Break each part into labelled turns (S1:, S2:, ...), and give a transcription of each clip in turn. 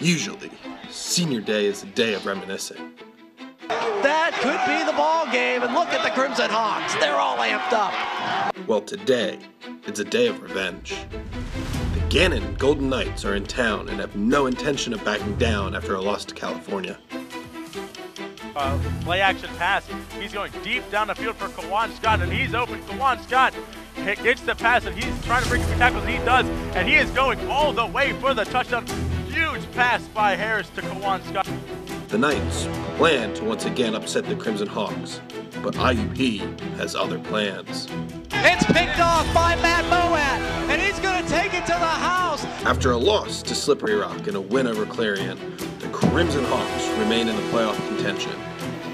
S1: Usually, senior day is a day of reminiscing.
S2: That could be the ball game, and look at the Crimson Hawks. They're all amped up.
S1: Well, today, it's a day of revenge. The Gannon Golden Knights are in town and have no intention of backing down after a loss to California.
S3: Uh, play action pass. He's going deep down the field for Kawan Scott, and he's open. Kawan Scott gets the pass, and he's trying to break some tackles. He does, and he is going all the way for the touchdown. Huge pass by Harris to Kawan Scott.
S1: The Knights plan to once again upset the Crimson Hawks, but IUP has other plans.
S2: It's picked off by Matt Moat, and he's going to take it to the house.
S1: After a loss to Slippery Rock and a win over Clarion, the Crimson Hawks remain in the playoff contention.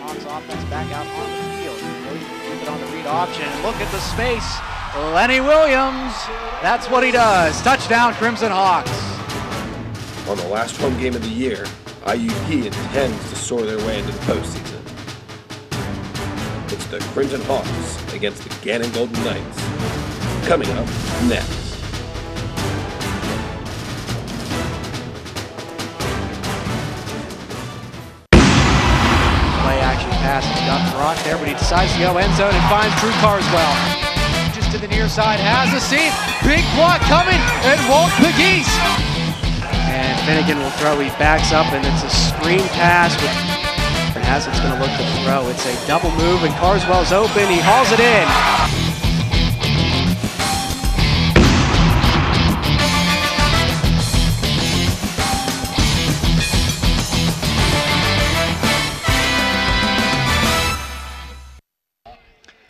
S2: Hawks offense back out on the field. Williams with it on the read option. And look at the space. Lenny Williams. That's what he does. Touchdown, Crimson Hawks.
S1: On the last home game of the year, IUP intends to soar their way into the postseason. It's the Crimson Hawks against the Gannon Golden Knights. Coming up next.
S2: Play action pass. Got Brock there, but he decides to go end zone and finds Drew Carswell. Just to the near side, has a seat. Big block coming, and Walt Pegues. Finnegan will throw. He backs up, and it's a screen pass. With Haslett's going to look to throw. It's a double move, and Carswell's open. He hauls it in.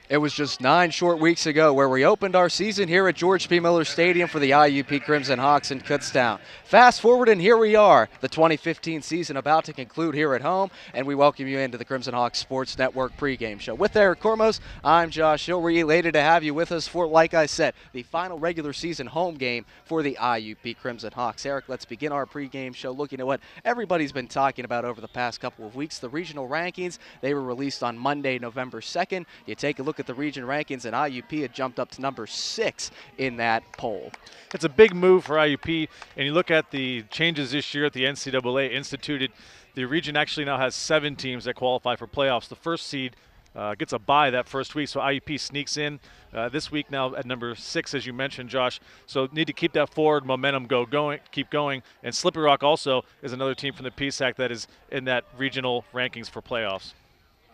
S2: It was just nine short weeks ago where we opened our season here at George P. Miller Stadium for the IUP Crimson Hawks in Kutztown. Fast forward, and here we are, the 2015 season about to conclude here at home, and we welcome you into the Crimson Hawks Sports Network pregame show. With Eric Cormos, I'm Josh Hill. We're elated to have you with us for, like I said, the final regular season home game for the IUP Crimson Hawks. Eric, let's begin our pregame show looking at what everybody's been talking about over the past couple of weeks. The regional rankings, they were released on Monday, November 2nd. You take a look at the region rankings, and IUP had jumped up to number six in that poll.
S3: It's a big move for IUP, and you look at the changes this year at the NCAA instituted. The region actually now has seven teams that qualify for playoffs. The first seed uh, gets a bye that first week, so IUP sneaks in uh, this week now at number six, as you mentioned, Josh. So need to keep that forward momentum go going, keep going. And Slippery Rock also is another team from the PSAC that is in that regional rankings for playoffs.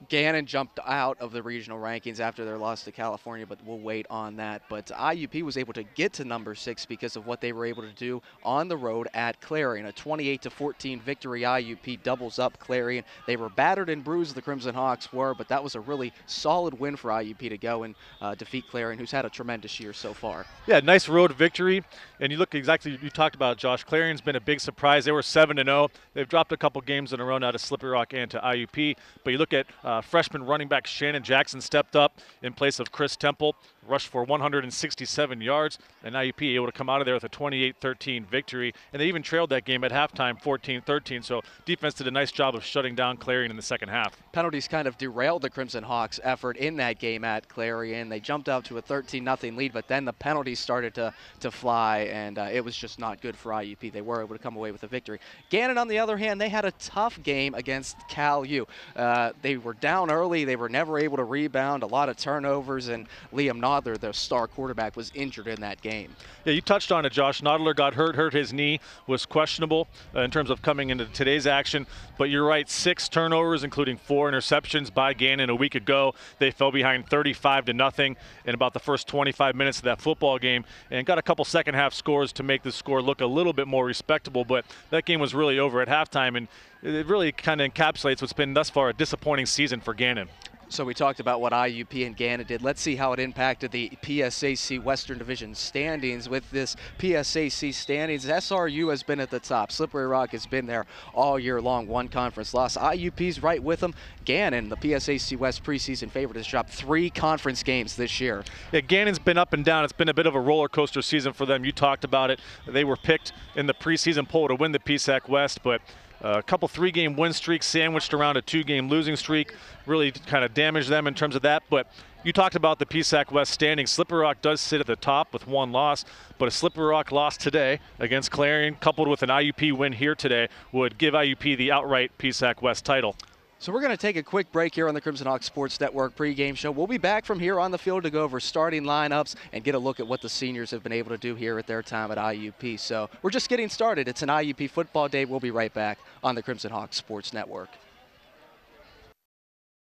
S2: Gannon jumped out of the regional rankings after their loss to California, but we'll wait on that. But IUP was able to get to number six because of what they were able to do on the road at Clarion. A 28 to 14 victory. IUP doubles up Clarion. They were battered and bruised, the Crimson Hawks were, but that was a really solid win for IUP to go and uh, defeat Clarion, who's had a tremendous year so far.
S3: Yeah, nice road victory. And you look exactly, you talked about Josh. Clarion's been a big surprise. They were 7 to 0. They've dropped a couple games in a row now to Slippery Rock and to IUP. But you look at uh, Uh, freshman running back Shannon Jackson stepped up in place of Chris Temple, rushed for 167 yards, and IUP able to come out of there with a 28-13 victory. And they even trailed that game at halftime, 14-13. So defense did a nice job of shutting down Clarion in the second half.
S2: Penalties kind of derailed the Crimson Hawks' effort in that game at Clarion. They jumped out to a 13-0 lead, but then the penalties started to to fly, and uh, it was just not good for IUP. They were able to come away with a victory. Gannon, on the other hand, they had a tough game against Cal U. Uh, they were down early. They were never able to rebound. A lot of turnovers, and Liam Their star quarterback, was injured in that game.
S3: Yeah, you touched on it, Josh. Nodler got hurt, hurt his knee, was questionable uh, in terms of coming into today's action. But you're right, six turnovers, including four interceptions by Gannon a week ago. They fell behind 35 to nothing in about the first 25 minutes of that football game, and got a couple second half scores to make the score look a little bit more respectable. But that game was really over at halftime, and it really kind of encapsulates what's been thus far a disappointing season for Gannon.
S2: So we talked about what IUP and Gannon did. Let's see how it impacted the PSAC Western Division standings. With this PSAC standings, SRU has been at the top. Slippery Rock has been there all year long. One conference loss. IUP's right with them. Gannon, the PSAC West preseason favorite, has dropped three conference games this year.
S3: Yeah, Gannon's been up and down. It's been a bit of a roller coaster season for them. You talked about it. They were picked in the preseason poll to win the PSAC West, but a couple three-game win streaks sandwiched around a two-game losing streak really kind of damaged them in terms of that. But you talked about the PSAC West standing. Slippery Rock does sit at the top with one loss, but a Slippery Rock loss today against Clarion, coupled with an IUP win here today, would give IUP the outright PSAC West title.
S2: So we're going to take a quick break here on the Crimson Hawk Sports Network pregame show. We'll be back from here on the field to go over starting lineups and get a look at what the seniors have been able to do here at their time at IUP. So we're just getting started. It's an IUP football day. We'll be right back on the Crimson Hawk Sports Network.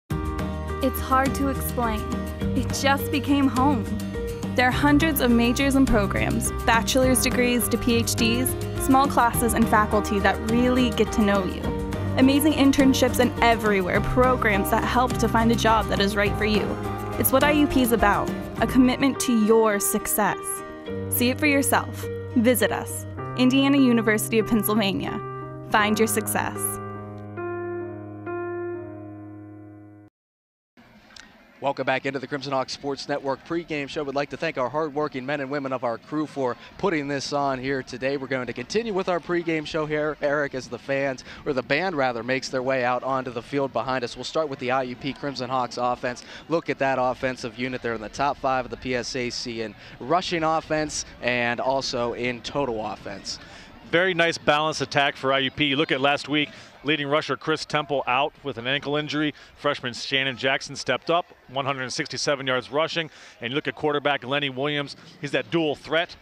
S4: It's hard to explain. It just became home. There are hundreds of majors and programs, bachelor's degrees to PhDs, small classes, and faculty that really get to know you. Amazing internships and everywhere programs that help to find a job that is right for you. It's what IUP is about a commitment to your success. See it for yourself. Visit us, Indiana University of Pennsylvania. Find your success.
S2: Welcome back into the Crimson Hawk Sports Network pregame show. We'd like to thank our hardworking men and women of our crew for putting this on here today. We're going to continue with our pregame show here, Eric, as the fans, or the band rather, makes their way out onto the field behind us. We'll start with the IUP Crimson Hawks offense. Look at that offensive unit. They're in the top five of the PSAC in rushing offense and also in total offense
S3: very nice balanced attack for IUP. You look at last week, leading rusher Chris Temple out with an ankle injury. Freshman Shannon Jackson stepped up, 167 yards rushing. And you look at quarterback Lenny Williams, he's that dual threat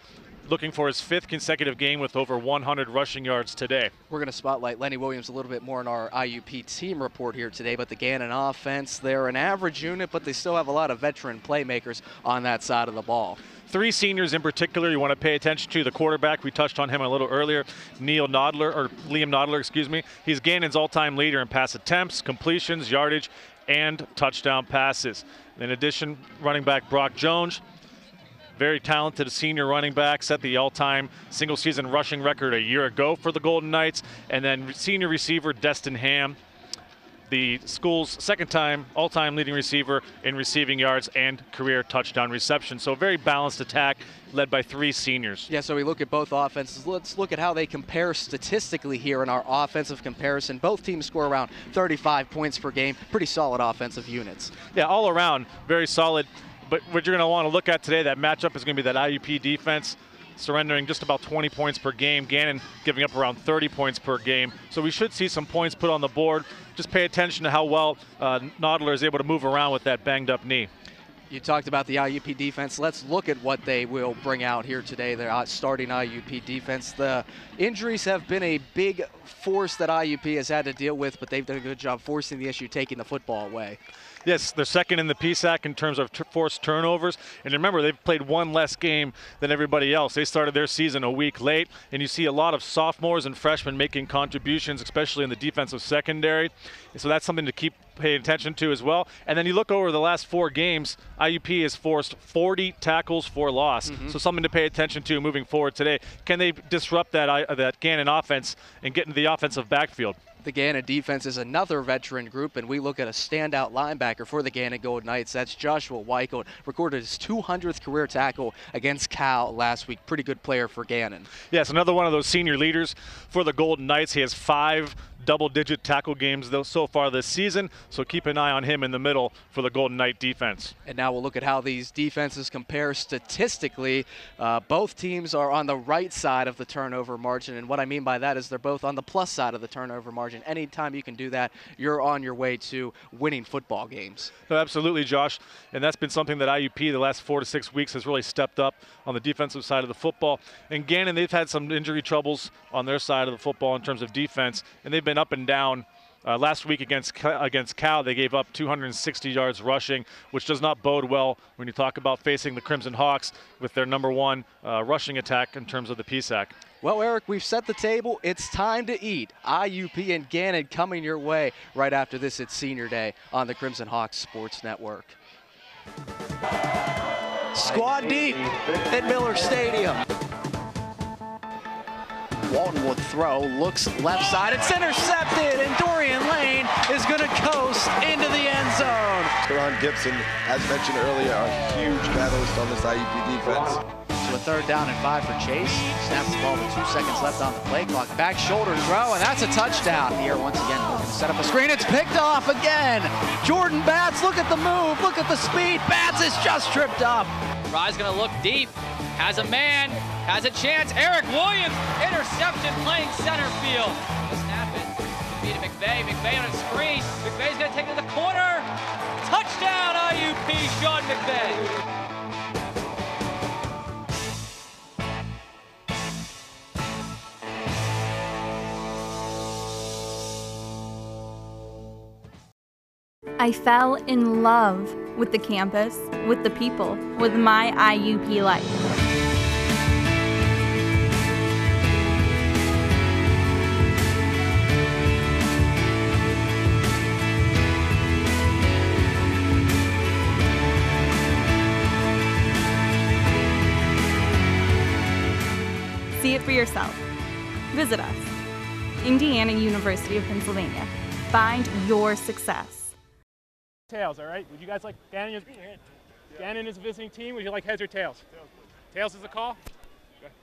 S3: looking for his fifth consecutive game with over 100 rushing yards today.
S2: We're going to spotlight Lenny Williams a little bit more in our IUP team report here today, but the Gannon offense, they're an average unit, but they still have a lot of veteran playmakers on that side of the ball
S3: three seniors in particular you want to pay attention to. The quarterback, we touched on him a little earlier, Neil Nodler, or Liam Nodler, excuse me. He's Gannon's all-time leader in pass attempts, completions, yardage, and touchdown passes. In addition, running back Brock Jones, very talented senior running back, set the all-time single-season rushing record a year ago for the Golden Knights. And then senior receiver Destin Ham, the school's second time all-time leading receiver in receiving yards and career touchdown reception. So a very balanced attack led by three seniors.
S2: Yeah, so we look at both offenses. Let's look at how they compare statistically here in our offensive comparison. Both teams score around 35 points per game. Pretty solid offensive units.
S3: Yeah, all around, very solid. But what you're going to want to look at today, that matchup is going to be that IUP defense surrendering just about 20 points per game. Gannon giving up around 30 points per game. So we should see some points put on the board. Just pay attention to how well uh, Nodler is able to move around with that banged up knee.
S2: You talked about the IUP defense. Let's look at what they will bring out here today. Their starting IUP defense. The injuries have been a big force that IUP has had to deal with, but they've done a good job forcing the issue, taking the football away.
S3: Yes, they're second in the PSAC in terms of forced turnovers. And remember, they've played one less game than everybody else. They started their season a week late, and you see a lot of sophomores and freshmen making contributions, especially in the defensive secondary. So that's something to keep paying attention to as well. And then you look over the last four games, IUP has forced 40 tackles for loss. Mm-hmm. So something to pay attention to moving forward today. Can they disrupt that uh, that Gannon offense and get into the offensive backfield?
S2: The Gannon defense is another veteran group, and we look at a standout linebacker for the Gannon Golden Knights. That's Joshua Wycote. Recorded his 200th career tackle against Cal last week. Pretty good player for Gannon.
S3: Yes, another one of those senior leaders for the Golden Knights. He has five double digit tackle games though so far this season. So keep an eye on him in the middle for the Golden Knight defense.
S2: And now we'll look at how these defenses compare statistically. Uh, both teams are on the right side of the turnover margin. And what I mean by that is they're both on the plus side of the turnover margin. Anytime you can do that, you're on your way to winning football games.
S3: No, absolutely, Josh. And that's been something that IUP the last four to six weeks has really stepped up on the defensive side of the football. And Gannon, they've had some injury troubles on their side of the football in terms of defense, and they've been up and down. Uh, last week against against Cal, they gave up 260 yards rushing, which does not bode well when you talk about facing the Crimson Hawks with their number one uh, rushing attack in terms of the PSAC.
S2: Well, Eric, we've set the table. It's time to eat. IUP and Gannon coming your way right after this. It's Senior Day on the Crimson Hawks Sports Network. Squad deep at Miller Stadium. Walton will throw, looks left side, it's intercepted, and Dorian Lane is going to coast into the end zone.
S5: Teron Gibson, as mentioned earlier, a huge catalyst on this IUP defense.
S2: A third down and five for Chase. Snaps the ball with two seconds left on the play clock. Back shoulder throw, and that's a touchdown. Here once again to set up a screen. It's picked off again. Jordan Batts, look at the move, look at the speed. Batts is just tripped up.
S5: Fry's gonna look deep, has a man, has a chance. Eric Williams, interception playing center field. The snap it, beat McVay, McVay on a screen. McVay's gonna take it to the corner. Touchdown IUP, Sean McVay.
S4: I fell in love with the campus, with the people, with my IUP life. See it for yourself. Visit us. Indiana University of Pennsylvania. Find your success.
S6: Tails, all right? Would you guys like Gannon? Is, Gannon is a visiting team. Would you like heads or tails? Tails is the call. Okay.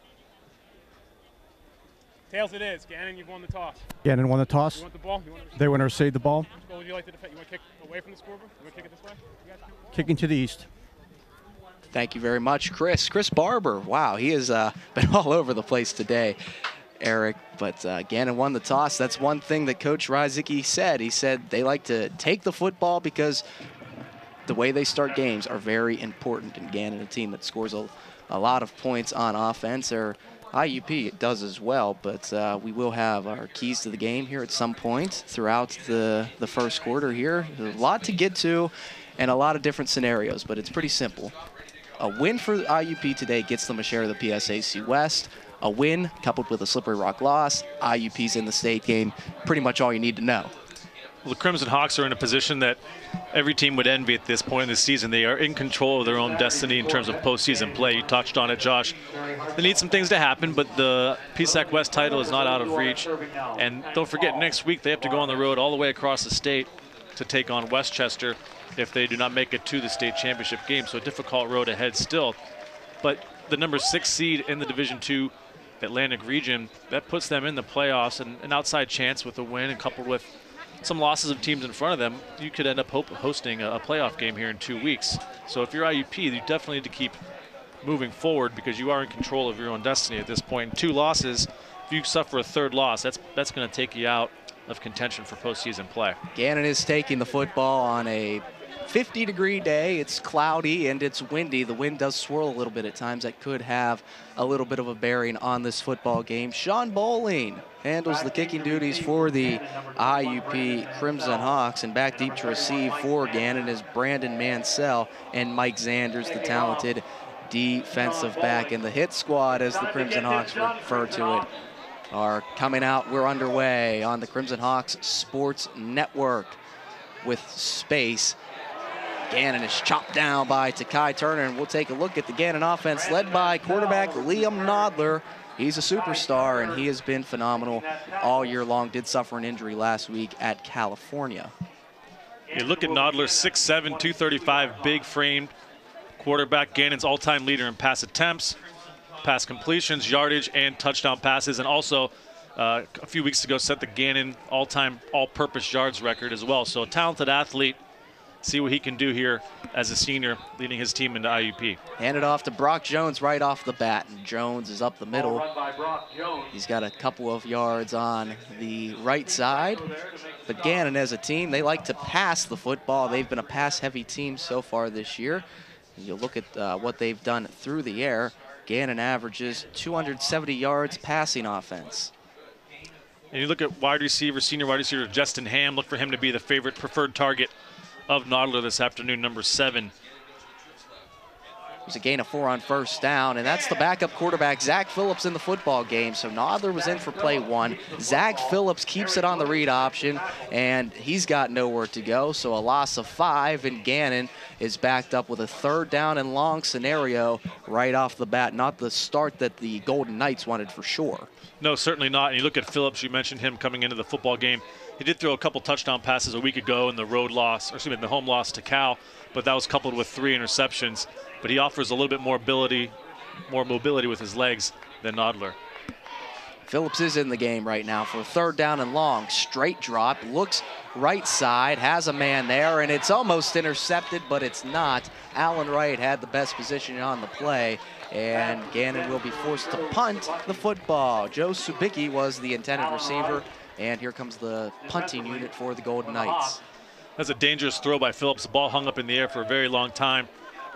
S6: Tails it is. Gannon, you've won the toss.
S7: Gannon won the toss.
S6: You want the ball? You want to
S7: They want to receive the ball.
S6: Which goal would you like to defend? You want to kick away from the scoreboard? You want to kick it this way? You guys kick it?
S7: Kicking to the east.
S2: Thank you very much, Chris. Chris Barber. Wow, he has uh, been all over the place today, Eric. But uh, Gannon won the toss. That's one thing that Coach Ryzicki said. He said they like to take the football because the way they start games are very important. And Gannon, a team that scores a, a lot of points on offense, or IUP it does as well. But uh, we will have our keys to the game here at some point throughout the, the first quarter here. A lot to get to and a lot of different scenarios, but it's pretty simple. A win for IUP today gets them a share of the PSAC West. A win coupled with a Slippery Rock loss, IUP's in the state game. Pretty much all you need to know.
S3: Well, the Crimson Hawks are in a position that every team would envy at this point in the season. They are in control of their own destiny in terms of postseason play. You touched on it, Josh. They need some things to happen, but the PSAC West title is not out of reach. And don't forget, next week they have to go on the road all the way across the state to take on West Chester if they do not make it to the state championship game. So a difficult road ahead still. But the number six seed in the Division Two Atlantic region, that puts them in the playoffs and an outside chance with a win and coupled with some losses of teams in front of them, you could end up hosting a, playoff game here in two weeks. So if you're IUP, you definitely need to keep moving forward because you are in control of your own destiny at this point. Two losses, if you suffer a third loss, that's that's going to take you out of contention for postseason play.
S2: Gannon is taking the football on a 50 degree day. It's cloudy and it's windy. The wind does swirl a little bit at times. That could have a little bit of a bearing on this football game. Sean Bowling handles the kicking duties for the IUP Crimson Hawks and back deep to receive for Gannon is Brandon Mansell and Mike Zanders, the talented defensive back. And the hit squad, as the Crimson Hawks refer to it, are coming out. We're underway on the Crimson Hawks Sports Network with space. Gannon is chopped down by Takai Turner, and we'll take a look at the Gannon offense led by quarterback Liam Nodler. He's a superstar, and he has been phenomenal all year long. Did suffer an injury last week at California.
S3: You look at Nodler, 6'7", 235, big framed quarterback. Gannon's all-time leader in pass attempts, pass completions, yardage, and touchdown passes, and also uh, a few weeks ago set the Gannon all-time all-purpose yards record as well. So a talented athlete. See what he can do here as a senior, leading his team into IUP.
S2: Hand it off to Brock Jones right off the bat, and Jones is up the middle. He's got a couple of yards on the right side. But Gannon, as a team, they like to pass the football. They've been a pass-heavy team so far this year. You look at uh, what they've done through the air. Gannon averages 270 yards passing offense.
S3: And you look at wide receiver, senior wide receiver Justin Ham. Look for him to be the favorite preferred target of Nodler this afternoon, number seven.
S2: There's a gain of four on first down, and that's the backup quarterback, Zach Phillips, in the football game. So Nodler was in for play one. Zach Phillips keeps it on the read option, and he's got nowhere to go. So a loss of five, and Gannon is backed up with a third down and long scenario right off the bat. Not the start that the Golden Knights wanted for sure.
S3: No, certainly not. And you look at Phillips, you mentioned him coming into the football game. He did throw a couple touchdown passes a week ago in the road loss, or excuse me, the home loss to Cal, but that was coupled with three interceptions. But he offers a little bit more ability more mobility with his legs than Nodler.
S2: Phillips is in the game right now for third down and long. Straight drop, looks right side, has a man there, and it's almost intercepted, but it's not. Allen Wright had the best position on the play, and Gannon will be forced to punt the football. Joe Subicki was the intended receiver, and here comes the punting unit for the Golden Knights.
S3: That's a dangerous throw by Phillips. The ball hung up in the air for a very long time,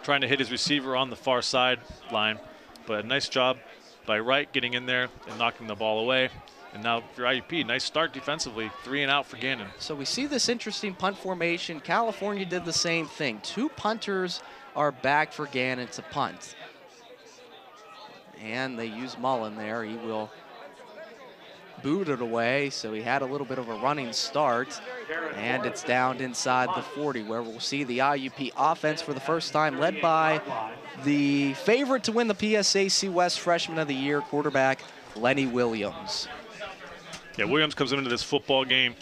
S3: trying to hit his receiver on the far side line. But a nice job by Wright getting in there and knocking the ball away. And now for IUP, nice start defensively, three and out for Gannon.
S2: So we see this interesting punt formation. California did the same thing. Two punters are back for Gannon to punt. And they use Mullen there. He will boot it away, so he had a little bit of a running start. And it's down inside the 40, where we'll see the IUP offense for the first time, led by the favorite to win the PSAC West Freshman of the Year, quarterback Lenny Williams.
S3: Yeah, Williams comes into this football game.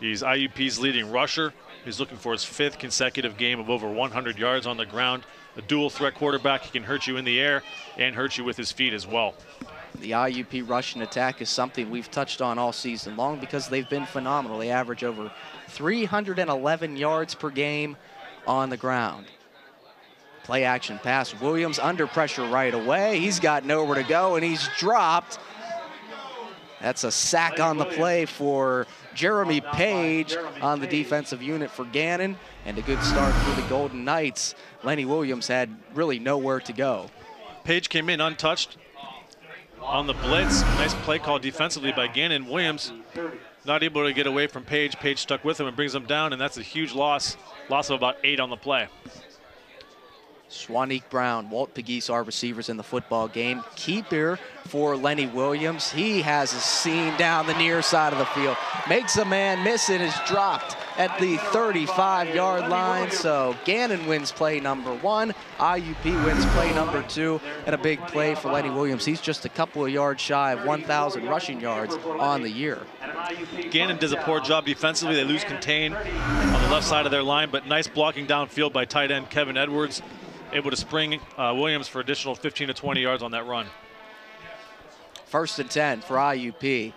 S3: He's IUP's leading rusher. He's looking for his fifth consecutive game of over 100 yards on the ground. A dual threat quarterback. He can hurt you in the air and hurt you with his feet as well.
S2: The IUP rushing attack is something we've touched on all season long because they've been phenomenal. They average over 311 yards per game on the ground. Play action pass. Williams under pressure right away. He's got nowhere to go and he's dropped. That's a sack on the play for Jeremy Page on the defensive unit for Gannon and a good start for the Golden Knights. Lenny Williams had really nowhere to go.
S3: Page came in untouched on the blitz. Nice play call defensively by Gannon. Williams not able to get away from Page. Page stuck with him and brings him down, and that's a huge loss. Loss of about eight on the play.
S2: Swanique Brown, Walt Pegues are receivers in the football game. Keeper for Lenny Williams. He has a seam down the near side of the field. Makes a man miss and is dropped at the 35-yard line. So Gannon wins play number one. IUP wins play number two. And a big play for Lenny Williams. He's just a couple of yards shy of 1,000 rushing yards on the year.
S3: Gannon does a poor job defensively. They lose contain on the left side of their line, but nice blocking downfield by tight end Kevin Edwards able to spring uh, Williams for additional 15 to 20 yards on that run.
S2: First and 10 for IUP.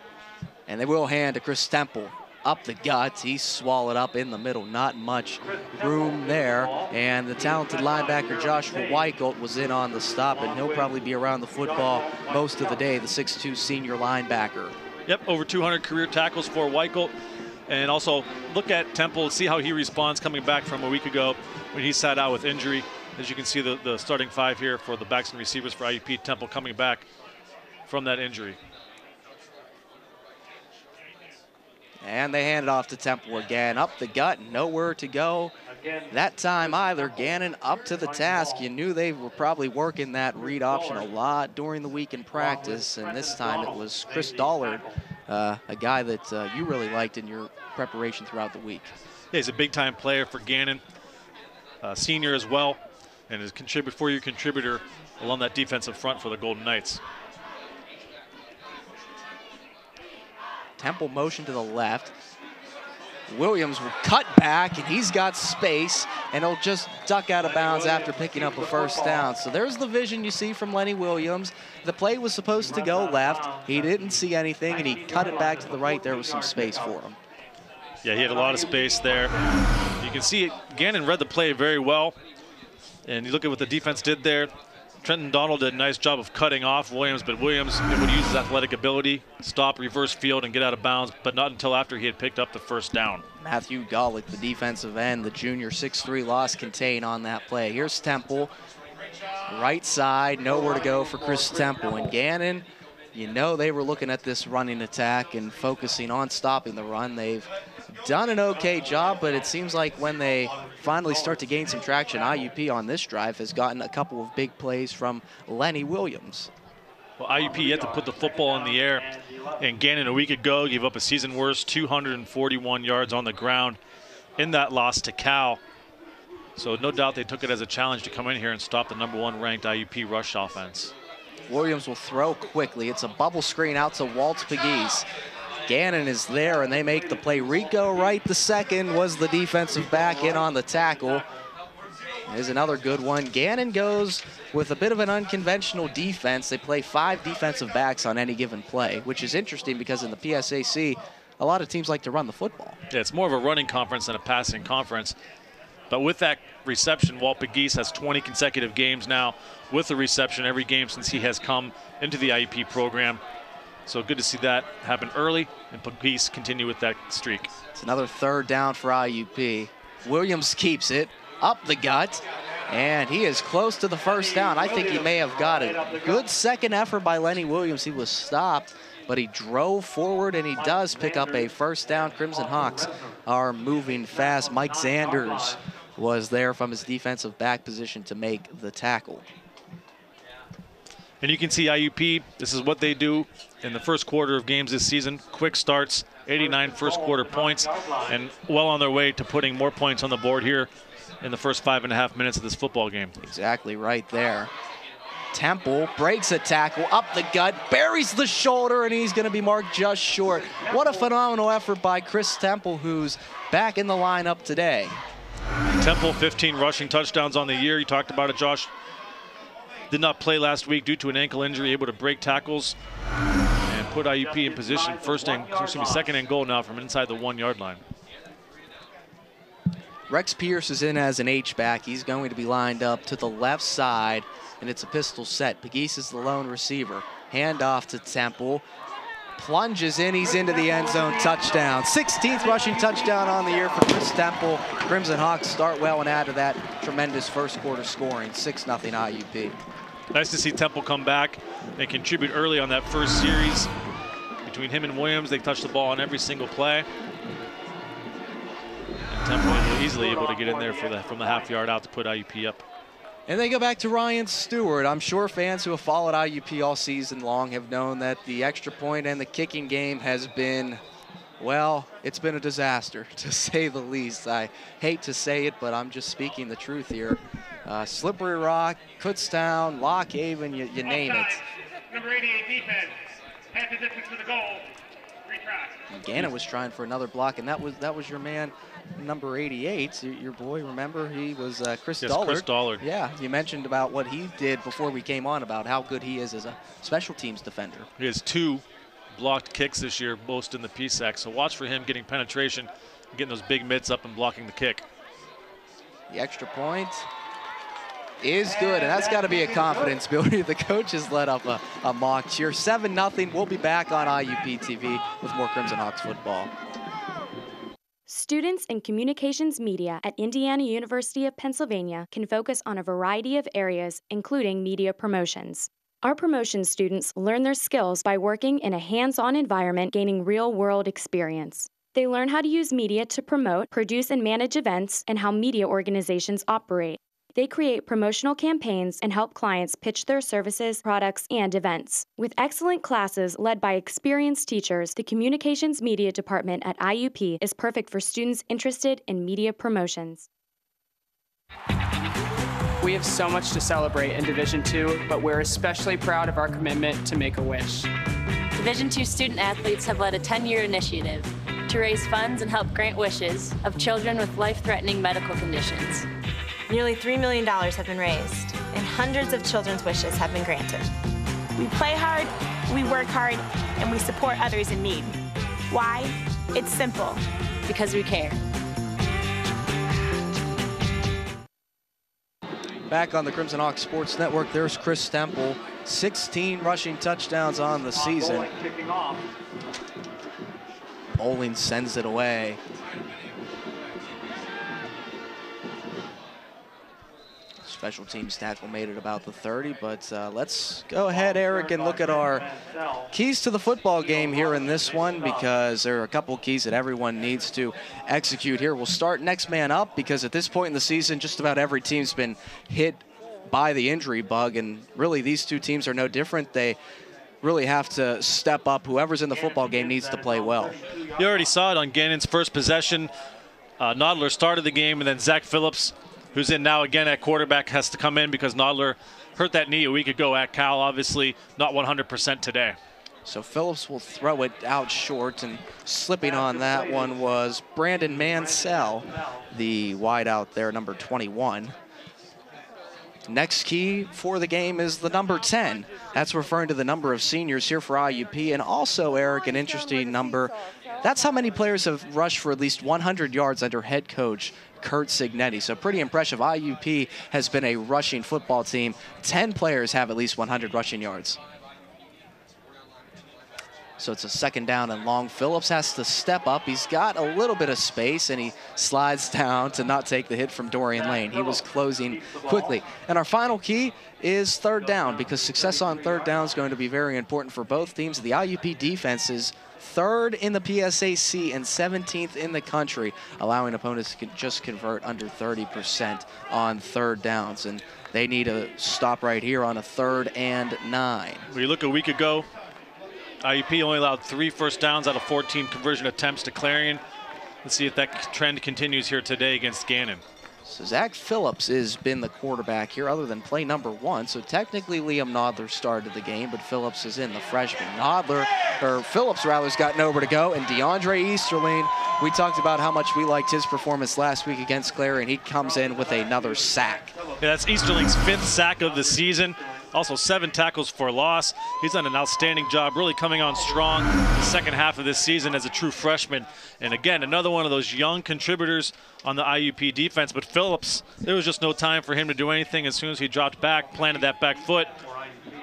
S2: And they will hand to Chris Temple up the guts. He's swallowed up in the middle. Not much room there. And the talented linebacker Joshua Weichelt was in on the stop, and he'll probably be around the football most of the day, the 6'2 senior linebacker.
S3: Yep, over 200 career tackles for Weichelt. And also look at Temple, see how he responds coming back from a week ago when he sat out with injury. As you can see, the, the starting five here for the backs and receivers for IUP Temple coming back from that injury.
S2: And they hand it off to Temple again. Up the gut, nowhere to go. That time either. Gannon up to the task. You knew they were probably working that read option a lot during the week in practice. And this time it was Chris Dollard, uh, a guy that uh, you really liked in your preparation throughout the week.
S3: Yeah, he's a big time player for Gannon. Uh, senior as well and is contribute for your contributor along that defensive front for the Golden Knights.
S2: Temple motion to the left. Williams will cut back, and he's got space, and he'll just duck out of bounds after picking up a first down. So there's the vision you see from Lenny Williams. The play was supposed to go left. He didn't see anything, and he cut it back to the right. There was some space for him.
S3: Yeah, he had a lot of space there. You can see it, Gannon read the play very well. And you look at what the defense did there. Trenton Donald did a nice job of cutting off Williams, but Williams would use his athletic ability, stop, reverse field, and get out of bounds, but not until after he had picked up the first down.
S2: Matthew Golick, the defensive end, the junior 6'3 loss contain on that play. Here's Temple, right side, nowhere to go for Chris Temple. And Gannon, you know they were looking at this running attack and focusing on stopping the run. They've done an okay job, but it seems like when they finally start to gain some traction, IUP on this drive has gotten a couple of big plays from Lenny Williams.
S3: Well, IUP yet to put the football in the air, and Gannon a week ago gave up a season worst 241 yards on the ground in that loss to Cal. So no doubt they took it as a challenge to come in here and stop the number one ranked IUP rush offense.
S2: Williams will throw quickly. It's a bubble screen out to Walt Pegues. Gannon is there, and they make the play. Rico right the second, was the defensive back in on the tackle. is another good one. Gannon goes with a bit of an unconventional defense. They play five defensive backs on any given play, which is interesting because in the PSAC, a lot of teams like to run the football.
S3: Yeah, it's more of a running conference than a passing conference. But with that reception, Walt Pegues has 20 consecutive games now with the reception every game since he has come into the IUP program. So good to see that happen early and Pegues continue with that streak.
S2: It's another third down for IUP. Williams keeps it up the gut, and he is close to the first down. I think he may have got it. Good second effort by Lenny Williams. He was stopped, but he drove forward, and he does pick up a first down. Crimson Hawks are moving fast. Mike Zanders was there from his defensive back position to make the tackle.
S3: And you can see IUP, this is what they do in the first quarter of games this season. Quick starts, 89 first quarter points, and well on their way to putting more points on the board here in the first five and a half minutes of this football game.
S2: Exactly right there. Temple breaks a tackle up the gut, buries the shoulder, and he's going to be marked just short. What a phenomenal effort by Chris Temple, who's back in the lineup today.
S3: Temple, 15 rushing touchdowns on the year. You talked about it, Josh. Did not play last week due to an ankle injury, able to break tackles and put IUP in position first and excuse me, second and goal now from inside the one yard line.
S2: Rex Pierce is in as an H-back. He's going to be lined up to the left side, and it's a pistol set. Pegues is the lone receiver. Hand off to Temple. Plunges in, he's into the end zone, touchdown. 16th rushing touchdown on the year for Chris Temple. Crimson Hawks start well and add to that tremendous first quarter scoring, 6-0 IUP.
S3: Nice to see Temple come back and contribute early on that first series. Between him and Williams, they touched the ball on every single play. And Temple easily able to get in there the, from the half yard out to put IUP up.
S2: And they go back to Ryan Stewart. I'm sure fans who have followed IUP all season long have known that the extra point and the kicking game has been, well, it's been a disaster, to say the least. I hate to say it, but I'm just speaking the truth here. Uh, Slippery Rock, Kutztown, Lock Haven, you, you name it.
S8: Number 88 defense. Half the distance to the goal. Retry.
S2: Gannon was trying for another block, and that was that was your man, number 88, your, your boy. Remember, he was uh, Chris
S3: Yes,
S2: Dullard.
S3: Chris Dollard.
S2: Yeah, you mentioned about what he did before we came on about how good he is as a special teams defender.
S3: He has two blocked kicks this year, most in the PSAC. So watch for him getting penetration, getting those big mitts up and blocking the kick.
S2: The extra point is good, and that's got to be a confidence builder. The coaches let up a, a mock cheer. 7 nothing. We'll be back on IUP TV with more Crimson Hawks football.
S9: Students in communications media at Indiana University of Pennsylvania can focus on a variety of areas, including media promotions. Our promotion students learn their skills by working in a hands on environment, gaining real world experience. They learn how to use media to promote, produce, and manage events, and how media organizations operate. They create promotional campaigns and help clients pitch their services, products, and events. With excellent classes led by experienced teachers, the Communications Media Department at IUP is perfect for students interested in media promotions.
S10: We have so much to celebrate in Division II, but we're especially proud of our commitment to make a wish.
S11: Division II student athletes have led a 10 year initiative to raise funds and help grant wishes of children with life threatening medical conditions.
S12: Nearly $3 million have been raised, and hundreds of children's wishes have been granted.
S13: We play hard, we work hard, and we support others in need. Why? It's simple.
S11: Because we care.
S2: Back on the Crimson Hawks Sports Network, there's Chris Temple. 16 rushing touchdowns on the season. Bowling sends it away. Special teams tackle made it about the 30, but uh, let's go ahead, Eric, and look at our keys to the football game here in this one because there are a couple keys that everyone needs to execute here. We'll start next man up because at this point in the season, just about every team's been hit by the injury bug, and really these two teams are no different. They really have to step up. Whoever's in the football game needs to play well.
S3: You already saw it on Gannon's first possession. Uh, Nodler started the game, and then Zach Phillips, who's in now again at quarterback, has to come in because Nodler hurt that knee a week ago at Cal. Obviously, not 100% today.
S2: So Phillips will throw it out short, and slipping on that one was Brandon Mansell, the wideout there, number 21. Next key for the game is the number 10. That's referring to the number of seniors here for IUP. And also, Eric, an interesting number. That's how many players have rushed for at least 100 yards under head coach Curt Cignetti. So pretty impressive. IUP has been a rushing football team. 10 players have at least 100 rushing yards. So it's a second down and long. Phillips has to step up. He's got a little bit of space and he slides down to not take the hit from Dorian Lane. He was closing quickly. And our final key is third down because success on third down is going to be very important for both teams. The IUP defense is third in the PSAC and 17th in the country, allowing opponents to just convert under 30% on third downs. And they need to stop right here on a third and nine.
S3: When you look a week ago, IUP only allowed three first downs out of 14 conversion attempts to Clarion. Let's see if that trend continues here today against Gannon.
S2: So Zach Phillips has been the quarterback here other than play number one. So technically Liam Nodler started the game, but Phillips is in the freshman. Nodler, or Phillips rather, has got nowhere to go. And DeAndre Easterling, we talked about how much we liked his performance last week against Clare, and He comes in with another sack.
S3: Yeah, that's Easterling's fifth sack of the season. Also seven tackles for loss. He's done an outstanding job, really coming on strong the second half of this season as a true freshman. And again, another one of those young contributors on the IUP defense. But Phillips, there was just no time for him to do anything. As soon as he dropped back, planted that back foot,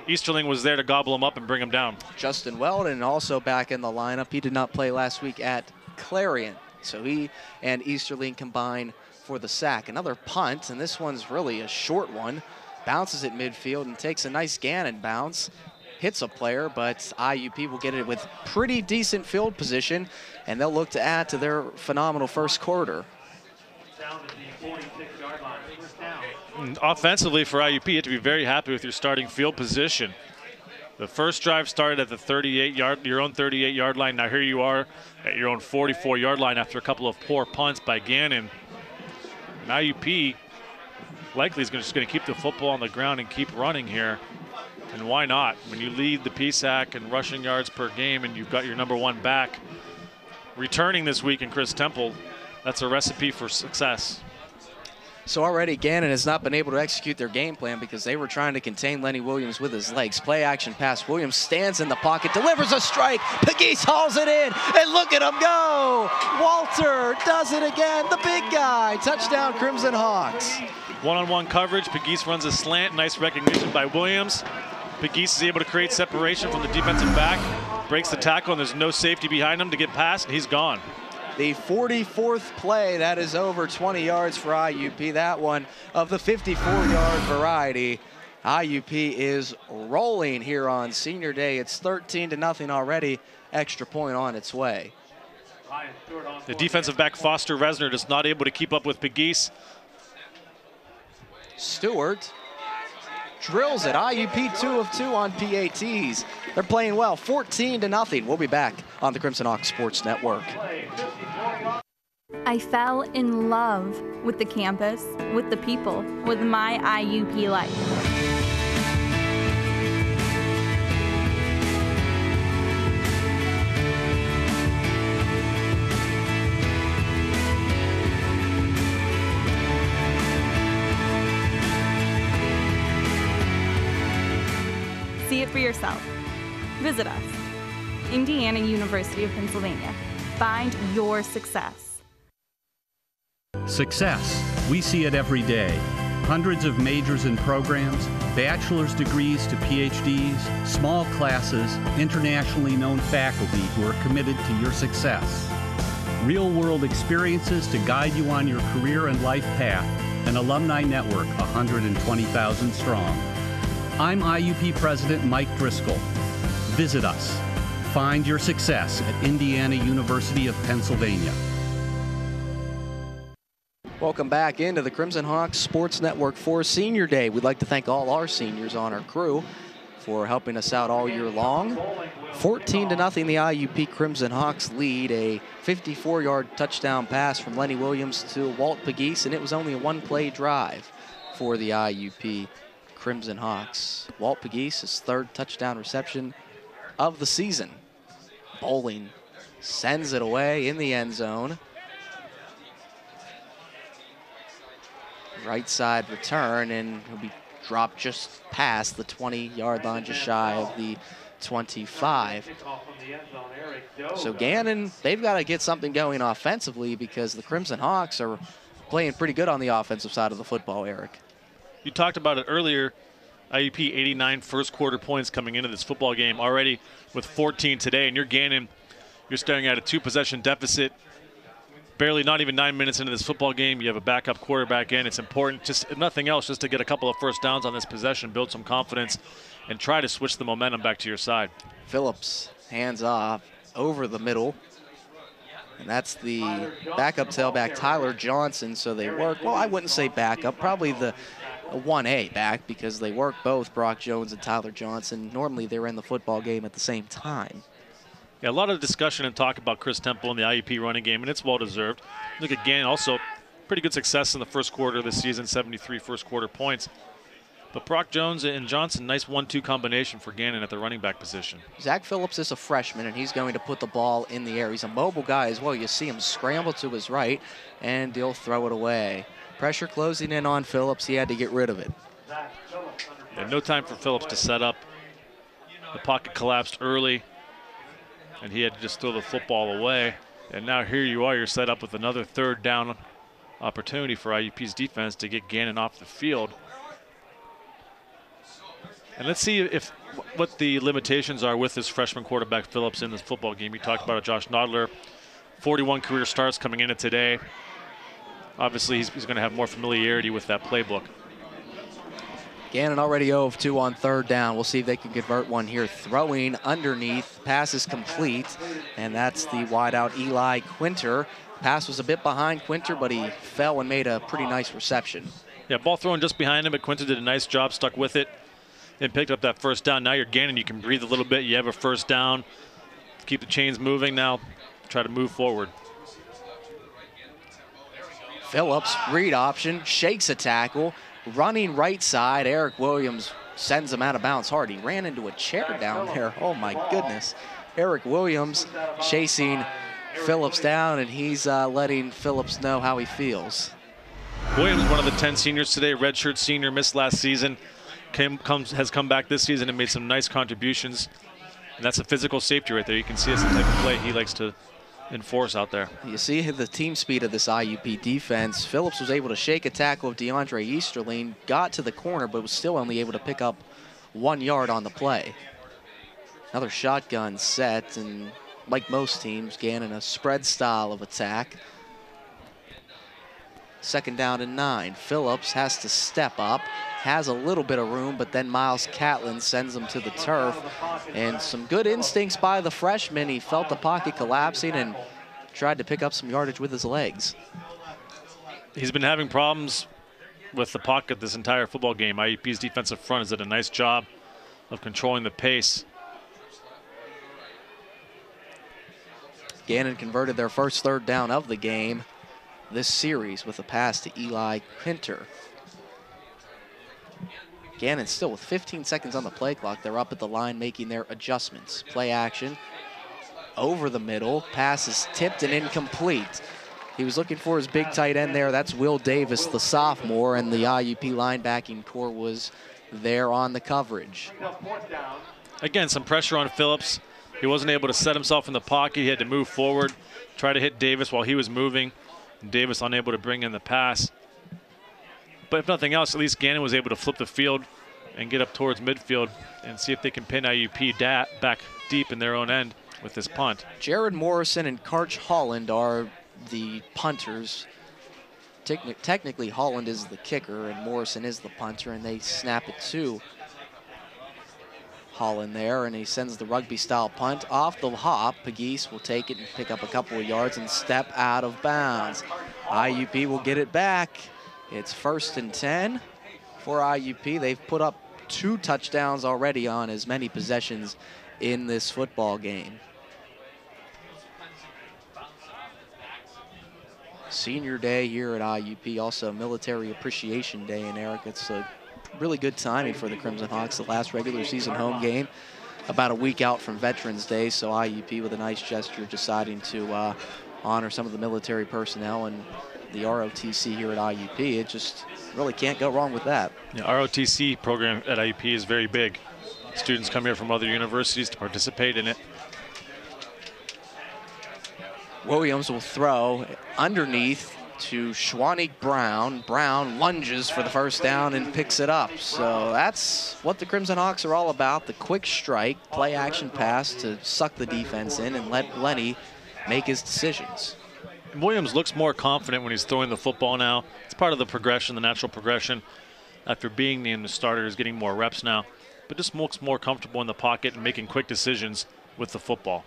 S3: Easterling was there to gobble him up and bring him down.
S2: Justin Weldon also back in the lineup. He did not play last week at Clarion. So he and Easterling combine for the sack. Another punt, and this one's really a short one bounces at midfield and takes a nice Gannon bounce. Hits a player, but IUP will get it with pretty decent field position, and they'll look to add to their phenomenal first quarter.
S3: Mm, offensively for IUP, you have to be very happy with your starting field position. The first drive started at the 38 yard, your own 38 yard line. Now here you are at your own 44 yard line after a couple of poor punts by Gannon. And IUP likely is just going to keep the football on the ground and keep running here. And why not? When you lead the PSAC and rushing yards per game and you've got your number one back returning this week in Chris Temple, that's a recipe for success.
S2: So already Gannon has not been able to execute their game plan because they were trying to contain Lenny Williams with his legs. Play action pass. Williams stands in the pocket, delivers a strike. Pegues hauls it in, and look at him go. Walter does it again. The big guy. Touchdown Crimson Hawks.
S3: One-on-one -on -one coverage. Pegues runs a slant. Nice recognition by Williams. Pegues is able to create separation from the defensive back. Breaks the tackle, and there's no safety behind him to get past, and he's gone.
S2: The 44th play, that is over 20 yards for IUP. That one of the 54-yard variety. IUP is rolling here on senior day. It's 13 to nothing already. Extra point on its way.
S3: The defensive back Foster Resner just not able to keep up with Pegues.
S2: Stewart drills it. IUP two of two on PATs. They're playing well, 14 to nothing. We'll be back on the Crimson Hawk Sports Network.
S4: I fell in love with the campus, with the people, with my IUP life. Visit us. Indiana University of Pennsylvania. Find your success.
S14: Success. We see it every day. Hundreds of majors and programs, bachelor's degrees to PhDs, small classes, internationally known faculty who are committed to your success. Real world experiences to guide you on your career and life path. An alumni network 120,000 strong. I'm IUP President Mike Driscoll. Visit us. Find your success at Indiana University of Pennsylvania.
S2: Welcome back into the Crimson Hawks Sports Network for Senior Day. We'd like to thank all our seniors on our crew for helping us out all year long. 14 to nothing, the IUP Crimson Hawks lead a 54-yard touchdown pass from Lenny Williams to Walt Pegues, and it was only a one-play drive for the IUP Crimson Hawks. Walt Pegues, his third touchdown reception of the season. Bowling sends it away in the end zone. Right side return, and he'll be dropped just past the 20-yard line, just shy of the 25. So Gannon, they've got to get something going offensively because the Crimson Hawks are playing pretty good on the offensive side of the football, Eric.
S3: You talked about it earlier. IUP 89 first quarter points coming into this football game already with 14 today, and you're Gannon. You're staring at a two possession deficit. Barely not even nine minutes into this football game. You have a backup quarterback in. It's important, just if nothing else, just to get a couple of first downs on this possession, build some confidence, and try to switch the momentum back to your side.
S2: Phillips hands off over the middle. And that's the backup tailback, Tyler Johnson. So they work, well, I wouldn't say backup, probably the 1A back because they work both Brock Jones and Tyler Johnson. Normally they're in the football game at the same time.
S3: Yeah, a lot of discussion and talk about Chris Temple and the IUP running game, and it's well deserved. Look again, also pretty good success in the first quarter of the season, 73 first quarter points. But Brock Jones and Johnson, nice one-two combination for Gannon at the running back position.
S2: Zach Phillips is a freshman, and he's going to put the ball in the air. He's a mobile guy as well. You see him scramble to his right, and he'll throw it away. Pressure closing in on Phillips. He had to get rid of it.
S3: And no time for Phillips to set up. The pocket collapsed early, and he had to just throw the football away. And now here you are, you're set up with another third down opportunity for IUP's defense to get Gannon off the field. And let's see if what the limitations are with this freshman quarterback Phillips in this football game. You talked about Josh Nodler, 41 career starts coming into today. Obviously, he's, he's going to have more familiarity with that playbook.
S2: Gannon already 0 of 2 on third down. We'll see if they can convert one here. Throwing underneath, pass is complete, and that's the wideout Eli Quinter. Pass was a bit behind Quinter, but he fell and made a pretty nice reception.
S3: Yeah, ball thrown just behind him, but Quinter did a nice job, stuck with it and picked up that first down. Now you're Gannon. You can breathe a little bit. You have a first down. Keep the chains moving. Now try to move forward.
S2: Phillips, read option, shakes a tackle, running right side. Eric Williams sends him out of bounds hard. He ran into a chair down there. Oh my goodness. Eric Williams chasing Phillips down, and he's uh, letting Phillips know how he feels.
S3: Williams, one of the 10 seniors today, redshirt senior, missed last season came, comes, has come back this season and made some nice contributions. And that's a physical safety right there. You can see it's the type of play he likes to enforce out there.
S2: You see the team speed of this IUP defense. Phillips was able to shake a tackle of DeAndre Easterling, got to the corner, but was still only able to pick up one yard on the play. Another shotgun set, and like most teams, Gannon a spread style of attack. Second down and nine. Phillips has to step up has a little bit of room, but then Miles Catlin sends him to the turf. And some good instincts by the freshman. He felt the pocket collapsing and tried to pick up some yardage with his legs.
S3: He's been having problems with the pocket this entire football game. IUP's defensive front has done a nice job of controlling the pace.
S2: Gannon converted their first third down of the game this series with a pass to Eli Quinter. Gannon still with 15 seconds on the play clock. They're up at the line making their adjustments. Play action over the middle. Pass is tipped and incomplete. He was looking for his big tight end there. That's Will Davis, the sophomore, and the IUP linebacking corps was there on the coverage.
S3: Again, some pressure on Phillips. He wasn't able to set himself in the pocket. He had to move forward, try to hit Davis while he was moving. Davis unable to bring in the pass. But if nothing else, at least Gannon was able to flip the field and get up towards midfield and see if they can pin IUP back deep in their own end with this punt.
S2: Jared Morrison and Karch Holland are the punters. Techni technically, Holland is the kicker and Morrison is the punter, and they snap it to Holland there, and he sends the rugby-style punt off the hop. Pegues will take it and pick up a couple of yards and step out of bounds. IUP will get it back. It's first and 10 for IUP. They've put up two touchdowns already on as many possessions in this football game. Senior day here at IUP, also Military Appreciation Day in Eric. It's a really good timing for the Crimson Hawks, the last regular season home game about a week out from Veterans Day, so IUP with a nice gesture deciding to uh, honor some of the military personnel and the ROTC here at IUP. It just really can't go wrong with that.
S3: Yeah, ROTC program at IUP is very big. Students come here from other universities to participate in it.
S2: Williams will throw underneath to Schwanik Brown. Brown lunges for the first down and picks it up. So that's what the Crimson Hawks are all about, the quick strike, play action pass to suck the defense in and let Lenny make his decisions.
S3: Williams looks more confident when he's throwing the football now. It's part of the progression, the natural progression. After being named the starter, is getting more reps now, but just looks more comfortable in the pocket and making quick decisions with the football.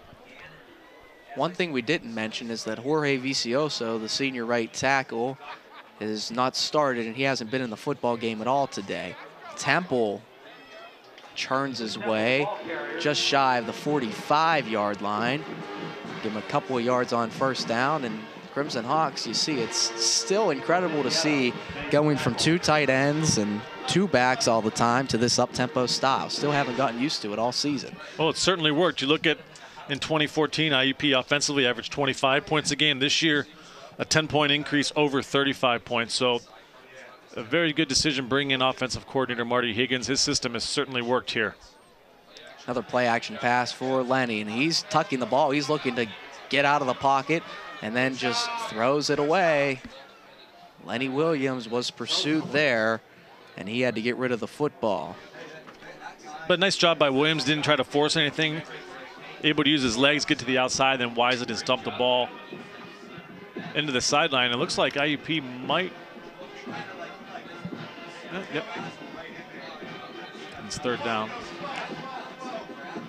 S2: One thing we didn't mention is that Jorge Vicioso, the senior right tackle, is not started and he hasn't been in the football game at all today. Temple churns his way just shy of the 45 yard line. Give him a couple of yards on first down and Crimson Hawks, you see, it's still incredible to see going from two tight ends and two backs all the time to this up-tempo style. Still haven't gotten used to it all season.
S3: Well, it certainly worked. You look at in 2014, IUP offensively averaged 25 points a game. This year, a 10-point increase over 35 points. So a very good decision bringing in offensive coordinator Marty Higgins. His system has certainly worked here.
S2: Another play action pass for Lenny, and he's tucking the ball. He's looking to get out of the pocket and then just throws it away. Lenny Williams was pursued there, and he had to get rid of the football.
S3: But nice job by Williams. Didn't try to force anything. Able to use his legs, get to the outside, then wise it and dump the ball into the sideline. It looks like IUP might. Yep. It's third down.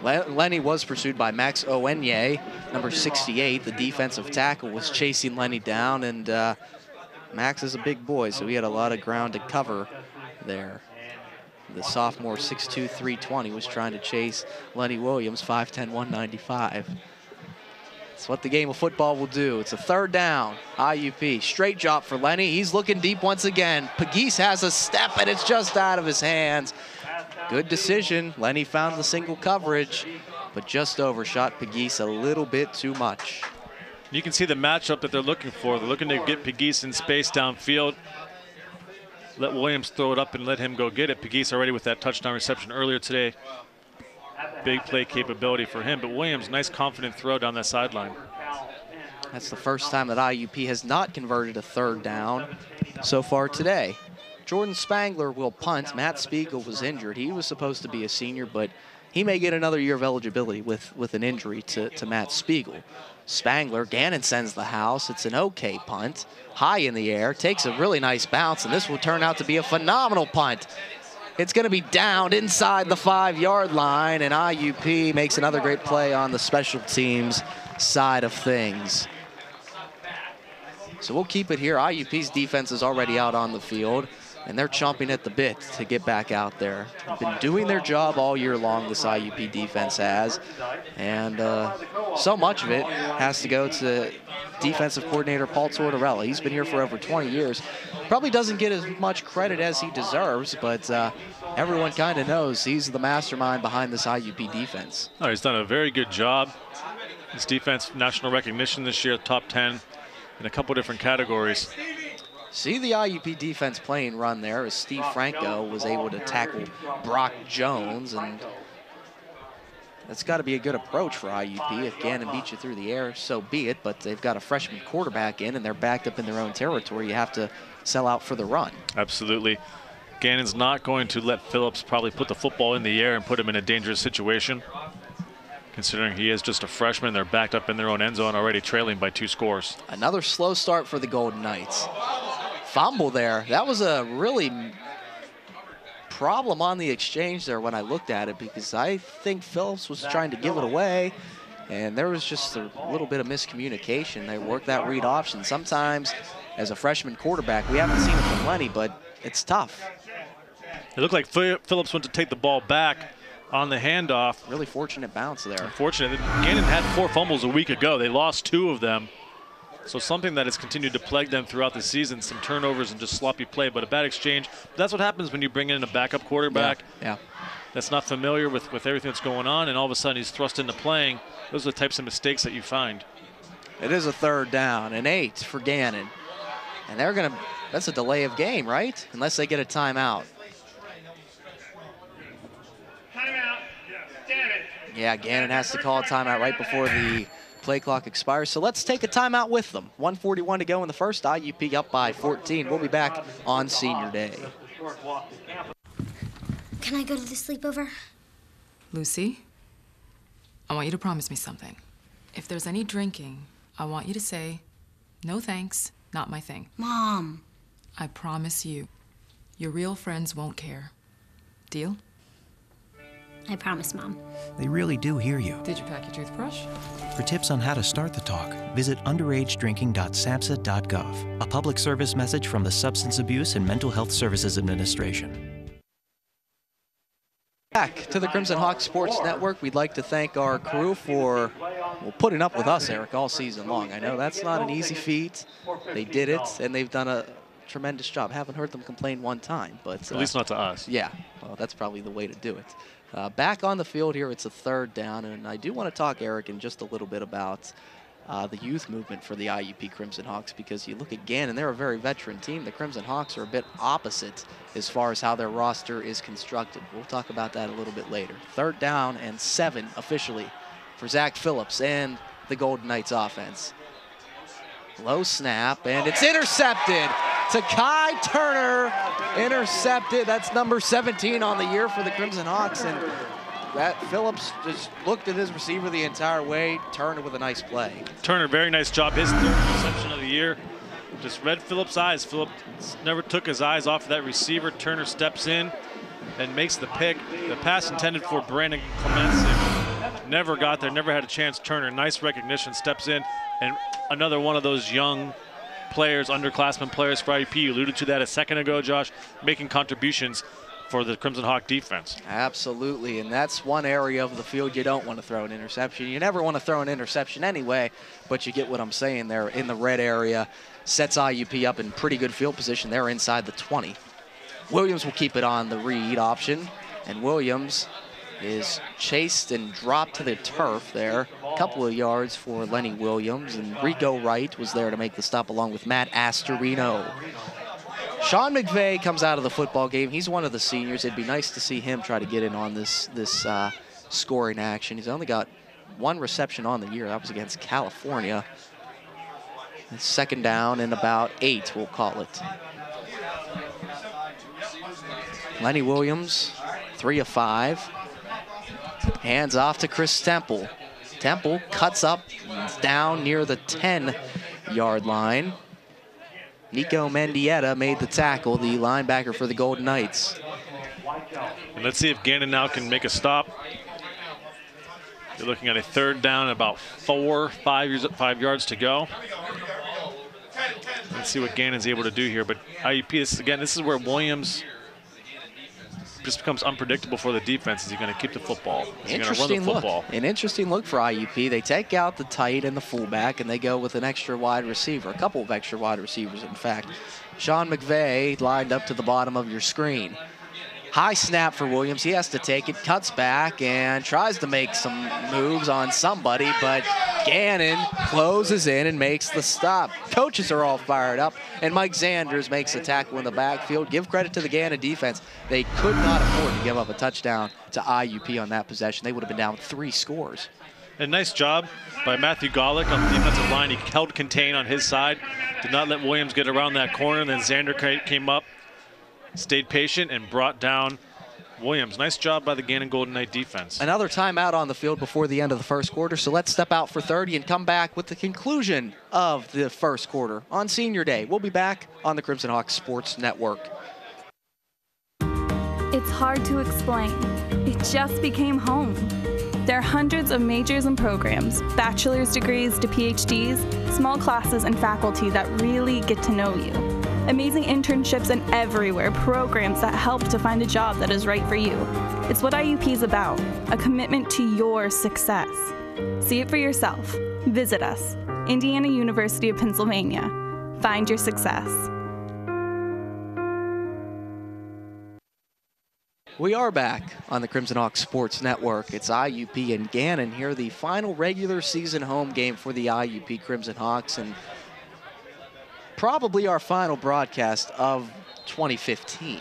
S2: Lenny was pursued by Max Owenye, number 68. The defensive tackle was chasing Lenny down, and uh, Max is a big boy, so he had a lot of ground to cover there. The sophomore 6'2", 320 was trying to chase Lenny Williams, 5'10", 195. That's what the game of football will do. It's a third down, IUP. Straight drop for Lenny. He's looking deep once again. Pegues has a step, and it's just out of his hands. Good decision. Lenny found the single coverage, but just overshot Pegues a little bit too much.
S3: You can see the matchup that they're looking for. They're looking to get Pegues in space downfield. Let Williams throw it up and let him go get it. Pegues already with that touchdown reception earlier today. Big play capability for him, but Williams, nice confident throw down that sideline.
S2: That's the first time that IUP has not converted a third down so far today. Jordan Spangler will punt. Matt Spiegel was injured. He was supposed to be a senior, but he may get another year of eligibility with, with an injury to, to Matt Spiegel. Spangler, Gannon sends the house. It's an okay punt. High in the air, takes a really nice bounce, and this will turn out to be a phenomenal punt. It's going to be down inside the five-yard line, and IUP makes another great play on the special teams side of things. So we'll keep it here. IUP's defense is already out on the field and they're chomping at the bit to get back out there. Been doing their job all year long, this IUP defense has, and uh, so much of it has to go to defensive coordinator Paul Tortorella. He's been here for over 20 years. Probably doesn't get as much credit as he deserves, but uh, everyone kind of knows he's the mastermind behind this IUP defense.
S3: Oh, he's done a very good job. His defense, national recognition this year, top 10 in a couple different categories.
S2: See the IUP defense playing run there as Steve Franco was able to tackle Brock Jones, and that's got to be a good approach for IUP. If Gannon beats you through the air, so be it, but they've got a freshman quarterback in, and they're backed up in their own territory. You have to sell out for the run.
S3: Absolutely. Gannon's not going to let Phillips probably put the football in the air and put him in a dangerous situation, considering he is just a freshman. They're backed up in their own end zone already trailing by two scores.
S2: Another slow start for the Golden Knights fumble there. That was a really problem on the exchange there when I looked at it because I think Phillips was trying to give it away and there was just a little bit of miscommunication. They worked that read option. Sometimes as a freshman quarterback, we haven't seen it from Lenny, but it's tough.
S3: It looked like Phillips went to take the ball back on the handoff.
S2: Really fortunate bounce there.
S3: Unfortunate. Gannon had four fumbles a week ago. They lost two of them. So something that has continued to plague them throughout the season, some turnovers and just sloppy play, but a bad exchange. That's what happens when you bring in a backup quarterback.
S2: Yeah. yeah.
S3: That's not familiar with, with everything that's going on, and all of a sudden he's thrust into playing. Those are the types of mistakes that you find.
S2: It is a third down, an eight for Gannon. And they're going to, that's a delay of game, right? Unless they get a timeout.
S6: Timeout.
S2: Yeah, Gannon has to call a timeout right before the play clock expires. So let's take a timeout with them. 141 to go in the first. IUP up by 14. We'll be back on senior day.
S15: Can I go to the sleepover?
S16: Lucy, I want you to promise me something. If there's any drinking, I want you to say, no thanks, not my thing.
S15: Mom.
S16: I promise you, your real friends won't care. Deal?
S15: I promise, Mom.
S17: They really do hear you.
S16: Did you pack your toothbrush?
S17: For tips on how to start the talk, visit underagedrinking.samhsa.gov. A public service message from the Substance Abuse and Mental Health Services Administration.
S2: Back to the Crimson Hawk Sports Network. We'd like to thank our crew for well, putting up with us, Eric, all season long. I know that's not an easy feat. They did it, and they've done a tremendous job. Haven't heard them complain one time, but
S3: At least uh, not to us.
S2: Yeah, well, that's probably the way to do it. Uh, back on the field here, it's a third down, and I do want to talk, Eric, in just a little bit about uh, the youth movement for the IUP Crimson Hawks because you look at and they're a very veteran team. The Crimson Hawks are a bit opposite as far as how their roster is constructed. We'll talk about that a little bit later. Third down and seven officially for Zach Phillips and the Golden Knights offense. Low snap, and it's intercepted. To Kai Turner, intercepted. That's number 17 on the year for the Crimson Hawks, and that Phillips just looked at his receiver the entire way, Turner with a nice play.
S3: Turner, very nice job. His third reception of the year. Just read Phillips' eyes. Phillips never took his eyes off of that receiver. Turner steps in and makes the pick. The pass intended for Brandon Clements. Never got there, never had a chance. Turner, nice recognition, steps in. And another one of those young players, underclassmen players for IUP. You alluded to that a second ago, Josh, making contributions for the Crimson Hawk defense.
S2: Absolutely, and that's one area of the field you don't want to throw an interception. You never want to throw an interception anyway, but you get what I'm saying there in the red area. Sets IUP up in pretty good field position. They're inside the 20. Williams will keep it on the read option, and Williams is chased and dropped to the turf there. A couple of yards for Lenny Williams, and Rico Wright was there to make the stop along with Matt Astorino. Sean McVeigh comes out of the football game. He's one of the seniors. It'd be nice to see him try to get in on this this uh, scoring action. He's only got one reception on the year. That was against California. It's second down and about eight, we'll call it. Lenny Williams, three of five. Hands off to Chris Temple. Temple cuts up down near the 10-yard line. Nico Mendieta made the tackle, the linebacker for the Golden Knights.
S3: And let's see if Gannon now can make a stop. You're looking at a third down, about four, five, years, five yards to go. Let's see what Gannon's able to do here. But IUP, this, again, this is where Williams just becomes unpredictable for the defense. Is he going to keep the football? Is he run the football?
S2: Look. An interesting look for IUP. They take out the tight and the fullback, and they go with an extra wide receiver, a couple of extra wide receivers, in fact. Sean McVeigh lined up to the bottom of your screen. High snap for Williams. He has to take it, cuts back, and tries to make some moves on somebody, but Gannon closes in and makes the stop. Coaches are all fired up, and Mike Zanders makes a tackle in the backfield. Give credit to the Gannon defense. They could not afford to give up a touchdown to IUP on that possession. They would have been down three scores.
S3: And nice job by Matthew Golick on the defensive line. He held contain on his side, did not let Williams get around that corner. And then Xander came up, stayed patient, and brought down Williams. Nice job by the Gannon Golden Knight defense.
S2: Another timeout on the field before the end of the first quarter. So let's step out for 30 and come back with the conclusion of the first quarter on Senior Day. We'll be back on the Crimson Hawks Sports Network.
S4: It's hard to explain. It just became home. There are hundreds of majors and programs, bachelor's degrees to PhDs, small classes and faculty that really get to know you. Amazing internships and everywhere programs that help to find a job that is right for you. It's what IUP is about, a commitment to your success. See it for yourself. Visit us, Indiana University of Pennsylvania. Find your success.
S2: We are back on the Crimson Hawk Sports Network. It's IUP and Gannon here, the final regular season home game for the IUP Crimson Hawks. And probably our final broadcast of 2015.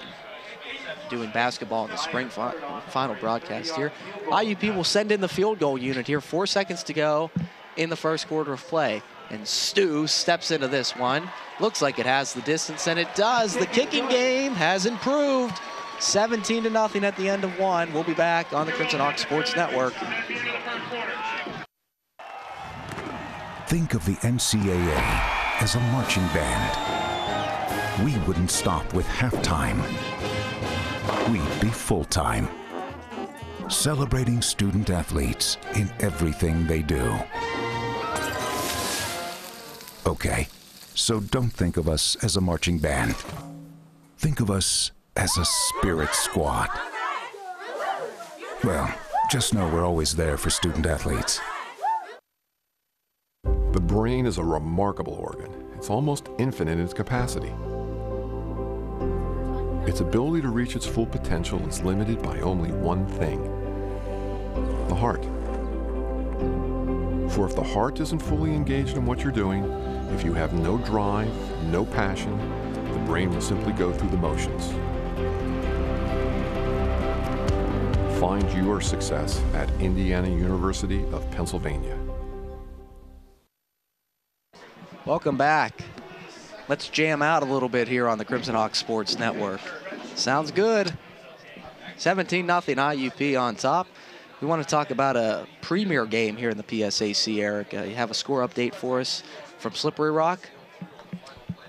S2: Doing basketball in the spring fi final broadcast here. IUP will send in the field goal unit here. Four seconds to go in the first quarter of play. And Stu steps into this one. Looks like it has the distance, and it does. The kicking game has improved. 17 to nothing at the end of one. We'll be back on the Crimson Hawk Sports Network.
S18: Think of the NCAA as a marching band. We wouldn't stop with halftime. We'd be full-time. Celebrating student athletes in everything they do. Okay, so don't think of us as a marching band. Think of us as a spirit squad. Well, just know we're always there for student athletes.
S19: The brain is a remarkable organ. It's almost infinite in its capacity. Its ability to reach its full potential is limited by only one thing the heart. For if the heart isn't fully engaged in what you're doing, if you have no drive, no passion, the brain will simply go through the motions. Find your success at Indiana University of Pennsylvania.
S2: Welcome back. Let's jam out a little bit here on the Crimson Hawk Sports Network. Sounds good. 17 0 IUP on top. We want to talk about a premier game here in the PSAC, Eric. Uh, you have a score update for us from Slippery Rock?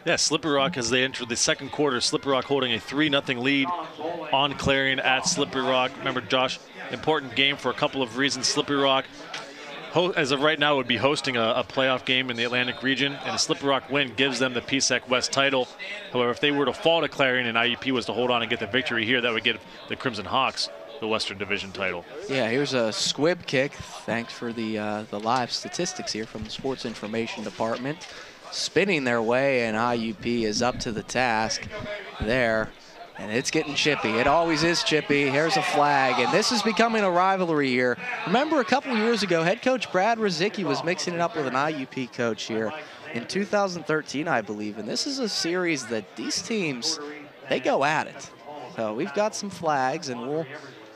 S3: Yeah, Slippery Rock as they enter the second quarter. Slippery Rock holding a 3 0 lead on Clarion at Slippery Rock. Remember, Josh, important game for a couple of reasons. Slippery Rock, as of right now, would be hosting a, a, playoff game in the Atlantic region, and a Slippery Rock win gives them the PSAC West title. However, if they were to fall to Clarion and IUP was to hold on and get the victory here, that would give the Crimson Hawks the Western Division title.
S2: Yeah, here's a squib kick. Thanks for the uh, the live statistics here from the Sports Information Department spinning their way, and IUP is up to the task there. And it's getting chippy. It always is chippy. Here's a flag, and this is becoming a rivalry here. Remember a couple years ago, head coach Brad Rozicki was mixing it up with an IUP coach here in 2013, I believe. And this is a series that these teams, they go at it. So we've got some flags, and we'll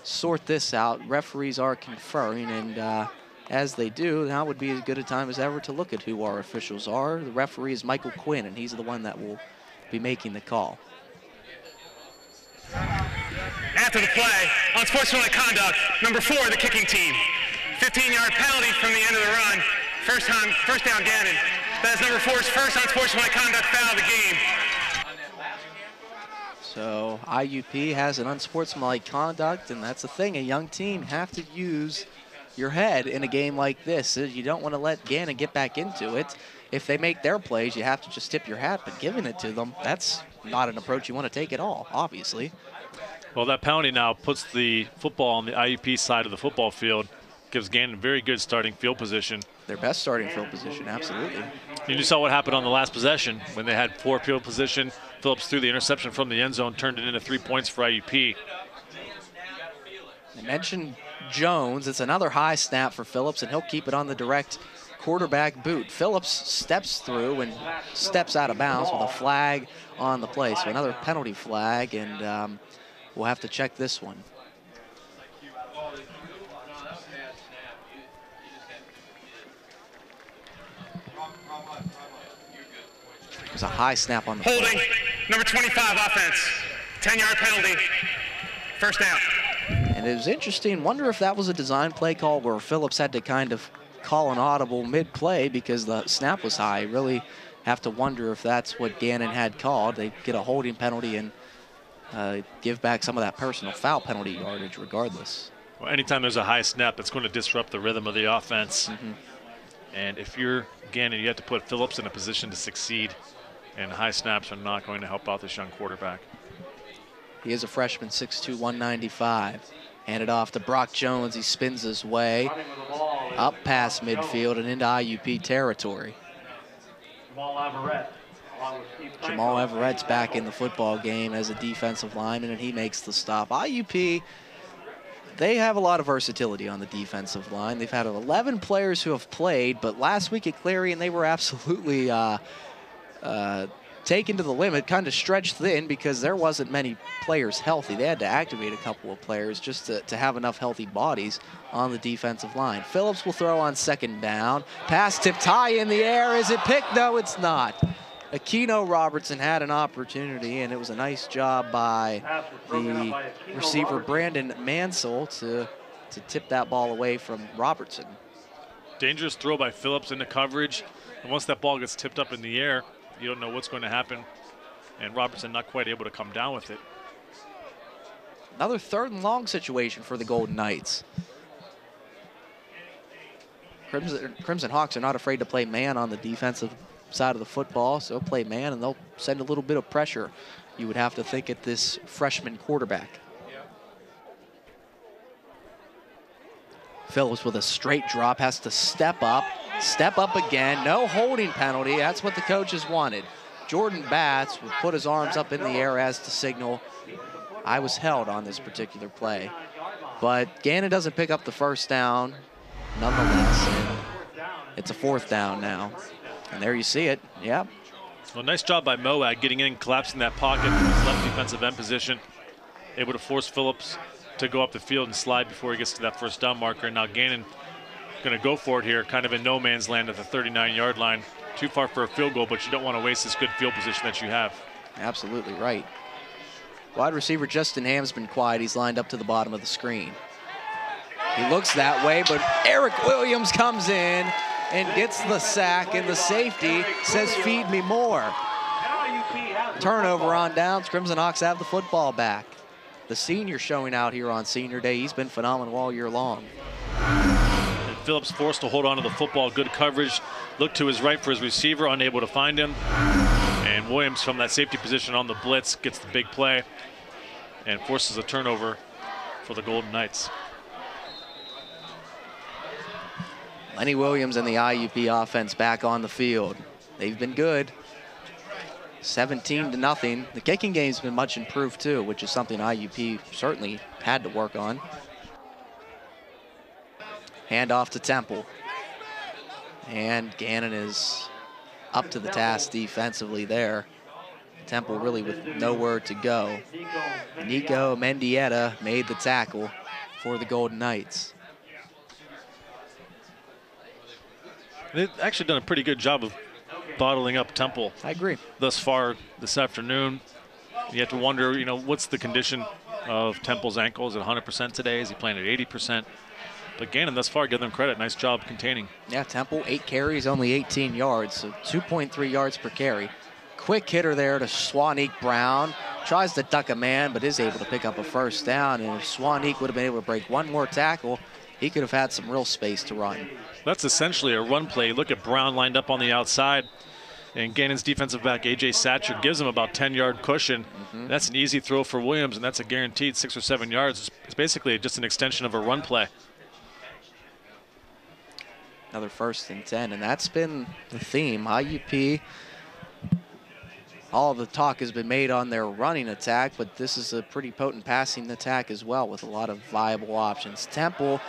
S2: sort this out. Referees are conferring, and uh, as they do, now would be as good a time as ever to look at who our officials are. The referee is Michael Quinn, and he's the one that will be making the call.
S8: After the play, unsportsmanlike conduct, number four, the kicking team. 15-yard penalty from the end of the run. First, time, first down, Gannon. That is number four's first unsportsmanlike conduct foul of the game.
S2: So IUP has an unsportsmanlike conduct, and that's the thing. A young team have to use your head in a game like this. Uh, you don't want to let Gannon get back into it. If they make their plays, you have to just tip your hat, but giving it to them, that's not an approach you want to take at all, obviously.
S3: Well, that penalty now puts the football on the IUP side of the football field, gives Gannon very good starting field position.
S2: Their best starting field position, absolutely.
S3: You just saw what happened on the last possession when they had four field position. Phillips threw the interception from the end zone, turned it into three points for IUP.
S2: I mentioned Jones. It's another high snap for Phillips, and he'll keep it on the direct quarterback boot. Phillips steps through and steps out of bounds with a flag on the play. So another penalty flag, and um, we'll have to check this one. There's a high snap on the
S8: Holding,
S2: play.
S8: number 25 offense. 10-yard penalty. First down.
S2: And it was interesting. Wonder if that was a design play call where Phillips had to kind of call an audible mid-play because the snap was high. Really have to wonder if that's what Gannon had called. They get a holding penalty and uh, give back some of that personal foul penalty yardage regardless.
S3: Well, anytime there's a high snap, it's going to disrupt the rhythm of the offense.
S2: Mm -hmm.
S3: And if you're Gannon, you have to put Phillips in a position to succeed. And high snaps are not going to help out this young quarterback.
S2: He is a freshman, 6'2", 195. Handed off to Brock Jones. He spins his way up past midfield and into IUP territory. Jamal Everett. Jamal Everett's back in the football game as a defensive lineman, and he makes the stop. IUP, they have a lot of versatility on the defensive line. They've had 11 players who have played, but last week at Clarion, they were absolutely uh, uh, taken to the limit, kind of stretched thin because there wasn't many players healthy. They had to activate a couple of players just to, to have enough healthy bodies on the defensive line. Phillips will throw on second down. Pass tipped high in the air. Is it picked? No, it's not. Aquino Robertson had an opportunity, and it was a nice job by the receiver Brandon Mansell to, to tip that ball away from Robertson.
S3: Dangerous throw by Phillips into coverage. And once that ball gets tipped up in the air, you don't know what's going to happen. And Robertson not quite able to come down with it.
S2: Another third and long situation for the Golden Knights. Crimson, Crimson Hawks are not afraid to play man on the defensive side of the football, so they'll play man and they'll send a little bit of pressure, you would have to think, at this freshman quarterback. Phillips with a straight drop has to step up, step up again. No holding penalty. That's what the coaches wanted. Jordan Batts would put his arms up in the air as to signal, I was held on this particular play. But Gannon doesn't pick up the first down nonetheless. It's a fourth down now. And there you see it. Yep.
S3: Well, nice job by Moag getting in, collapsing that pocket from his left defensive end position. Able to force Phillips to go up the field and slide before he gets to that first down marker. And now Gannon going to go for it here, kind of in no man's land at the 39-yard line. Too far for a field goal, but you don't want to waste this good field position that you have.
S2: Absolutely right. Wide receiver Justin Ham's been quiet. He's lined up to the bottom of the screen. He looks that way, but Eric Williams comes in and gets the sack, and the safety says, feed me more. Turnover on downs. Crimson Hawks have the football back. The senior showing out here on senior day. He's been phenomenal all year long.
S3: And Phillips forced to hold on to the football. Good coverage. Look to his right for his receiver, unable to find him. And Williams from that safety position on the blitz gets the big play and forces a turnover for the Golden Knights.
S2: Lenny Williams and the IUP offense back on the field. They've been good. 17 to nothing. The kicking game's been much improved too, which is something IUP certainly had to work on. Hand off to Temple. And Gannon is up to the task defensively there. Temple really with nowhere to go. Nico Mendieta made the tackle for the Golden Knights.
S3: They've actually done a pretty good job of bottling up Temple.
S2: I agree.
S3: Thus far this afternoon. You have to wonder, you know, what's the condition of Temple's ankle? Is it 100% today? Is he playing at 80%? But Gannon, thus far, give them credit. Nice job containing.
S2: Yeah, Temple, eight carries, only 18 yards, so 2.3 yards per carry. Quick hitter there to Swaneek Brown. Tries to duck a man, but is able to pick up a first down. And if Swaneek would have been able to break one more tackle, he could have had some real space to run.
S3: That's essentially a run play. Look at Brown lined up on the outside. And Gannon's defensive back, A.J. Satcher, gives him about 10-yard cushion. Mm -hmm. That's an easy throw for Williams, and that's a guaranteed six or seven yards. It's basically just an extension of a run play.
S2: Another first and 10, and that's been the theme. IUP, all the talk has been made on their running attack, but this is a pretty potent passing attack as well with a lot of viable options. Temple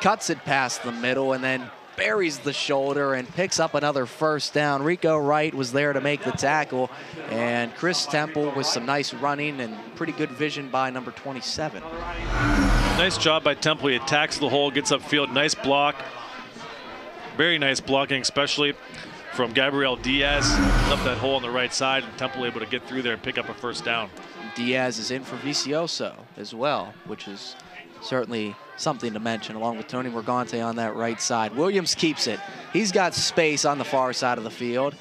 S2: cuts it past the middle and then buries the shoulder and picks up another first down. Rico Wright was there to make the tackle, and Chris Temple with some nice running and pretty good vision by number 27.
S3: Nice job by Temple. He attacks the hole, gets upfield. Nice block. Very nice blocking, especially from Gabriel Diaz. Up that hole on the right side, and Temple able to get through there and pick up a first down.
S2: Diaz is in for Vicioso as well, which is certainly something to mention, along with Tony Morgante on that right side. Williams keeps it. He's got space on the far side of the field.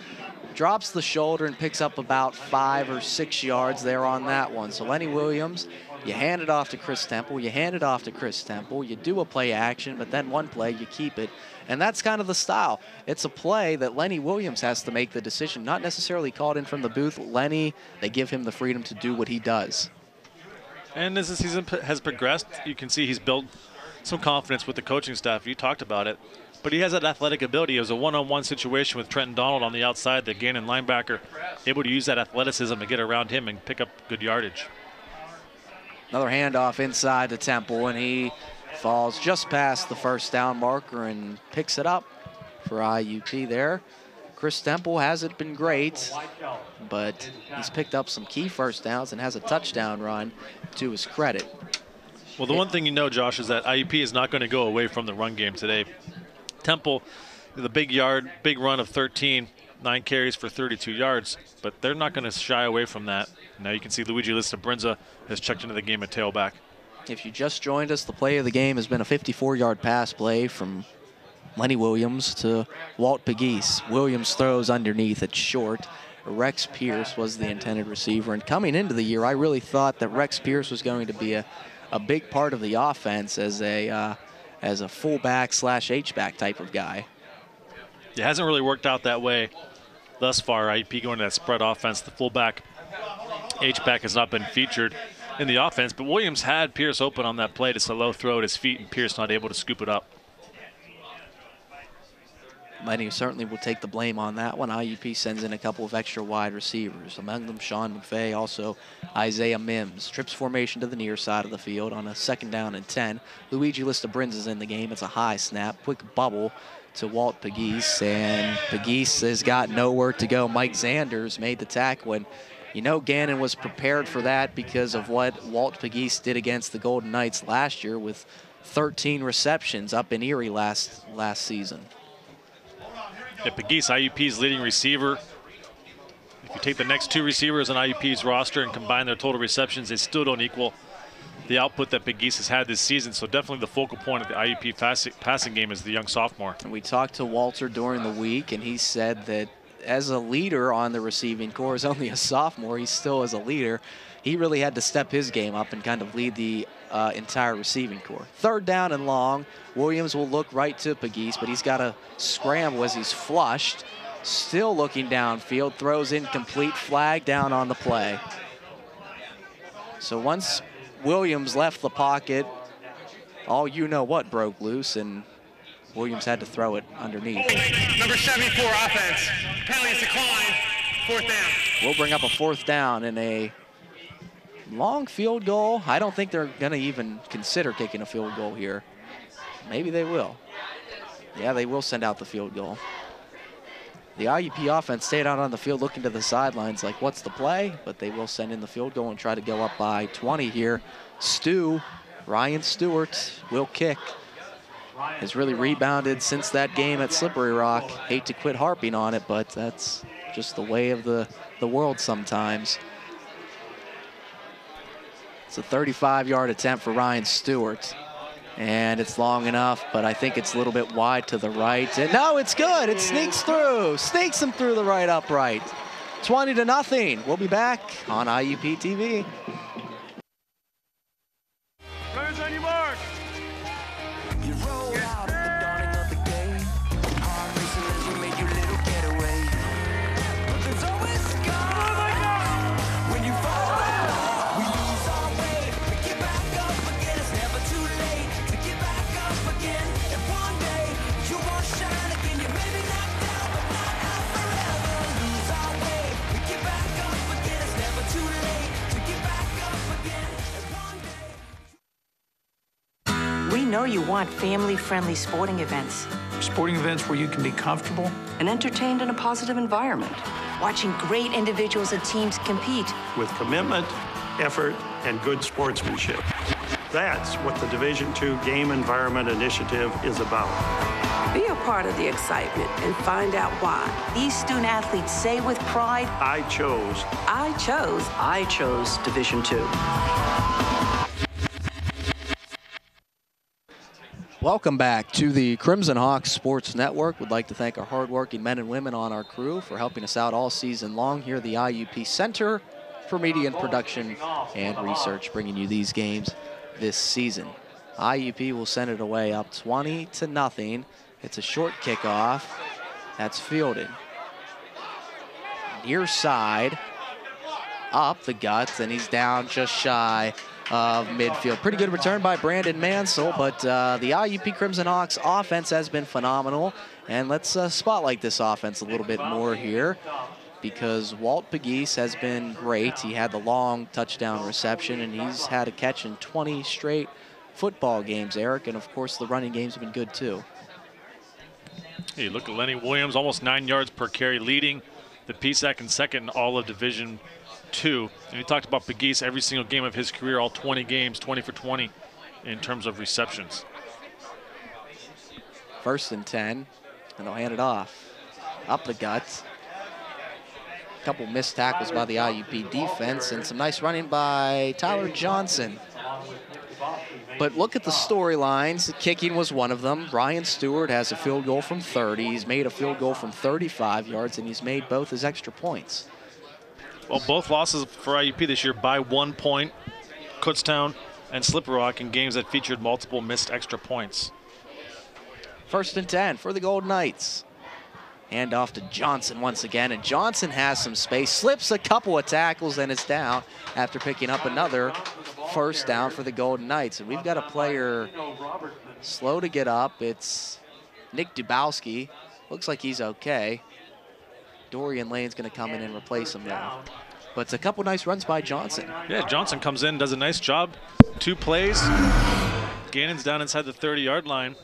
S2: Drops the shoulder and picks up about five or six yards there on that one. So Lenny Williams, you hand it off to Chris Temple, you hand it off to Chris Temple, you do a play action, but then one play, you keep it. And that's kind of the style. It's a play that Lenny Williams has to make the decision, not necessarily called in from the booth. Lenny, they give him the freedom to do what he does.
S3: And as the season has progressed, you can see he's built some confidence with the coaching staff. You talked about it. But he has that athletic ability. It was a one-on-one situation with Trenton Donald on the outside, the Gannon linebacker, able to use that athleticism to get around him and pick up good yardage.
S2: Another handoff inside the Temple, and he falls just past the first down marker and picks it up for IUP there. Chris Temple hasn't been great, but he's picked up some key first downs and has a touchdown run to his credit.
S3: Well, the one thing you know, Josh, is that IUP is not going to go away from the run game today. Temple, the big yard, big run of 13, nine carries for 32 yards, but they're not going to shy away from that. Now you can see Luigi Listabrinza has checked into the game at tailback.
S2: If you just joined us, the play of the game has been a 54-yard pass play from Lenny Williams to Walt Pegues. Williams throws underneath, it's short. Rex Pierce was the intended receiver. And coming into the year, I really thought that Rex Pierce was going to be a, a big part of the offense as a uh, as a fullback slash H-back type of guy.
S3: It hasn't really worked out that way thus far. IUP going to that spread offense. The fullback H-back has not been featured in the offense, but Williams had Pierce open on that play. It's a low throw at his feet, and Pierce not able to scoop it up.
S2: Lenny certainly will take the blame on that one. IUP sends in a couple of extra wide receivers, among them Sean McVeigh, also Isaiah Mims. Trips formation to the near side of the field on a second down and 10. Luigi Listabrinza is in the game. It's a high snap, quick bubble to Walt Pegues, and Pegues has got nowhere to go. Mike Zanders made the tackle, and you know Gannon was prepared for that because of what Walt Pegues did against the Golden Knights last year with 13 receptions up in Erie last last season.
S3: At Pegues, IUP's leading receiver. If you take the next two receivers on IUP's roster and combine their total receptions, they still don't equal the output that Pegues has had this season. So definitely the focal point of the IUP passing game is the young sophomore.
S2: And we talked to Walter during the week, and he said that as a leader on the receiving corps, as only a sophomore, he still is a leader. He really had to step his game up and kind of lead the uh, entire receiving corps. Third down and long. Williams will look right to Pegues, but he's got to scramble as he's flushed. Still looking downfield, throws incomplete, flag down on the play. So once Williams left the pocket, all you know what broke loose, and Williams had to throw it underneath.
S8: Number 74 offense. Penalties decline. Fourth down.
S2: We'll bring up a fourth down in a long field goal. I don't think they're going to even consider kicking a field goal here. Maybe they will. Yeah, they will send out the field goal. The IUP offense stayed out on the field looking to the sidelines like, what's the play? But they will send in the field goal and try to go up by 20 here. Stu, Ryan Stewart will kick. Has really rebounded since that game at Slippery Rock. Hate to quit harping on it, but that's just the way of the, the world sometimes. It's a 35-yard attempt for Ryan Stewart. And it's long enough, but I think it's a little bit wide to the right. And no, it's good. It sneaks through. Sneaks him through the right upright. 20 to nothing. We'll be back on IUP TV.
S20: We
S21: know you want family-friendly sporting events.
S22: Sporting events where you can be comfortable.
S21: And entertained in a positive environment. Watching great individuals and teams compete.
S23: with commitment, effort, and good sportsmanship. That's what the Division II Game Environment Initiative is about.
S21: Be a part of the excitement and find out why. These student athletes say with pride,
S23: I chose.
S21: I chose.
S22: I chose Division II.
S2: Welcome back to the Crimson Hawks Sports Network. We'd like to thank our hardworking men and women on our crew for helping us out all season long here at the IUP Center for Media and Production and Research, bringing you these games this season. IUP will send it away up 20 to nothing. It's a short kickoff. That's fielded. Near side, up the guts, and he's down just shy of midfield. Pretty good return by Brandon Mansell, but uh, the IUP Crimson Hawks offense has been phenomenal. And let's uh, spotlight this offense a little bit more here because Walt Pegues has been great. He had the long touchdown reception, and he's had a catch in 20 straight football games, Eric. And of course, the running games have been good too.
S3: Hey, look at Lenny Williams, almost nine yards per carry, leading the PSAC and second in all of Division Two. And he talked about Pegues every single game of his career, all 20 games, 20 for 20 in terms of receptions.
S2: First and 10, and they'll hand it off. Up the guts. A couple missed tackles by the IUP defense and some nice running by Tyler Johnson. But look at the storylines. Kicking was one of them. Ryan Stewart has a field goal from 30. He's made a field goal from 35 yards, and he's made both his extra points.
S3: Well, both losses for IUP this year by one point. Kutztown and Slippery Rock in games that featured multiple missed extra points.
S2: First and 10 for the Golden Knights. Hand off to Johnson once again, and Johnson has some space, slips a couple of tackles, and is down after picking up another first down for the Golden Knights. And we've got a player slow to get up. It's Nick Dubowski. Looks like he's okay. Dorian Lane's going to come in and replace him now. But it's a couple nice runs by Johnson.
S3: Yeah, Johnson comes in, does a nice job. Two plays. Gannon's down inside the 30-yard line.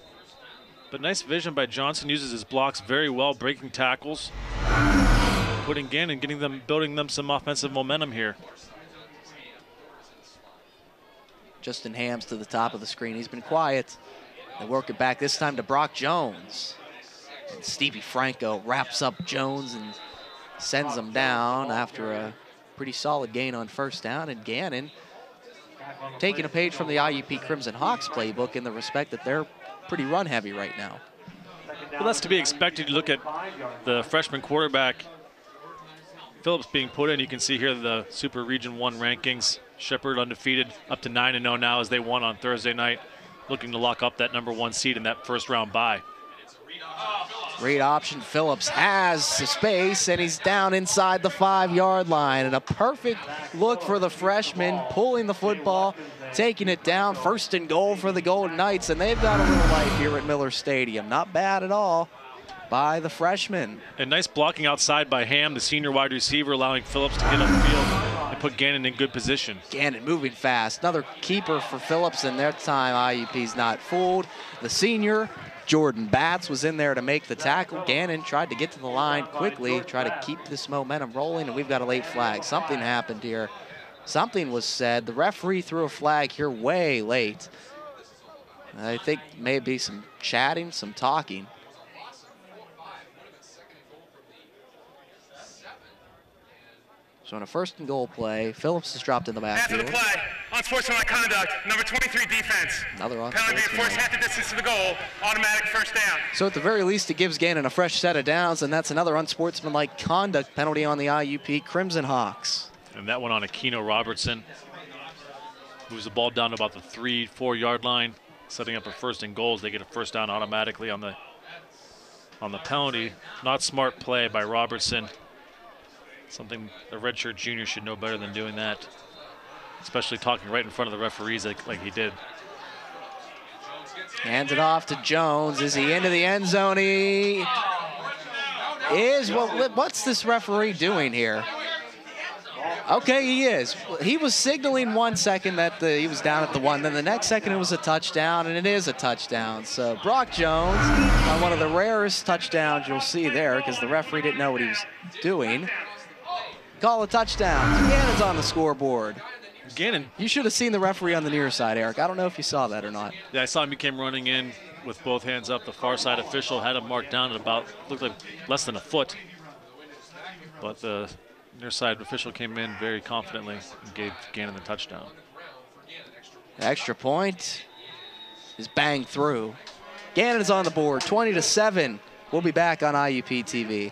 S3: But nice vision by Johnson, uses his blocks very well, breaking tackles. Putting Gannon, getting them, building them some offensive momentum here.
S2: Justin Hams to the top of the screen. He's been quiet. They work it back this time to Brock Jones. And Stevie Franco wraps up Jones and sends him down after a pretty solid gain on first down. And Gannon taking a page from the IUP Crimson Hawks playbook in the respect that they're pretty run heavy right now.
S3: Well, that's to be expected. You look at the freshman quarterback, Phillips being put in. You can see here the Super Region 1 rankings. Shepherd undefeated, up to 9 0 now as they won on Thursday night, looking to lock up that number one seed in that first round bye.
S2: Great option. Phillips has the space, and he's down inside the five yard line. And a perfect look for the freshman, pulling the football, taking it down. First and goal for the Golden Knights, and they've got a little life here at Miller Stadium. Not bad at all by the freshman.
S3: And nice blocking outside by Ham, the senior wide receiver, allowing Phillips to get upfield and put Gannon in good position.
S2: Gannon moving fast. Another keeper for Phillips, and that time IUP's not fooled. The senior, Jordan Batts, was in there to make the tackle. Gannon tried to get to the line quickly, try to keep this momentum rolling, and we've got a late flag. Something happened here. Something was said. The referee threw a flag here way late. I think maybe some chatting, some talking. So on a first and goal play, Phillips is dropped in the back.
S8: After the play, unsportsmanlike conduct, number 23 defense.
S2: Another on
S8: Penalty being forced half the distance to the goal, automatic first down.
S2: So at the very least, it gives Gannon a fresh set of downs, and that's another unsportsmanlike conduct penalty on the IUP Crimson Hawks.
S3: And that one on Aquino Robertson. Moves the ball down to about the three, four yard line, setting up a first and goals. They get a first down automatically on the on the penalty. Not smart play by Robertson. Something a redshirt junior should know better than doing that. Especially talking right in front of the referees like, like he did.
S2: Hands it off to Jones. Is he into the end zone? He is. What's this referee doing here? Okay, he is. He was signaling one second that the, he was down at the one. Then the next second it was a touchdown, and it is a touchdown. So Brock Jones on one of the rarest touchdowns you'll see there because the referee didn't know what he was doing. Call a touchdown. Gannon's on the scoreboard.
S3: Gannon.
S2: You should have seen the referee on the near side, Eric. I don't know if you saw that or not.
S3: Yeah, I saw him. He came running in with both hands up. The far side official had him marked down at about, looked like less than a foot. But the near side official came in very confidently and gave Gannon the touchdown.
S2: Extra point is banged through. Gannon is on the board, 20 to 7. We'll be back on IUP TV.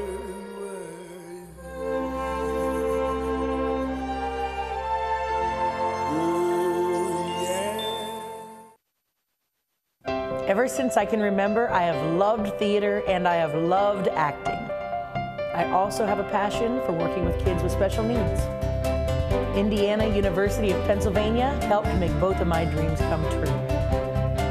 S24: Ever since I can remember, I have loved theater and I have loved acting. I also have a passion for working with kids with special needs. Indiana University of Pennsylvania helped make both of my dreams come true.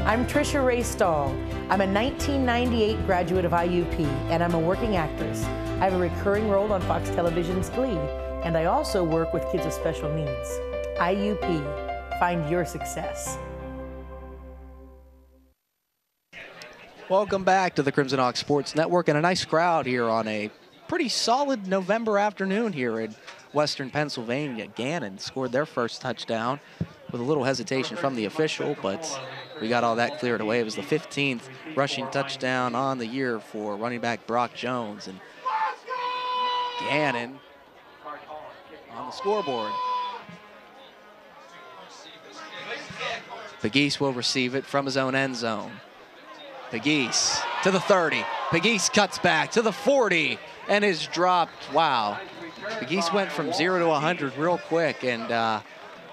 S24: I'm Trisha Rae Stahl. I'm a 1998 graduate of IUP, and I'm a working actress. I have a recurring role on Fox Television's Glee, and I also work with kids with special needs. IUP, find your success.
S2: Welcome back to the Crimson Hawk Sports Network and a nice crowd here on a pretty solid November afternoon here in Western Pennsylvania. Gannon scored their first touchdown with a little hesitation from the official, but we got all that cleared away. It was the 15th rushing touchdown on the year for running back Brock Jones. And Gannon on the scoreboard. Pegues will receive it from his own end zone. Pegues to the 30. Pegues cuts back to the 40 and is dropped. Wow. Pegues went from 0 to 100 real quick and uh,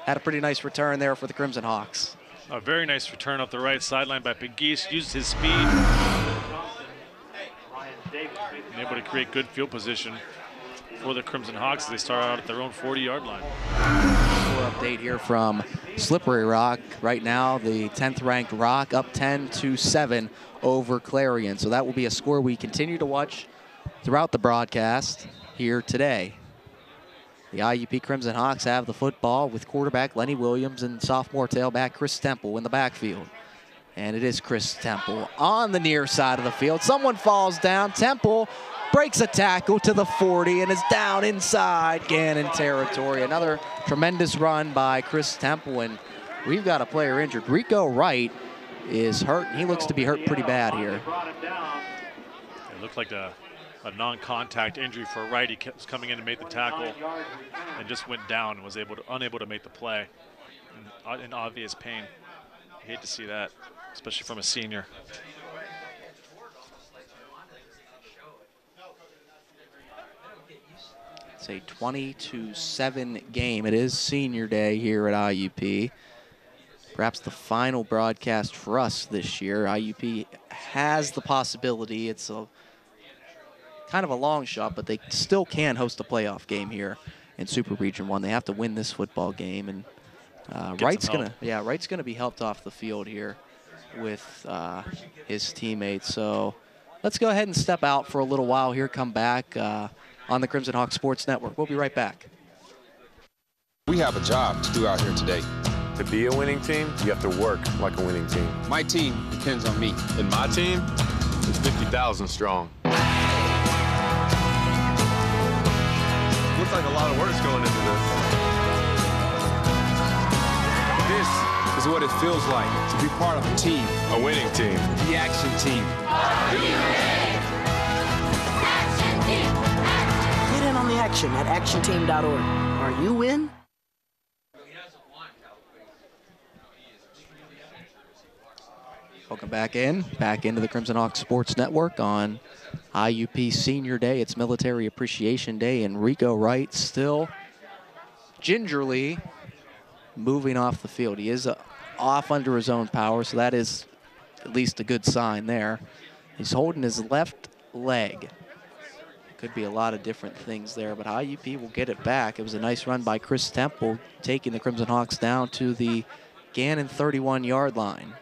S2: had a pretty nice return there for the Crimson Hawks.
S3: A very nice return up the right sideline by Pegues. Used his speed. And able to create good field position for the Crimson Hawks as they start out at their own 40-yard line.
S2: Update here from Slippery Rock. Right now, the 10th ranked Rock up 10 to 7 over Clarion. So that will be a score we continue to watch throughout the broadcast here today. The IUP Crimson Hawks have the football with quarterback Lenny Williams and sophomore tailback Chris Temple in the backfield. And it is Chris Temple on the near side of the field. Someone falls down. Temple breaks a tackle to the 40 and is down inside Gannon territory. Another tremendous run by Chris Temple, and we've got a player injured. Rico Wright is hurt. He looks to be hurt pretty bad here.
S3: It looked like a, a non-contact injury for Wright. He was coming in to make the tackle and just went down and was able to unable to make the play in, in obvious pain. I hate to see that, especially from a senior.
S2: It's a 20 to 7 game. It is senior day here at IUP. Perhaps the final broadcast for us this year. IUP has the possibility. It's a kind of a long shot, but they still can host a playoff game here in Super Region 1. They have to win this football game and uh, Wright's going to yeah, Wright's going to be helped off the field here with uh, his teammates. So let's go ahead and step out for a little while here, come back uh, on the Crimson Hawk Sports Network. We'll be right back.
S25: We have a job to do out here today.
S26: To be a winning team, you have to work like a winning team.
S25: My team depends on me.
S26: And my team is 50,000 strong. Looks like a lot of work's going into this.
S25: This is what it feels like to be part of a team.
S26: A winning team.
S25: The action team.
S27: The action at actionteam.org. Are you in?
S2: Welcome back in, back into the Crimson Hawk Sports Network on IUP Senior Day. It's Military Appreciation Day, and Rico Wright still gingerly moving off the field. He is uh, off under his own power, so that is at least a good sign there. He's holding his left leg. Could be a lot of different things there, but IUP will get it back. It was a nice run by Chris Temple, taking the Crimson Hawks down to the Gannon 31-yard line.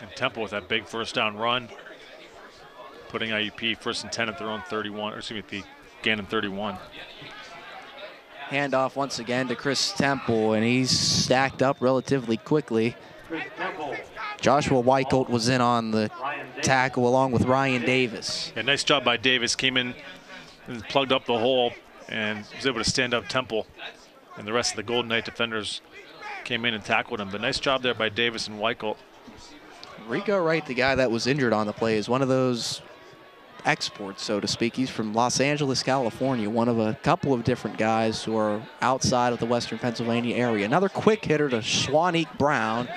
S3: And Temple with that big first down run, putting IUP first and 10 at their own 31, or excuse me, the Gannon 31.
S2: Handoff once again to Chris Temple, and he's stacked up relatively quickly. Joshua Weichelt was in on the tackle along with Ryan Davis.
S3: Yeah, nice job by Davis. Came in and plugged up the hole and was able to stand up Temple. And the rest of the Golden Knight defenders came in and tackled him. But nice job there by Davis and Weichelt.
S2: Rico Wright, the guy that was injured on the play, is one of those exports, so to speak. He's from Los Angeles, California, one of a couple of different guys who are outside of the Western Pennsylvania area. Another quick hitter to Swaneek Brown.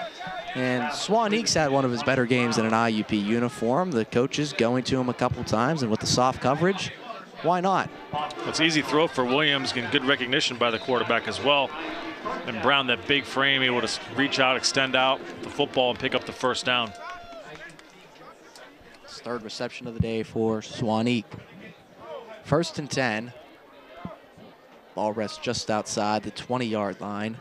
S2: And Swaneek's had one of his better games in an IUP uniform. The coaches going to him a couple times, and with the soft coverage, why not?
S3: It's easy throw for Williams and good recognition by the quarterback as well. And Brown, that big frame, able to reach out, extend out the football, and pick up the first down.
S2: third reception of the day for Swanee. First and 10. Ball rests just outside the 20-yard line.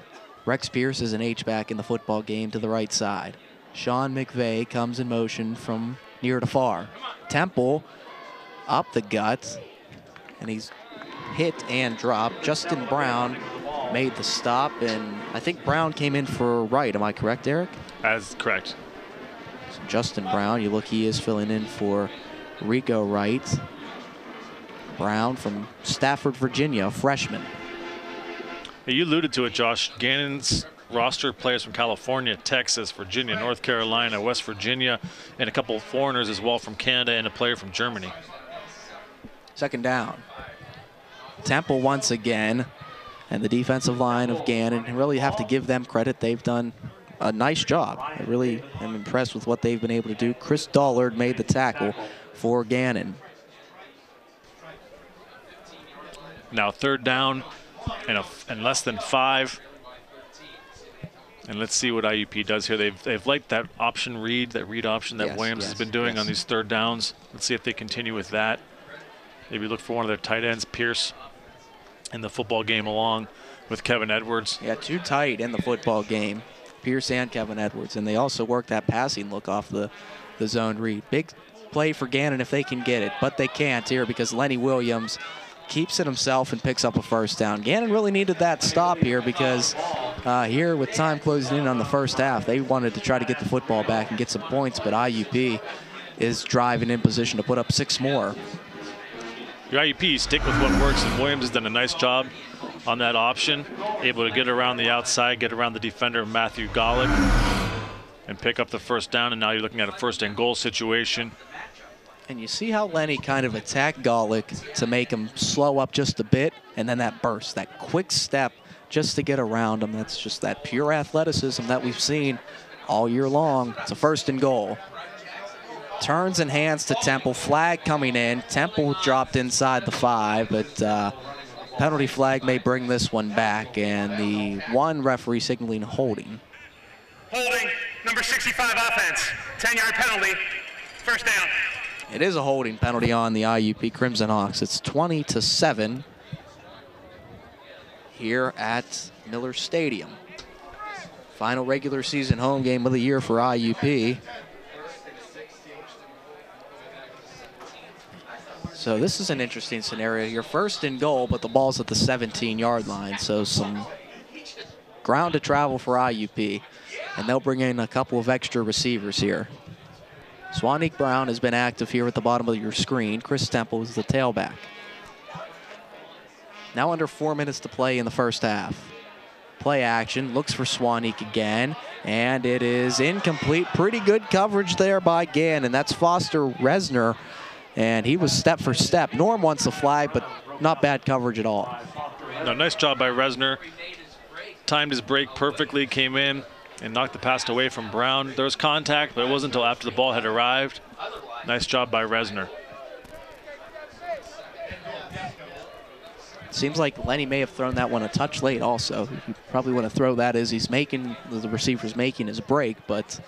S2: Rex Pierce is an H-back in the football game to the right side. Sean McVeigh comes in motion from near to far. Temple up the gut, and he's hit and dropped. Justin Brown made the stop, and I think Brown came in for right. Am I correct, Eric?
S3: That is correct.
S2: So Justin Brown, you look, he is filling in for Rico Wright. Brown from Stafford, Virginia, freshman.
S3: Hey, you alluded to it, Josh. Gannon's roster players from California, Texas, Virginia, North Carolina, West Virginia, and a couple of foreigners as well from Canada and a player from Germany.
S2: Second down. Temple once again, and the defensive line of Gannon. Really have to give them credit. They've done a nice job. I really am impressed with what they've been able to do. Chris Dollard made the tackle for Gannon.
S3: Now third down and, a, and less than five. And let's see what IUP does here. They've, they've liked that option read, that read option that
S2: Yes,
S3: Williams
S2: yes,
S3: has been doing
S2: yes.
S3: on these third downs. Let's see if they continue with that. Maybe look for one of their tight ends, Pierce, in the football game along with Kevin Edwards.
S2: Yeah, too tight in the football game. Pierce and Kevin Edwards. And they also work that passing look off the, the zone read. Big play for Gannon if they can get it, but they can't here because Lenny Williams keeps it himself and picks up a first down. Gannon really needed that stop here because uh, here with time closing in on the first half, they wanted to try to get the football back and get some points, but IUP is driving in position to put up six more.
S3: Your IUP stick with what works, and Williams has done a nice job on that option, able to get around the outside, get around the defender Matthew Golick, and pick up the first down. And now you're looking at a first and goal situation.
S2: And you see how Lenny kind of attacked Golick to make him slow up just a bit, and then that burst, that quick step just to get around him. That's just that pure athleticism that we've seen all year long. It's a first and goal. Turns and hands to Temple. Flag coming in. Temple dropped inside the five, but uh, penalty flag may bring this one back, and the one referee signaling holding.
S8: Holding, number 65 offense, 10-yard penalty, first down.
S2: It is a holding penalty on the IUP Crimson Hawks. It's 20 to 7 here at Miller Stadium. Final regular season home game of the year for IUP. So this is an interesting scenario. You're first in goal, but the ball's at the 17-yard line. So some ground to travel for IUP. And they'll bring in a couple of extra receivers here. Swanik Brown has been active here at the bottom of your screen. Chris Temple is the tailback. Now under four minutes to play in the first half. Play action, looks for Swanik again, and it is incomplete. Pretty good coverage there by Gann, and That's Foster Resner, and he was step for step. Norm wants the flag, but not bad coverage at all.
S3: No, nice job by Resner. Timed his break perfectly, came in and knocked the pass away from Brown. There was contact, but it wasn't until after the ball had arrived. Nice job by Resner.
S2: Seems like Lenny may have thrown that one a touch late also. You probably want to throw that as he's making, the receiver's making his break, but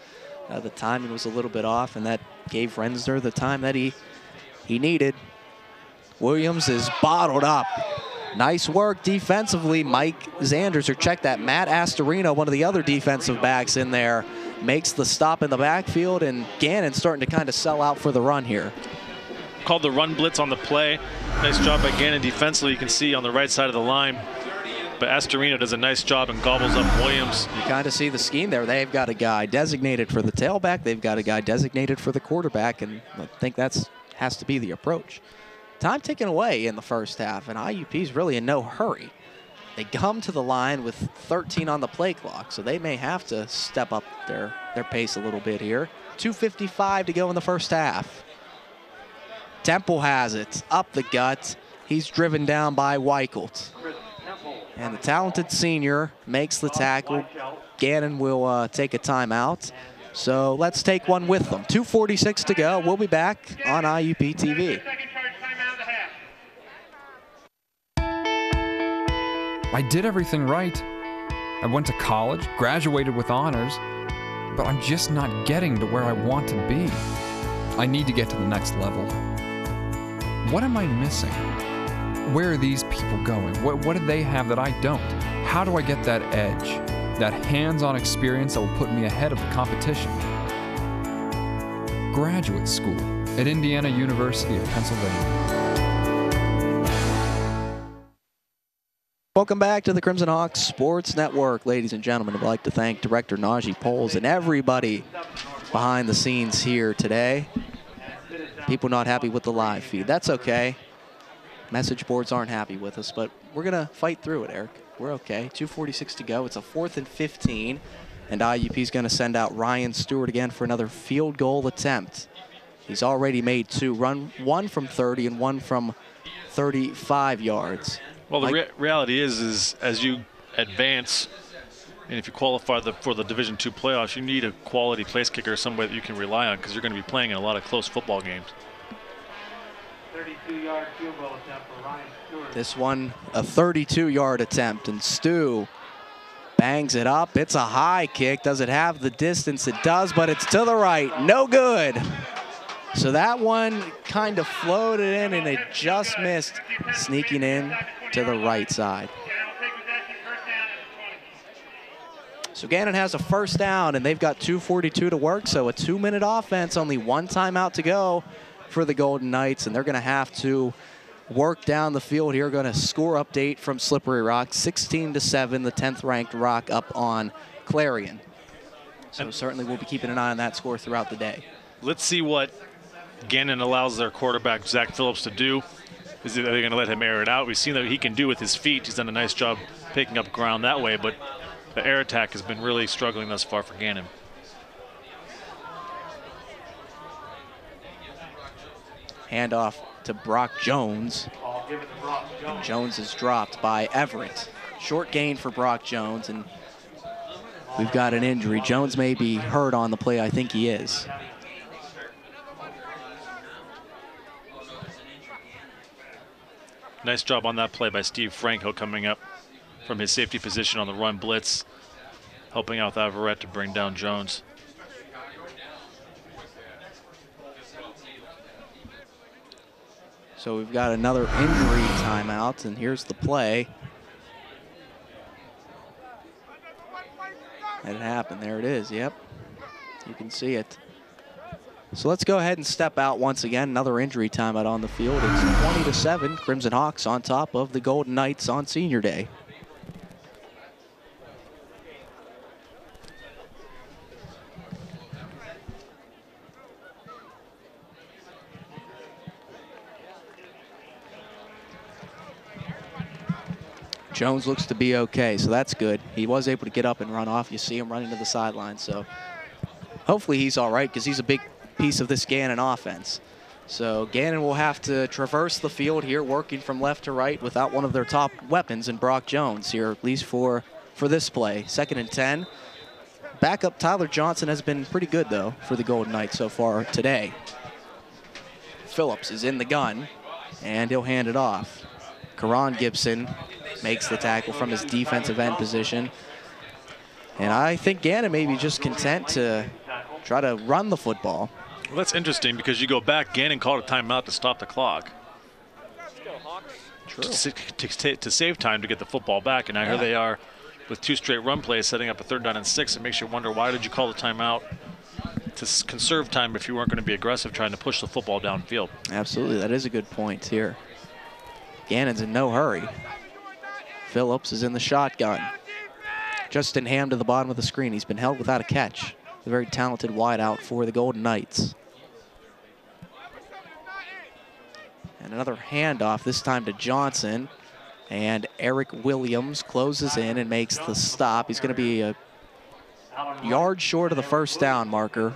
S2: uh, the timing was a little bit off, and that gave Rensner the time that he, he needed. Williams is bottled up. Nice work defensively. Mike Zanders, or check that, Matt Astorino, one of the other defensive backs in there, makes the stop in the backfield, and Gannon starting to kind of sell out for the run here.
S3: Called the run blitz on the play. Nice job by Gannon defensively. You can see on the right side of the line. But Astorino does a nice job and gobbles up Williams.
S2: You kind of see the scheme there. They've got a guy designated for the tailback. They've got a guy designated for the quarterback, and I think that's has to be the approach. Time ticking away in the first half, and IUP's really in no hurry. They come to the line with 13 on the play clock, so they may have to step up their, their pace a little bit here. 2.55 to go in the first half. Temple has it, up the gut. He's driven down by Weichelt. And the talented senior makes the tackle. Gannon will uh, take a timeout. So let's take one with them. 2.46 to go. We'll be back on IUP TV.
S28: I did everything right. I went to college, graduated with honors, but I'm just not getting to where I want to be. I need to get to the next level. What am I missing? Where are these people going? What, what do they have that I don't? How do I get that edge, that hands on experience that will put me ahead of the competition? Graduate school at Indiana University of Pennsylvania.
S2: Welcome back to the Crimson Hawks Sports Network, ladies and gentlemen. I'd like to thank Director Najee Poles and everybody behind the scenes here today. People not happy with the live feed. That's okay. Message boards aren't happy with us, but we're going to fight through it, Eric. We're okay. 2.46 to go. It's a fourth and 15, and IUP is going to send out Ryan Stewart again for another field goal attempt. He's already made two, run one from 30 and one from 35 yards.
S3: Well, the
S2: Mike?
S3: rea- reality is, is as you advance, and if you qualify the, for the Division Two playoffs, you need a quality place kicker, somebody that you can rely on, because you're going to be playing in a lot of close football games.
S6: 32-yard field goal attempt for Ryan Stewart.
S2: This one, a 32-yard attempt, and Stu bangs it up. It's a high kick. Does it have the distance? It does, but it's to the right. No good. So that one kind of floated in, and it just missed, sneaking in to the right side. So Gannon has a first down, and they've got 2.42 to work, so a two-minute offense, only one timeout to go for the Golden Knights, and they're going to have to work down the field here. Going to score update from Slippery Rock, 16 to 7, the 10th ranked Rock up on Clarion. So certainly we'll be keeping an eye on that score throughout the day.
S3: Let's see what Gannon allows their quarterback, Zach Phillips, to do. Is they going to let him air it out? We've seen that he can do with his feet. He's done a nice job picking up ground that way, but the air attack has been really struggling thus far for Gannon.
S2: Handoff to Brock Jones.
S6: Jones.
S2: Jones is dropped by Everett. Short gain for Brock Jones, and we've got an injury. Jones may be hurt on the play. I think he is.
S3: Nice job on that play by Steve Franco coming up from his safety position on the run blitz, helping out with Everett to bring down Jones.
S2: So we've got another injury timeout, and here's the play. It happened. There it is. Yep. You can see it. So let's go ahead and step out once again. Another injury timeout on the field. It's 20 to 7. Crimson Hawks on top of the Golden Knights on senior day. Jones looks to be okay, so that's good. He was able to get up and run off. You see him running to the sideline, so hopefully he's all right because he's a big piece of this Gannon offense. So Gannon will have to traverse the field here, working from left to right without one of their top weapons in Brock Jones here, at least for, for this play. Second and 10. Backup Tyler Johnson has been pretty good, though, for the Golden Knights so far today. Phillips is in the gun, and he'll hand it off. Karan Gibson makes the tackle from his defensive end position. And I think Gannon may be just content to try to run the football.
S3: Well, that's interesting because you go back, Gannon called a timeout to stop the clock.
S2: True.
S3: To, to, to save time to get the football back, and now
S2: Yeah.
S3: here they are with two straight run plays setting up a third down and six. It makes you wonder why did you call the timeout to conserve time if you weren't going to be aggressive trying to push the football downfield.
S2: Absolutely, that is a good point here. Gannon's in no hurry. Phillips is in the shotgun. Justin Ham to the bottom of the screen. He's been held without a catch. A very talented wideout for the Golden Knights. And another handoff, this time to Johnson. And Eric Williams closes in and makes the stop. He's going to be a yard short of the first down marker.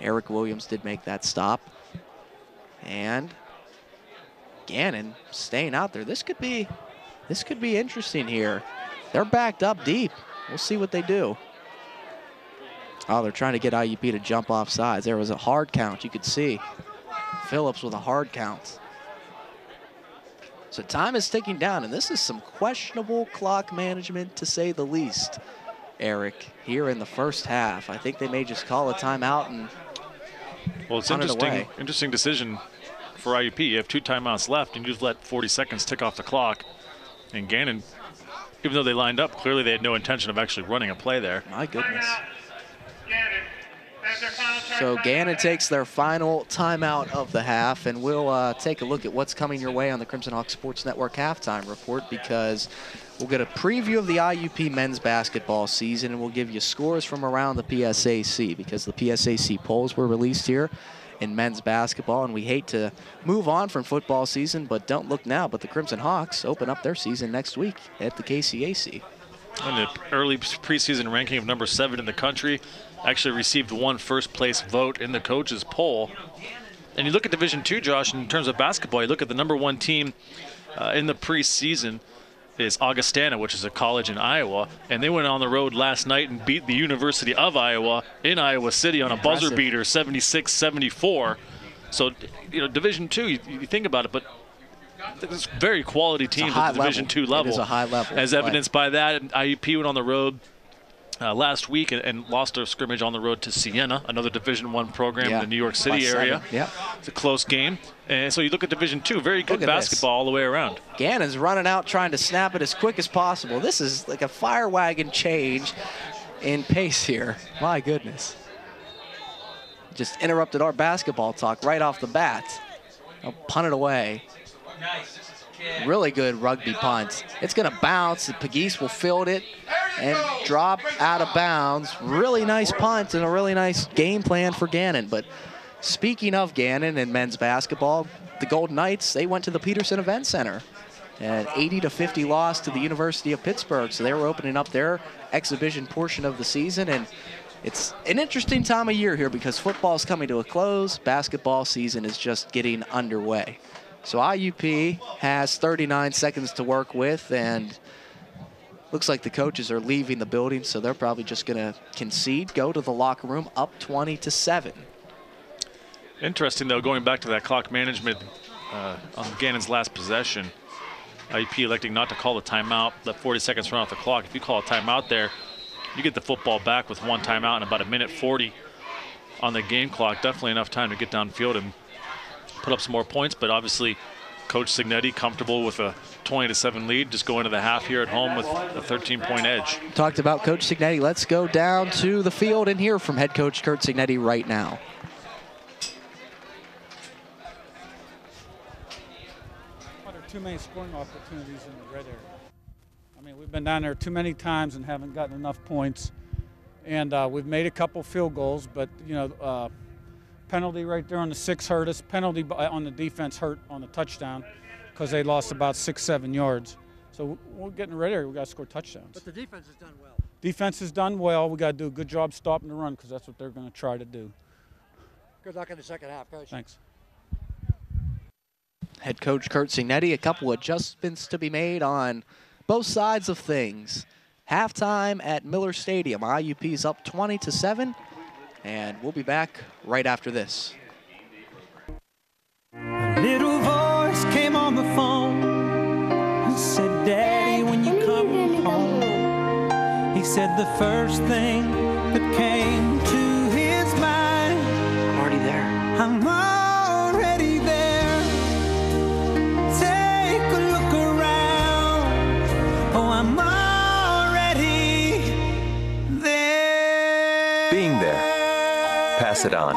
S2: Eric Williams did make that stop. And Gannon staying out there. This could be this could be interesting here. They're backed up deep. We'll see what they do. Oh, they're trying to get IUP to jump off sides. There was a hard count, you could see. Phillips with a hard count. So time is ticking down, and this is some questionable clock management to say the least, Eric, here in the first half. I think they may just call a timeout and
S3: Well, it's
S2: it
S3: interesting.
S2: away.
S3: Interesting decision for IUP. You have two timeouts left, and you just let 40 seconds tick off the clock. And Gannon, even though they lined up, clearly they had no intention of actually running a play there.
S2: My goodness. So Gannon takes their final timeout of the half, and we'll uh, take a look at what's coming your way on the Crimson Hawk Sports Network halftime report because we'll get a preview of the IUP men's basketball season, and we'll give you scores from around the PSAC because the PSAC polls were released here in men's basketball, and we hate to move on from football season, but don't look now. But the Crimson Hawks open up their season next week at the KCAC.
S3: And the early preseason ranking of number seven in the country actually received one first place vote in the coaches poll. And you look at Division Two, Josh, in terms of basketball, you look at the number one team uh, in the preseason is Augustana, which is a college in Iowa, and they went on the road last night and beat the University of Iowa in Iowa City on a buzzer beater, 76-74. So, you know, Division Two, you, you think about it, but there's very quality teams at the Division
S2: level.
S3: Two
S2: It
S3: level.
S2: is a high level
S3: as evidenced by that. IUP went on the road uh, last week and, and lost a scrimmage on the road to Siena, another Division One program
S2: Yeah,
S3: in the New York
S2: by
S3: City
S2: seven.
S3: area.
S2: Yeah.
S3: It's a close game. And so you look at Division Two, very good
S2: at this.
S3: basketball all the way around.
S2: Gannon's running out trying to snap it as quick as possible. This is like a fire wagon change in pace here. My goodness. Just interrupted our basketball talk right off the bat. I'll punt it away. Really good rugby punt. It's going to bounce. and Pegues will field it and drop out of bounds. Really nice punt and a really nice game plan for Gannon. But speaking of Gannon and men's basketball, the Golden Knights, they went to the Petersen Event Center. An 80 to 50 loss to the University of Pittsburgh. So they were opening up their exhibition portion of the season. And it's an interesting time of year here because football's coming to a close. Basketball season is just getting underway. So IUP has 39 seconds to work with, and looks like the coaches are leaving the building, so they're probably just going to concede, go to the locker room, up 20 to 7.
S3: Interesting, though, going back to that clock management uh, on Gannon's last possession, IUP electing not to call the timeout, let 40 seconds run off the clock. If you call a timeout there, you get the football back with one timeout and about a minute 40 on the game clock. Definitely enough time to get downfield and put up some more points, but obviously Coach Cignetti comfortable with a 20 to 7 lead, just go into the half here at home with a 13 point edge.
S2: Talked about Coach Cignetti. Let's go down to the field and hear from head coach Curt Cignetti right now.
S29: Well, there are too many scoring opportunities in the red area. I mean, we've been down there too many times and haven't gotten enough points. And uh, we've made a couple field goals, but, you know, uh, penalty right there on the six hurt us. Penalty on the defense hurt on the touchdown because they lost about six, seven yards. So we're getting ready. area. we got to score touchdowns.
S30: But the defense has done well.
S29: Defense has done well. we got to do a good job stopping the run because that's what they're going to try to do.
S30: Good luck in the second half, coach.
S29: Thanks.
S2: Head coach Curt Cignetti, a couple adjustments to be made on both sides of things. Halftime at Miller Stadium. IUP's up 20 to 7, and we'll be back right after this.
S20: Little voice came on the phone and said, Daddy, when you come home. He said the first thing
S31: Pass it on.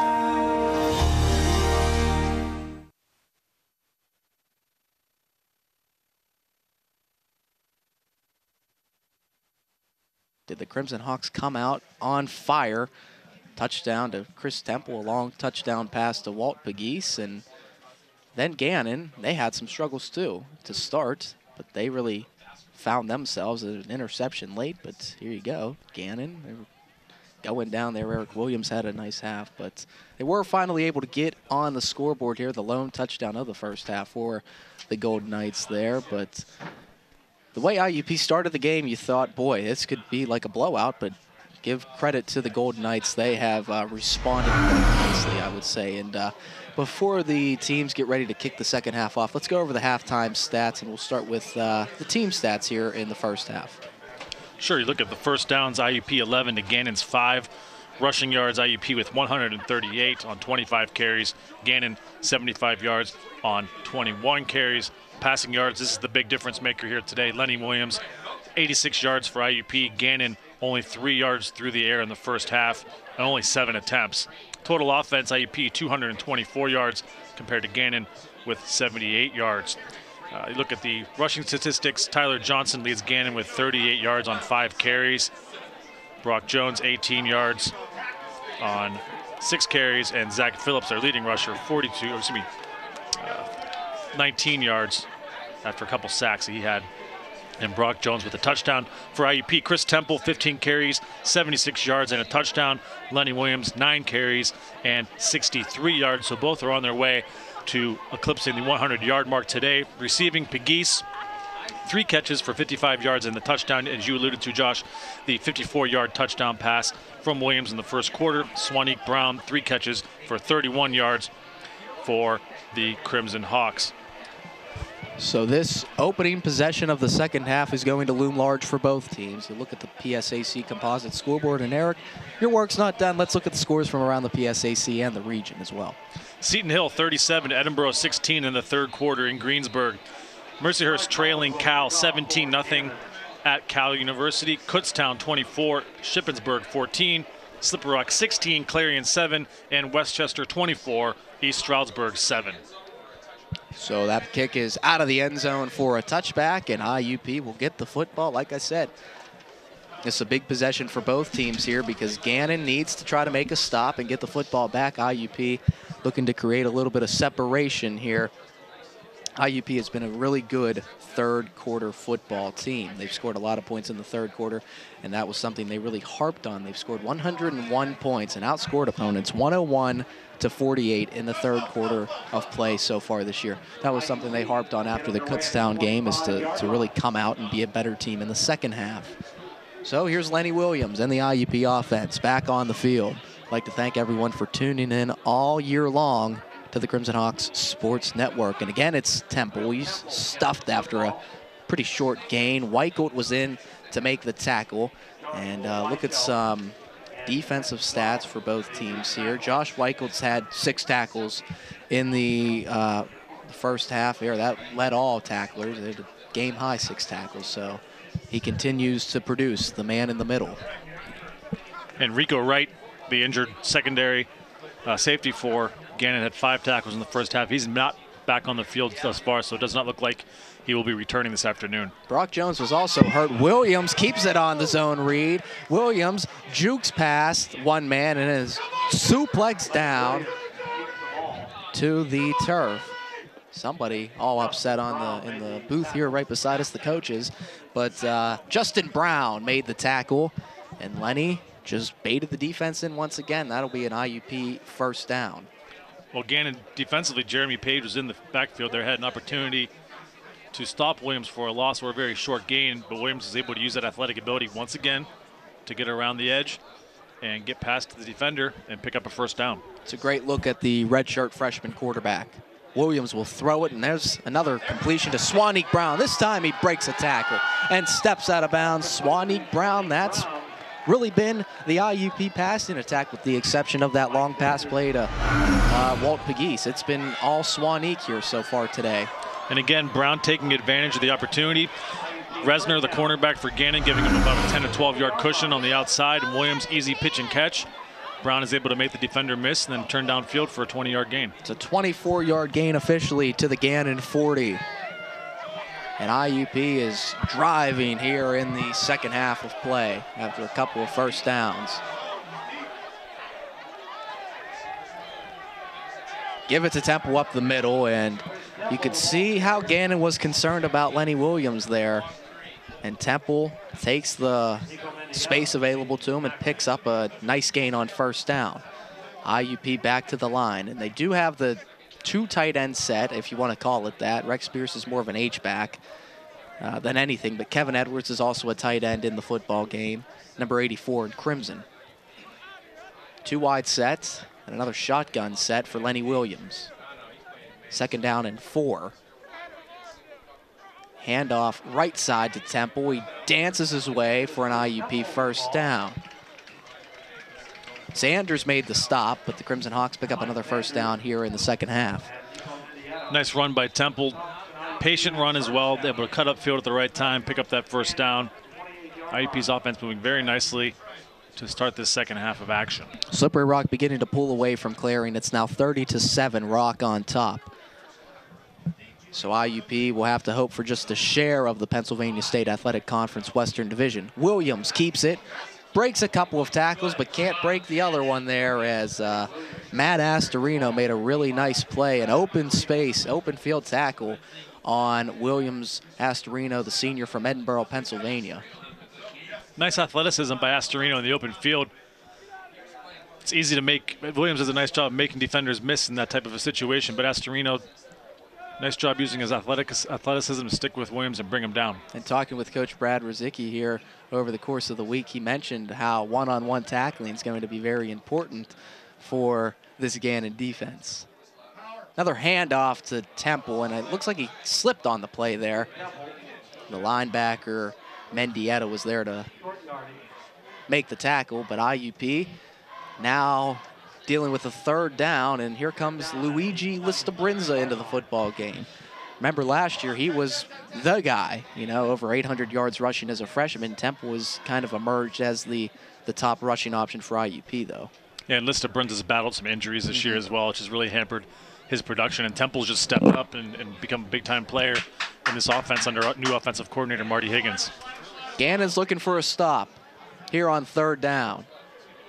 S2: Did the Crimson Hawks come out on fire? Touchdown to Chris Temple, a long touchdown pass to Walt Pegues, and then Gannon. They had some struggles too to start, but they really found themselves an interception late. But here you go, Gannon. Going down there. Eric Williams had a nice half, but they were finally able to get on the scoreboard here. The lone touchdown of the first half for the Golden Knights there, but the way IUP started the game, you thought, boy, this could be like a blowout, but give credit to the Golden Knights. They have uh, responded nicely, I would say. And uh, before the teams get ready to kick the second half off, let's go over the halftime stats, and we'll start with uh, the team stats here in the first half.
S3: Sure, you look at the first downs, IUP 11 to Gannon's 5. Rushing yards, IUP with 138 on 25 carries. Gannon, 75 yards on 21 carries. Passing yards, this is the big difference maker here today. Lenny Williams, 86 yards for IUP. Gannon, only three yards through the air in the first half and only seven attempts. Total offense, IUP, 224 yards compared to Gannon with 78 yards. Uh, you look at the rushing statistics. Tyler Johnson leads Gannon with 38 yards on five carries. Brock Jones, 18 yards on six carries, and Zach Phillips, our leading rusher, 42, or excuse me, uh, 19 yards after a couple sacks he had. And Brock Jones with a touchdown for IUP. Chris Temple, 15 carries, 76 yards, and a touchdown. Lenny Williams, nine carries and 63 yards. So both are on their way to eclipsing the 100-yard mark today. Receiving Pegues, three catches for 55 yards and the touchdown, as you alluded to, Josh, the 54-yard touchdown pass from Williams in the first quarter. Swanik Brown, three catches for 31 yards for the Crimson Hawks.
S2: So this opening possession of the second half is going to loom large for both teams. You look at the PSAC composite scoreboard, and Eric, your work's not done. Let's look at the scores from around the PSAC and the region as well.
S3: Seton Hill 37, Edinboro 16 in the third quarter in Greensburg. Mercyhurst trailing Cal 17 0 at Cal University. Kutztown 24, Shippensburg 14, Slippery Rock 16, Clarion 7, and West Chester 24, East Stroudsburg 7.
S2: So that kick is out of the end zone for a touchback, and IUP will get the football. Like I said, it's a big possession for both teams here because Gannon needs to try to make a stop and get the football back. IUP looking to create a little bit of separation here. IUP has been a really good third quarter football team. They've scored a lot of points in the third quarter, and that was something they really harped on. They've scored 101 points and outscored opponents 101 to 48 in the third quarter of play so far this year. That was something they harped on after the Kutztown game is to, to really come out and be a better team in the second half. So here's Lenny Williams and the IUP offense back on the field. Like to thank everyone for tuning in all year long to the Crimson Hawks Sports Network. And again, it's Temple. He's stuffed after a pretty short gain. Weichelt was in to make the tackle. And uh, look at some defensive stats for both teams here. Josh Weichelt's had six tackles in the, uh, first half here. That led all tacklers. They had game high six tackles. So he continues to produce the man in the middle.
S3: And Rico Wright, the injured secondary uh, safety for Gannon, had five tackles in the first half. He's not back on the field thus far, so it does not look like he will be returning this afternoon.
S2: Brock Jones was also hurt. Williams keeps it on the zone read. Williams jukes past one man and is suplex down to the turf. Somebody all upset on the in the booth here right beside us, the coaches. But uh, Justin Brown made the tackle, and Lenny just baited the defense in once again. That'll be an IUP first down.
S3: Well, Gannon defensively, Jeremy Page was in the backfield there, had an opportunity to stop Williams for a loss or a very short gain, but Williams is able to use that athletic ability once again to get around the edge and get past the defender and pick up a first down.
S2: It's a great look at the redshirt freshman quarterback. Williams will throw it, and there's another completion to Swanik Brown. This time he breaks a tackle and steps out of bounds. Swanik Brown, that's really been the IUP passing attack with the exception of that long pass play to uh, Walt Pegues. It's been all Swanik here so far today.
S3: And again, Brown taking advantage of the opportunity. Resner, the cornerback for Gannon, giving him about a 10 to 12 yard cushion on the outside. And Williams, easy pitch and catch. Brown is able to make the defender miss and then turn downfield for a 20 yard gain.
S2: It's a 24 yard gain officially to the Gannon 40. And IUP is driving here in the second half of play after a couple of first downs. Give it to Temple up the middle, and you could see how Gannon was concerned about Lenny Williams there. And Temple takes the space available to him and picks up a nice gain on first down. IUP back to the line, and they do have the two tight end set, if you want to call it that. Rex Pierce is more of an H-back uh, than anything, but Kevin Edwards is also a tight end in the football game, number 84 in Crimson. Two wide sets and another shotgun set for Lenny Williams. Second down and four. Handoff right side to Temple. He dances his way for an IUP first down. Sanders made the stop, but the Crimson Hawks pick up another first down here in the second half.
S3: Nice run by Temple. Patient run as well, able to cut up field at the right time, pick up that first down. IUP's offense moving very nicely to start this second half of action.
S2: Slippery Rock beginning to pull away from Clarion. It's now 30 to 7, Rock on top. So IUP will have to hope for just a share of the Pennsylvania State Athletic Conference Western Division. Williams keeps it, breaks a couple of tackles, but can't break the other one there as uh, Matt Astorino made a really nice play, an open space, open field tackle on Williams Astorino, the senior from Edinboro, Pennsylvania.
S3: Nice athleticism by Astorino in the open field. It's easy to make, Williams does a nice job making defenders miss in that type of a situation, but Astorino, nice job using his athletic, athleticism to stick with Williams and bring him down.
S2: And talking with Coach Brad Rozicki here over the course of the week, he mentioned how one-on-one -on -one tackling is going to be very important for this Gannon defense. Another handoff to Temple, and it looks like he slipped on the play there. The linebacker, Mendieta, was there to make the tackle, but IUP now dealing with a third down, and here comes Luigi Listabrinza into the football game. Remember last year, he was the guy, you know, over 800 yards rushing as a freshman. Temple was kind of emerged as the, the top rushing option for IUP, though.
S3: Yeah, and Listabrinza's battled some injuries this
S2: mm -hmm.
S3: year as well, which has really hampered his production. And Temple's just stepped up and, and become a big-time player in this offense under new offensive coordinator Marty Higgins.
S2: Gannon's looking for a stop here on third down.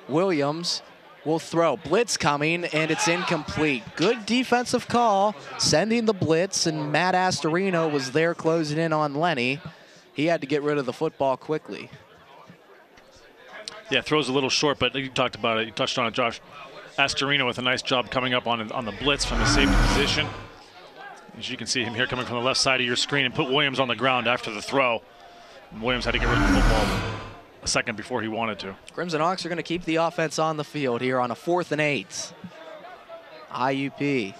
S2: Williams will throw. Blitz coming, and it's incomplete. Good defensive call, sending the blitz, and Matt Astorino was there closing in on Lenny. He had to get rid of the football quickly.
S3: Yeah, throws a little short, but you talked about it. You touched on it, Josh. Astorino with a nice job coming up on, on the blitz from the safety position. As you can see him here coming from the left side of your screen and put Williams on the ground after the throw. Williams had to get rid of the football a second before he wanted to.
S2: Crimson Hawks are going to keep the offense on the field here on a fourth and eight. IUP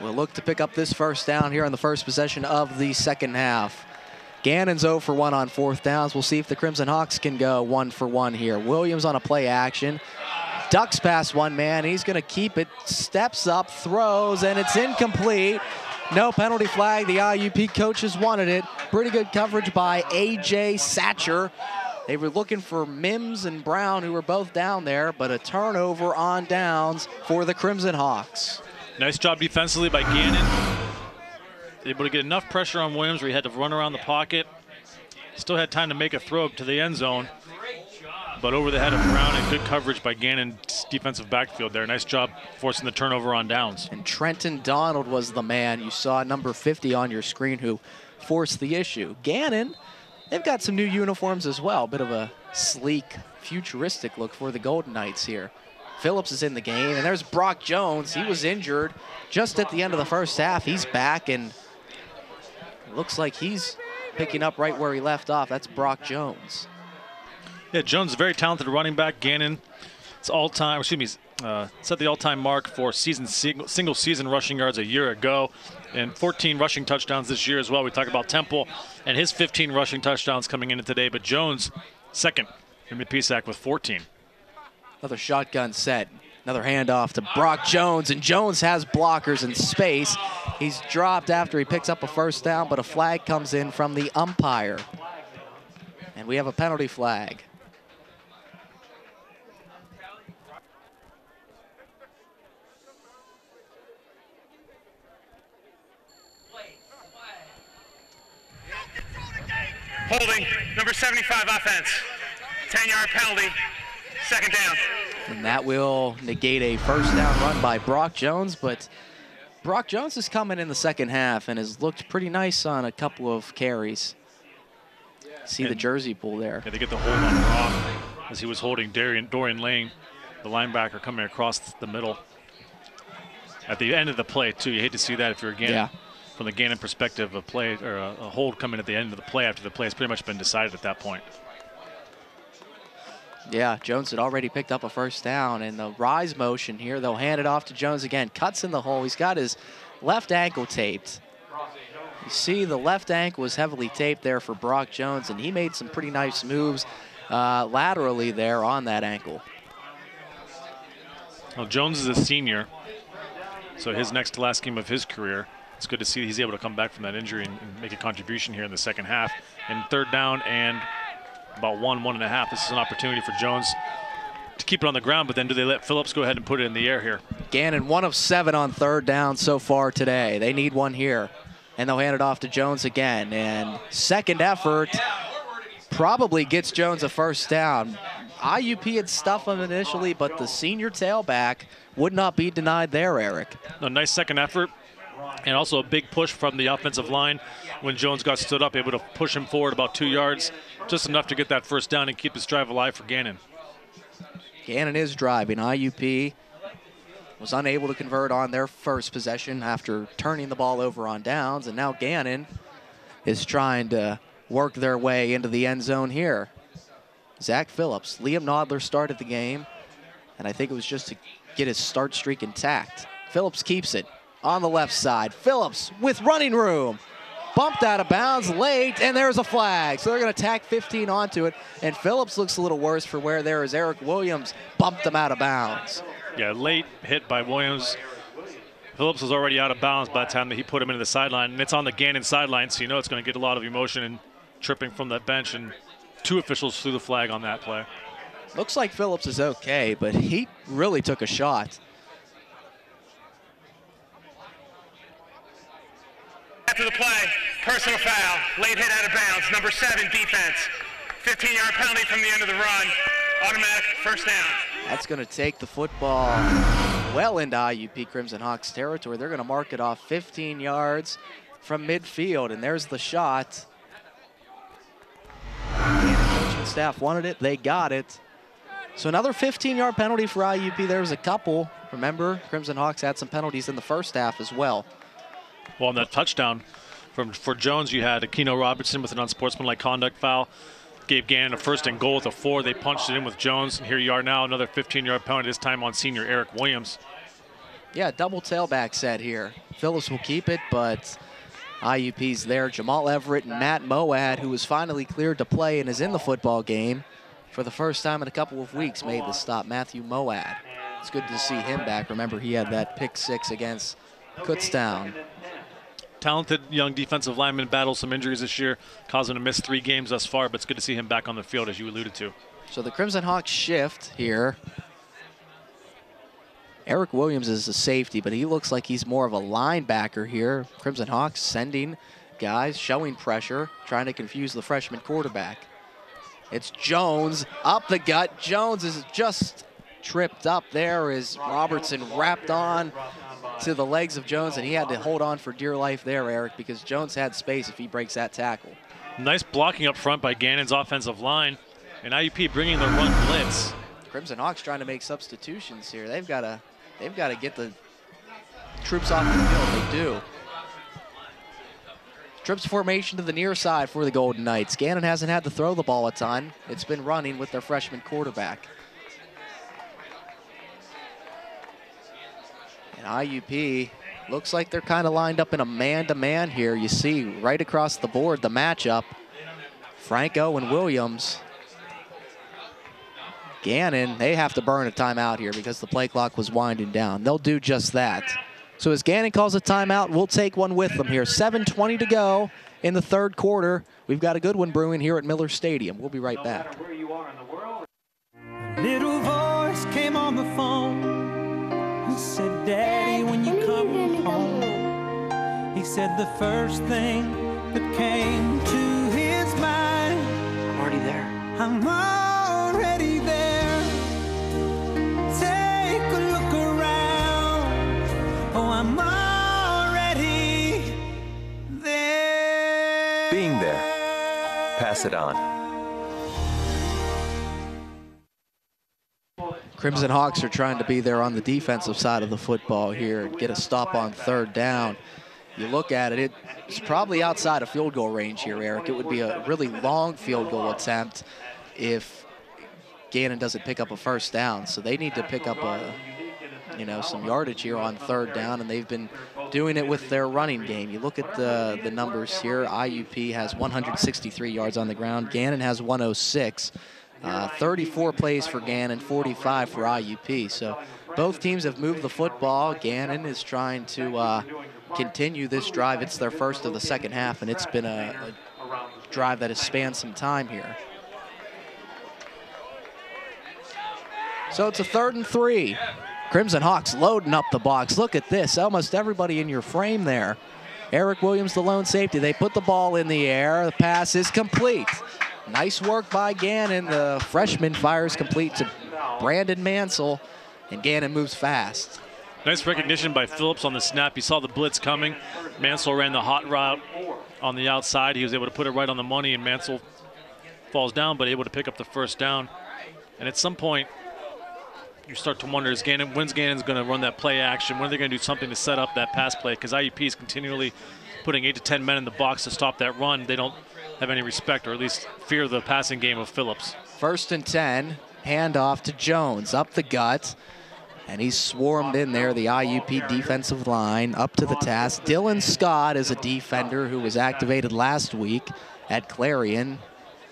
S2: will look to pick up this first down here on the first possession of the second half. Gannon's 0 for 1 on fourth downs. We'll see if the Crimson Hawks can go 1 for 1 here. Williams on a play action. Ducks past one man. He's going to keep it. Steps up, throws, and it's incomplete. No penalty flag. The IUP coaches wanted it. Pretty good coverage by A.J. Satcher. They were looking for Mims and Brown, who were both down there, but a turnover on downs for the Crimson Hawks.
S3: Nice job defensively by Gannon. Able to get enough pressure on Williams where he had to run around the pocket. Still had time to make a throw up to the end zone. But over the head of Brown and good coverage by Gannon's defensive backfield there. Nice job forcing the turnover on downs.
S2: And Trenton Donald was the man. You saw number 50 on your screen who forced the issue. Gannon, they've got some new uniforms as well. Bit of a sleek, futuristic look for the Golden Knights here. Phillips is in the game, and there's Brock Jones. He was injured just at the end of the first half. He's back, and looks like he's picking up right where he left off. That's Brock Jones.
S3: Yeah, Jones is a very talented running back. Gannon, it's all-time, excuse me, uh, set the all-time mark for season single season rushing yards a year ago, and 14 rushing touchdowns this year as well. We talk about Temple and his 15 rushing touchdowns coming in today, but Jones second in McPisac with 14.
S2: Another shotgun set. Another handoff to Brock Jones, and Jones has blockers in space. He's dropped after he picks up a first down, but a flag comes in from the umpire. And we have a penalty flag.
S8: Holding, number 75 offense. 10-yard penalty, second down.
S2: And that will negate a first down run by Brock Jones, but Brock Jones is coming in the second half and has looked pretty nice on a couple of carries. See and the jersey pull there.
S3: Yeah, they get the hold on Brock as he was holding Darian, Dorian Lane, the linebacker coming across the middle. At the end of the play, too. You hate to see that if you're Gannon. Yeah. From the Gannon perspective, a play or a, a hold coming at the end of the play after the play has pretty much been decided at that point.
S2: Yeah, Jones had already picked up a first down, and the rise motion here, they'll hand it off to Jones again. Cuts in the hole. He's got his left ankle taped. You see the left ankle was heavily taped there for Brock Jones, and he made some pretty nice moves uh, laterally there on that ankle.
S3: Well, Jones is a senior, so his next to last game of his career. It's good to see he's able to come back from that injury and, and make a contribution here in the second half. And third down and about one, one and a half. This is an opportunity for Jones to keep it on the ground, but then do they let Phillips go ahead and put it in the air here?
S2: Gannon, one of seven on third down so far today. They need one here. And they'll hand it off to Jones again. And second effort probably gets Jones a first down. IUP had stuffed him initially, but the senior tailback would not be denied there, Eric.
S3: A nice second effort. And also a big push from the offensive line when Jones got stood up, able to push him forward about two yards, just enough to get that first down and keep his drive alive for Gannon.
S2: Gannon is driving. IUP was unable to convert on their first possession after turning the ball over on downs, and now Gannon is trying to work their way into the end zone here. Zach Phillips, Liam Nodler started the game, and I think it was just to get his start streak intact. Phillips keeps it on the left side. Phillips with running room. Bumped out of bounds late, and there's a flag. So they're going to tack 15 onto it. And Phillips looks a little worse for where there is Eric Williams bumped him out of bounds.
S3: Yeah, late hit by Williams. Phillips was already out of bounds by the time that he put him into the sideline. And it's on the Gannon sideline, so you know it's going to get a lot of emotion and tripping from that bench. And two officials threw the flag on that play.
S2: Looks like Phillips is okay, but he really took a shot.
S8: After the play, personal foul, late hit out of bounds, number seven defense. 15-yard penalty from the end of the run, automatic first down.
S2: That's going to take the football well into IUP Crimson Hawks territory. They're going to mark it off 15 yards from midfield, and there's the shot. The staff wanted it, they got it. So another 15-yard penalty for IUP. There was a couple. Remember, Crimson Hawks had some penalties in the first half as well.
S3: Well, on that touchdown from for Jones, you had Aquino Robertson with an unsportsmanlike conduct foul. Gave Gannon a first and goal with a four. They punched it in with Jones, and here you are now, another 15-yard penalty, this time on senior Eric Williams.
S2: Yeah, double tailback set here. Phillips will keep it, but IUP's there. Jamal Everett and Matt Moad, who was finally cleared to play and is in the football game for the first time in a couple of weeks, made the stop. Matthew Moad. It's good to see him back. Remember, he had that pick six against Kutztown.
S3: Talented young defensive lineman battled some injuries this year, causing him to miss three games thus far, but it's good to see him back on the field, as you alluded to.
S2: So the Crimson Hawks shift here. Eric Williams is a safety, but he looks like he's more of a linebacker here. Crimson Hawks sending guys, showing pressure, trying to confuse the freshman quarterback. It's Jones up the gut. Jones is just tripped up there as Robertson wrapped on to the legs of Jones, and he had to hold on for dear life there, Eric, because Jones had space if he breaks that tackle.
S3: Nice blocking up front by Gannon's offensive line, and IUP bringing the run blitz.
S2: Crimson Hawks trying to make substitutions here. They've got to, they've got to get the troops off the field. They do. Trips formation to the near side for the Golden Knights. Gannon hasn't had to throw the ball a ton. It's been running with their freshman quarterback. IUP looks like they're kind of lined up in a man-to-man -man here. You see right across the board the matchup. Franco and Williams. Gannon, they have to burn a timeout here because the play clock was winding down. They'll do just that. So as Gannon calls a timeout, we'll take one with them here. 7.20 to go in the third quarter. We've got a good one brewing here at Miller Stadium. We'll be right back.
S20: Little said, Daddy, when you come home. He said the first thing that came to his mind.
S22: I'm already there.
S20: I'm already there. Take a look around. Oh, I'm already there.
S31: Being there. Pass it on.
S2: Crimson Hawks are trying to be there on the defensive side of the football here and get a stop on third down. You look at it, it's probably outside of field goal range here, Eric. It would be a really long field goal attempt if Gannon doesn't pick up a first down. So they need to pick up a, you know, some yardage here on third down, and they've been doing it with their running game. You look at the, the numbers here. IUP has 163 yards on the ground. Gannon has 106. Uh, 34 plays for Gannon, 45 for IUP. So both teams have moved the football. Gannon is trying to uh, continue this drive. It's their first of the second half, and it's been a, a drive that has spanned some time here. So it's a third and three. Crimson Hawks loading up the box. Look at this, almost everybody in your frame there. Eric Williams, the lone safety. They put the ball in the air. The pass is complete. Nice work by Gannon. The freshman fires complete to Brandon Mansell, and Gannon moves fast.
S3: Nice recognition by Phillips on the snap. He saw the blitz coming. Mansell ran the hot route on the outside. He was able to put it right on the money, and Mansell falls down, but able to pick up the first down. And at some point, you start to wonder, is Gannon, when's Gannon's going to run that play action? When are they going to do something to set up that pass play? Because IUP is continually putting eight to 10 men in the box to stop that run. They don't have any respect, or at least fear the passing game of Phillips.
S2: First and 10, handoff to Jones, up the gut. And he's swarmed in there, the IUP defensive line, up to the task. Dylan Scott is a defender who was activated last week at Clarion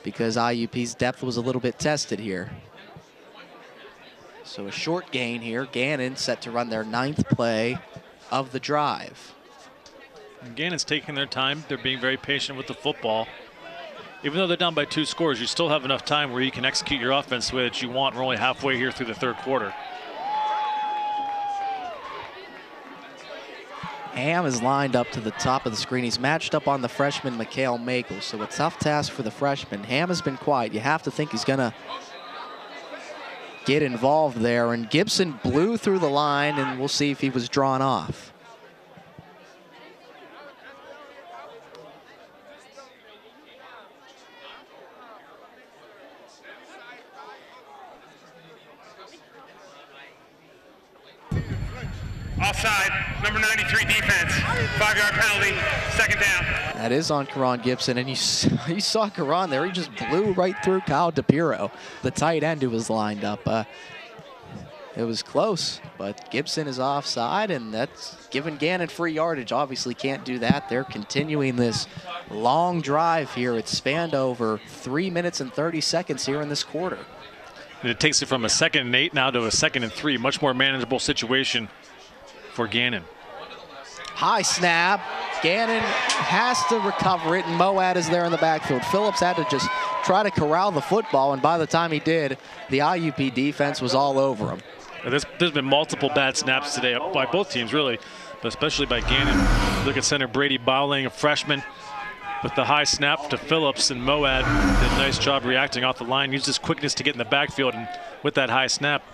S2: because IUP's depth was a little bit tested here. So a short gain here. Gannon set to run their ninth play of the drive.
S3: Gannon's taking their time. They're being very patient with the football. Even though they're down by two scores, you still have enough time where you can execute your offense the way that you want. We're only halfway here through the third quarter.
S2: Ham is lined up to the top of the screen. He's matched up on the freshman, Mikhail Makel. So a tough task for the freshman. Ham has been quiet. You have to think he's going to get involved there. And Gibson blew through the line, and we'll see if he was drawn off.
S8: Offside, number 93 defense, five-yard penalty, second down.
S2: That is on Karan Gibson, and you, you saw Karan there. He just blew right through Kyle DePiro, the tight end who was lined up. Uh, it was close, but Gibson is offside, and that's giving Gannon free yardage. Obviously can't do that. They're continuing this long drive here. It's spanned over three minutes and 30 seconds here in this quarter.
S3: And it takes it from a second and eight now to a second and three. Much more manageable situation for Gannon.
S2: High snap. Gannon has to recover it, and Moad is there in the backfield. Phillips had to just try to corral the football, and by the time he did, the IUP defense was all over him.
S3: There's, there's been multiple bad snaps today by both teams, really, but especially by Gannon. Look at center Brady Bowling, a freshman, with the high snap to Phillips, and Moad did a nice job reacting off the line, used his quickness to get in the backfield, and with that high snap,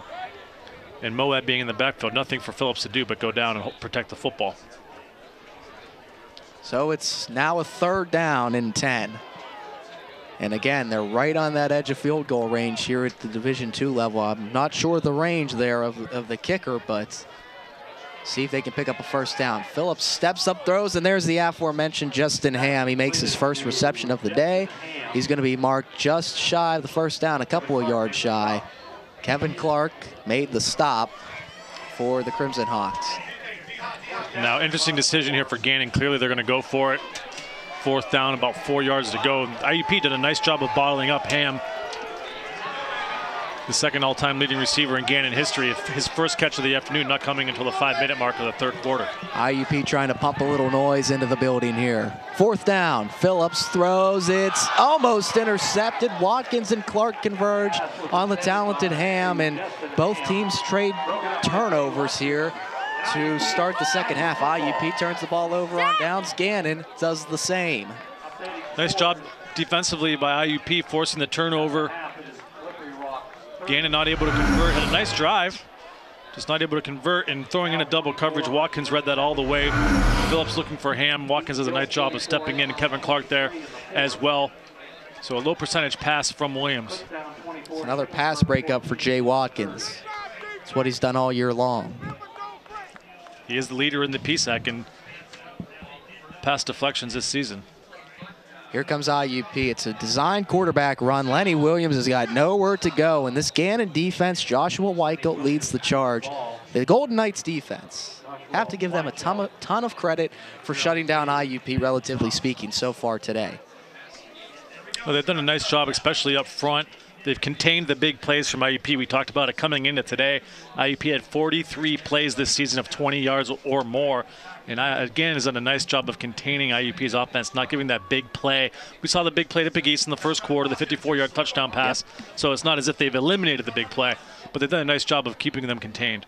S3: and Moad being in the backfield, nothing for Phillips to do but go down and protect the football.
S2: So it's now a third down in 10. And again, they're right on that edge of field goal range here at the Division two level. I'm not sure the range there of, of the kicker, but see if they can pick up a first down. Phillips steps up, throws, and there's the aforementioned Justin Ham. He makes his first reception of the day. He's going to be marked just shy of the first down, a couple of yards shy. Kevin Clark made the stop for the Crimson Hawks.
S3: Now, interesting decision here for Gannon. Clearly, they're going to go for it. Fourth down, about four yards to go. IUP did a nice job of bottling up Ham. The second all-time leading receiver in Gannon history. His first catch of the afternoon not coming until the five-minute mark of the third quarter.
S2: IUP trying to pump a little noise into the building here. Fourth down, Phillips throws, it's almost intercepted. Watkins and Clark converge on the talented Ham, and both teams trade turnovers here to start the second half. IUP turns the ball over on downs. Gannon does the same.
S3: Nice job defensively by IUP forcing the turnover. Gannon not able to convert, had a nice drive. Just not able to convert and throwing in a double coverage. Watkins read that all the way. Phillips looking for Ham. Watkins does a nice job of stepping in. Kevin Clark there as well. So a low percentage pass from Williams.
S2: It's another pass breakup for Jay Watkins. It's what he's done all year long.
S3: He is the leader in the PSAC in pass deflections this season.
S2: Here comes IUP. It's a design quarterback run. Lenny Williams has got nowhere to go. And this Gannon defense, Joshua Weichelt leads the charge. The Golden Knights defense, have to give them a ton of, ton of credit for shutting down IUP, relatively speaking, so far today.
S3: Well, they've done a nice job, especially up front, they've contained the big plays from IUP. We talked about it coming into today. IUP had 43 plays this season of 20 yards or more. And I, again, has done a nice job of containing IUP's offense, not giving that big play. We saw the big play to Big East in the first quarter, the 54-yard touchdown pass. So it's not as if they've eliminated the big play, but they've done a nice job of keeping them contained.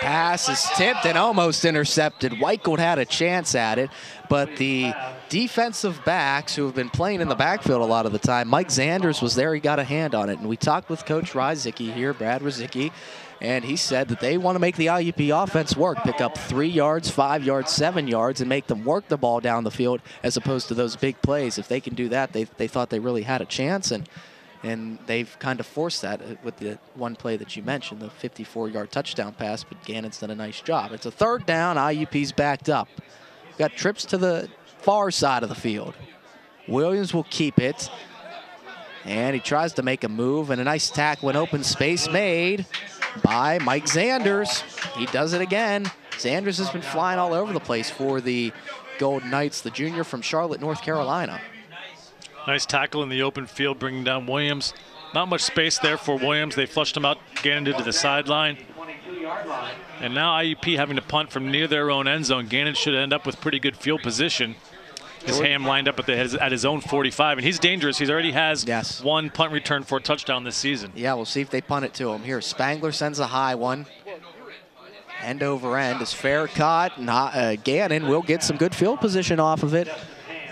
S2: Pass is tipped and almost intercepted. Whitegold had a chance at it, but the defensive backs who have been playing in the backfield a lot of the time, Mike Zanders was there. He got a hand on it. And we talked with Coach Rizicki here, Brad Rizicki, and he said that they want to make the IUP offense work, pick up three yards, five yards, seven yards, and make them work the ball down the field as opposed to those big plays. If they can do that, they, they thought they really had a chance. And and they've kind of forced that with the one play that you mentioned, the 54-yard touchdown pass, but Gannon's done a nice job. It's a third down, IUP's backed up. Got trips to the far side of the field. Williams will keep it, and he tries to make a move, and a nice tack when open space made by Mike Zanders. He does it again. Zanders has been flying all over the place for the Golden Knights, the junior from Charlotte, North Carolina.
S3: Nice tackle in the open field, bringing down Williams. Not much space there for Williams. They flushed him out, Gannon did to the sideline. And now IUP having to punt from near their own end zone. Gannon should end up with pretty good field position. His ham lined up at, the, at his own 45, and he's dangerous. He already has
S2: yes.
S3: one punt return for a touchdown this season.
S2: Yeah, we'll see if they punt it to him. Here, Spangler sends a high one. End over end is fair caught. Not, uh, Gannon will get some good field position off of it.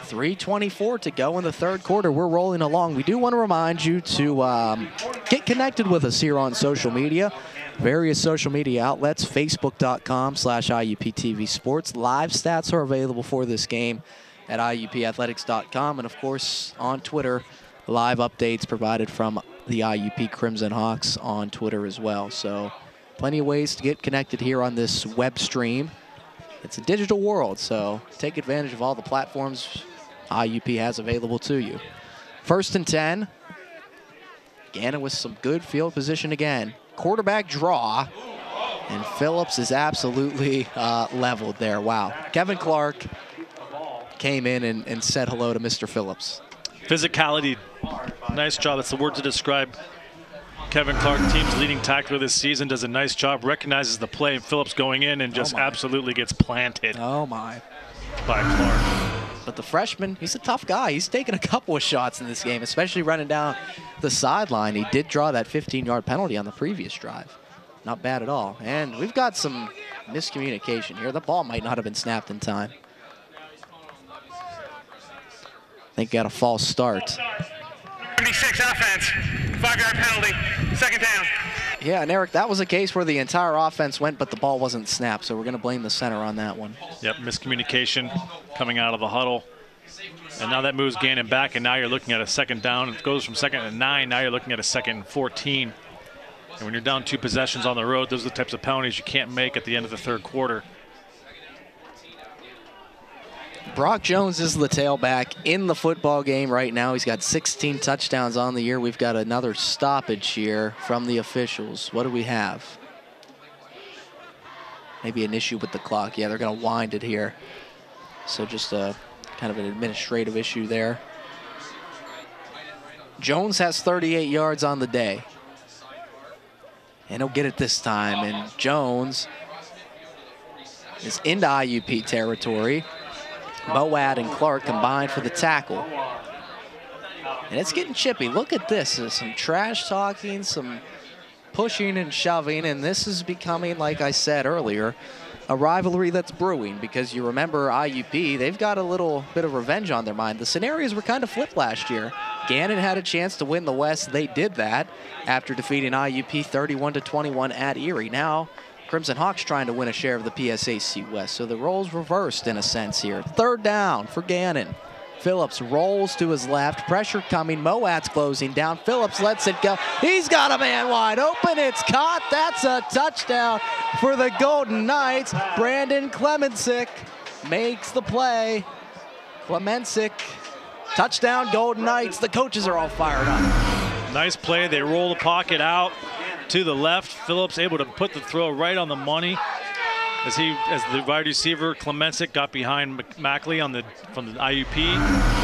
S2: 3.24 to go in the third quarter. We're rolling along. We do want to remind you to um, get connected with us here on social media. Various social media outlets, facebook.com slash IUPTV Sports. Live stats are available for this game at IUPathletics.com. And, of course, on Twitter, live updates provided from the IUP Crimson Hawks on Twitter as well. So plenty of ways to get connected here on this web stream. It's a digital world, so take advantage of all the platforms IUP has available to you. First and 10. Gannon with some good field position again. Quarterback draw. And Phillips is absolutely uh, leveled there. Wow. Kevin Clark came in and, and said hello to Mr. Phillips.
S3: Physicality. Nice job. That's the word to describe Kevin Clark, team's leading tackler this season, does a nice job, recognizes the play, and Phillips going in and just oh absolutely gets planted.
S2: Oh, my.
S3: By Clark.
S2: But the freshman, he's a tough guy. He's taken a couple of shots in this game, especially running down the sideline. He did draw that 15-yard penalty on the previous drive. Not bad at all. And we've got some miscommunication here. The ball might not have been snapped in time. I think got a false start.
S8: 76 offense, five-yard penalty, second down.
S2: Yeah, and Eric, that was a case where the entire offense went, but the ball wasn't snapped, so we're going to blame the center on that one.
S3: Yep, miscommunication coming out of the huddle. And now that moves Gannon back, and now you're looking at a second down. It goes from second and nine, now you're looking at a second and 14. And when you're down two possessions on the road, those are the types of penalties you can't make at the end of the third quarter.
S2: Brock Jones is the tailback in the football game right now. He's got 16 touchdowns on the year. We've got another stoppage here from the officials. What do we have? Maybe an issue with the clock. Yeah, they're going to wind it here. So just a kind of an administrative issue there. Jones has 38 yards on the day. And he'll get it this time. And Jones is into IUP territory. Moad and Clark combined for the tackle. And it's getting chippy. Look at this. There's some trash talking, some pushing and shoving, and this is becoming, like I said earlier, a rivalry that's brewing because you remember IUP, they've got a little bit of revenge on their mind. The scenarios were kind of flipped last year. Gannon had a chance to win the West. They did that after defeating IUP 31 to 21 at Erie. Now Crimson Hawks trying to win a share of the PSAC West. So the roles reversed in a sense here. Third down for Gannon. Phillips rolls to his left. Pressure coming. Moad's closing down. Phillips lets it go. He's got a man wide open. It's caught. That's a touchdown for the Golden Knights. Brandon Klemensick makes the play. Klemensick, touchdown Golden Knights. The coaches are all fired up.
S3: Nice play. They roll the pocket out to the left. Phillips able to put the throw right on the money as he, as the wide receiver Klemensick got behind Mackley on the from the IUP.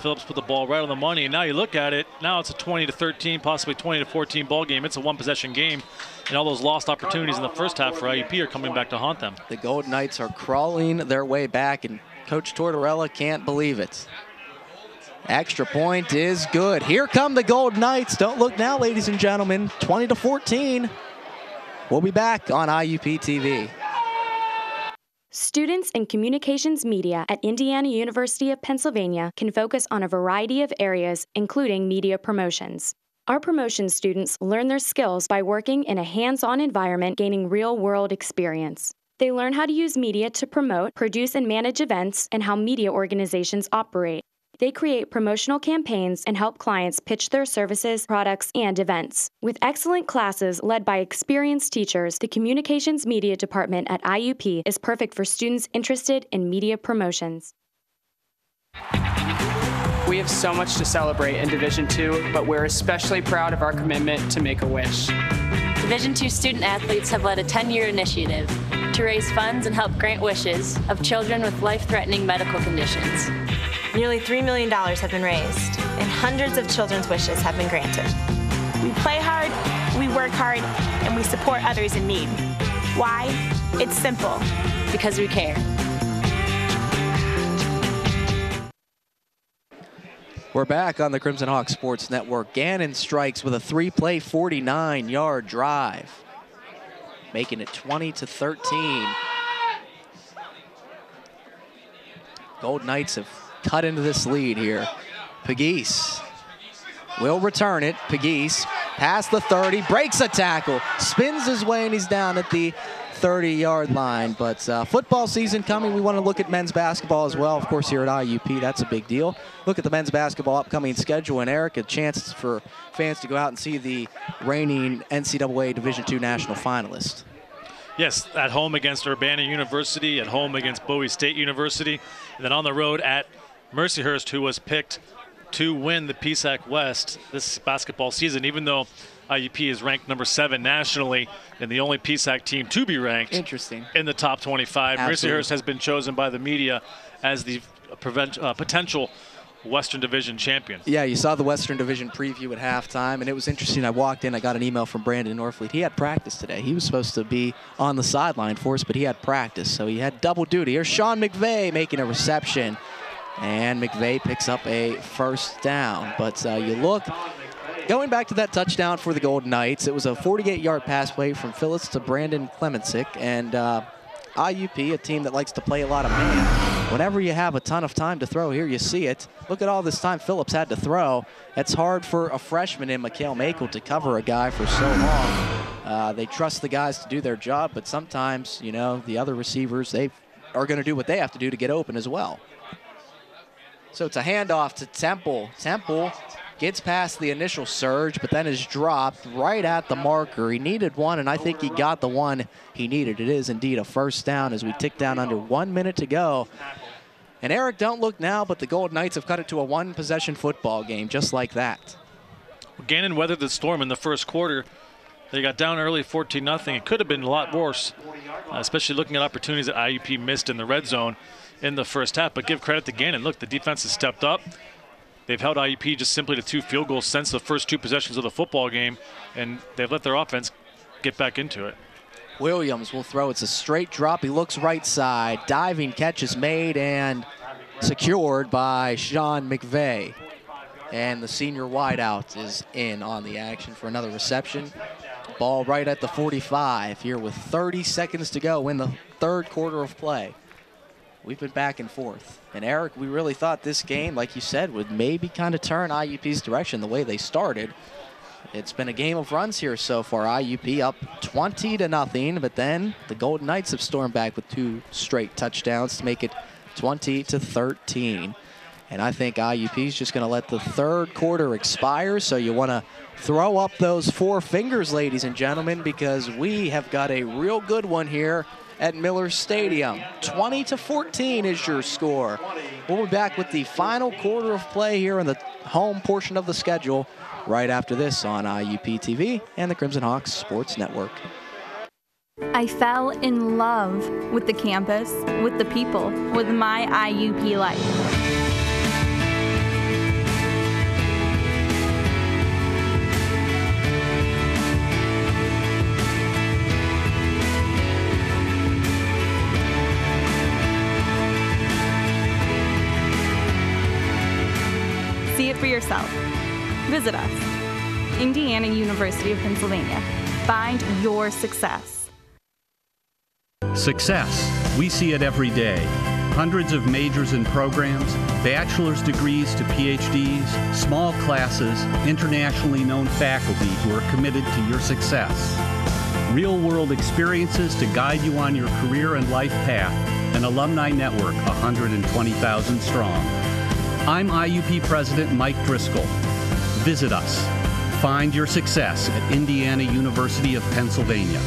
S3: Phillips put the ball right on the money. And now you look at it, now it's a 20 to 13, possibly 20 to 14 ball game. It's a one possession game. And all those lost opportunities in the first half for IUP are coming back to haunt them.
S2: The Golden Knights are crawling their way back, and Coach Tortorella can't believe it. Extra point is good. Here come the Golden Knights. Don't look now, ladies and gentlemen. 20 to 14. We'll be back on IUP TV.
S9: Students in communications media at Indiana University of Pennsylvania can focus on a variety of areas, including media promotions. Our promotion students learn their skills by working in a hands on environment, gaining real world experience. They learn how to use media to promote, produce, and manage events, and how media organizations operate. They create promotional campaigns and help clients pitch their services, products, and events. With excellent classes led by experienced teachers, the Communications Media Department at IUP is perfect for students interested in media promotions.
S10: We have so much to celebrate in Division II, but we're especially proud of our commitment to Make a Wish.
S11: Division II student athletes have led a 10 year initiative to raise funds and help grant wishes of children with life threatening medical conditions.
S32: Nearly $3 million have been raised, and hundreds of children's wishes have been granted.
S33: We play hard, we work hard, and we support others in need. Why? It's simple.
S11: Because we care.
S2: We're back on the Crimson Hawk Sports Network. Gannon strikes with a three-play 49-yard drive, making it 20 to 13. Gold Knights have cut into this lead here. Pegues will return it. Pegues past the 30, breaks a tackle, spins his way, and he's down at the 30-yard line. But uh, football season coming. We want to look at men's basketball as well. Of course, here at IUP, that's a big deal. Look at the men's basketball upcoming schedule. And Eric, a chance for fans to go out and see the reigning NCAA Division II national finalist.
S3: Yes, at home against Urbana University, at home against Bowie State University, and then on the road at Mercyhurst, who was picked to win the PSAC West this basketball season, even though IUP is ranked number seven nationally and the only PSAC team to be ranked
S2: Interesting.
S3: in the top 25.
S2: Absolutely.
S3: Mercyhurst has been chosen by the media as the prevent, uh, potential Western Division champion.
S2: Yeah, you saw the Western Division preview at halftime, and it was interesting. I walked in, I got an email from Brandon Norfleet. He had practice today. He was supposed to be on the sideline for us, but he had practice, so he had double duty. Here's Sean McVeigh making a reception, and McVeigh picks up a first down. But uh, you look, going back to that touchdown for the Golden Knights, it was a 48-yard pass play from Phillips to Brandon Clemensick, and uh, IUP, a team that likes to play a lot of man. Whenever you have a ton of time to throw, here you see it. Look at all this time Phillips had to throw. It's hard for a freshman in Mikhail Makel to cover a guy for so long. Uh, they trust the guys to do their job, but sometimes, you know, the other receivers, they are going to do what they have to do to get open as well. So it's a handoff to Temple. Temple gets past the initial surge, but then is dropped right at the marker. He needed one, and I think he got the one he needed. It is indeed a first down as we tick down under one minute to go. And Eric, don't look now, but the Golden Knights have cut it to a one-possession football game, just like that.
S3: Gannon weathered the storm in the first quarter. They got down early 14 0. It could have been a lot worse, uh, especially looking at opportunities that IUP missed in the red zone in the first half. But give credit to Gannon. Look, the defense has stepped up. They've held IUP just simply to two field goals since the first two possessions of the football game, and they've let their offense get back into it.
S2: Williams will throw. It's a straight drop. He looks right side. Diving catch is made and secured by Sean McVeigh. And the senior wideout is in on the action for another reception. Ball right at the 45 here with 30 seconds to go in the third quarter of play. We've been back and forth. And Eric, we really thought this game, like you said, would maybe kind of turn IUP's direction the way they started. It's been a game of runs here so far. IUP up 20 to nothing, but then the Golden Knights have stormed back with two straight touchdowns to make it 20 to 13. And I think IUP is just going to let the third quarter expire. So you want to throw up those four fingers, ladies and gentlemen, because we have got a real good one here at Miller Stadium. 20 to 14 is your score. We'll be back with the final quarter of play here in the home portion of the schedule right after this on IUP TV and the Crimson Hawks Sports Network.
S4: I fell in love with the campus, with the people, with my IUP life. Yourself. Visit us. Indiana University of Pennsylvania. Find your success.
S34: Success. We see it every day. Hundreds of majors and programs, bachelor's degrees to PhDs, small classes, internationally known faculty who are committed to your success. Real world experiences to guide you on your career and life path. An alumni network 120,000 strong. I'm IUP President Mike Driscoll. Visit us. Find your success at Indiana University of Pennsylvania.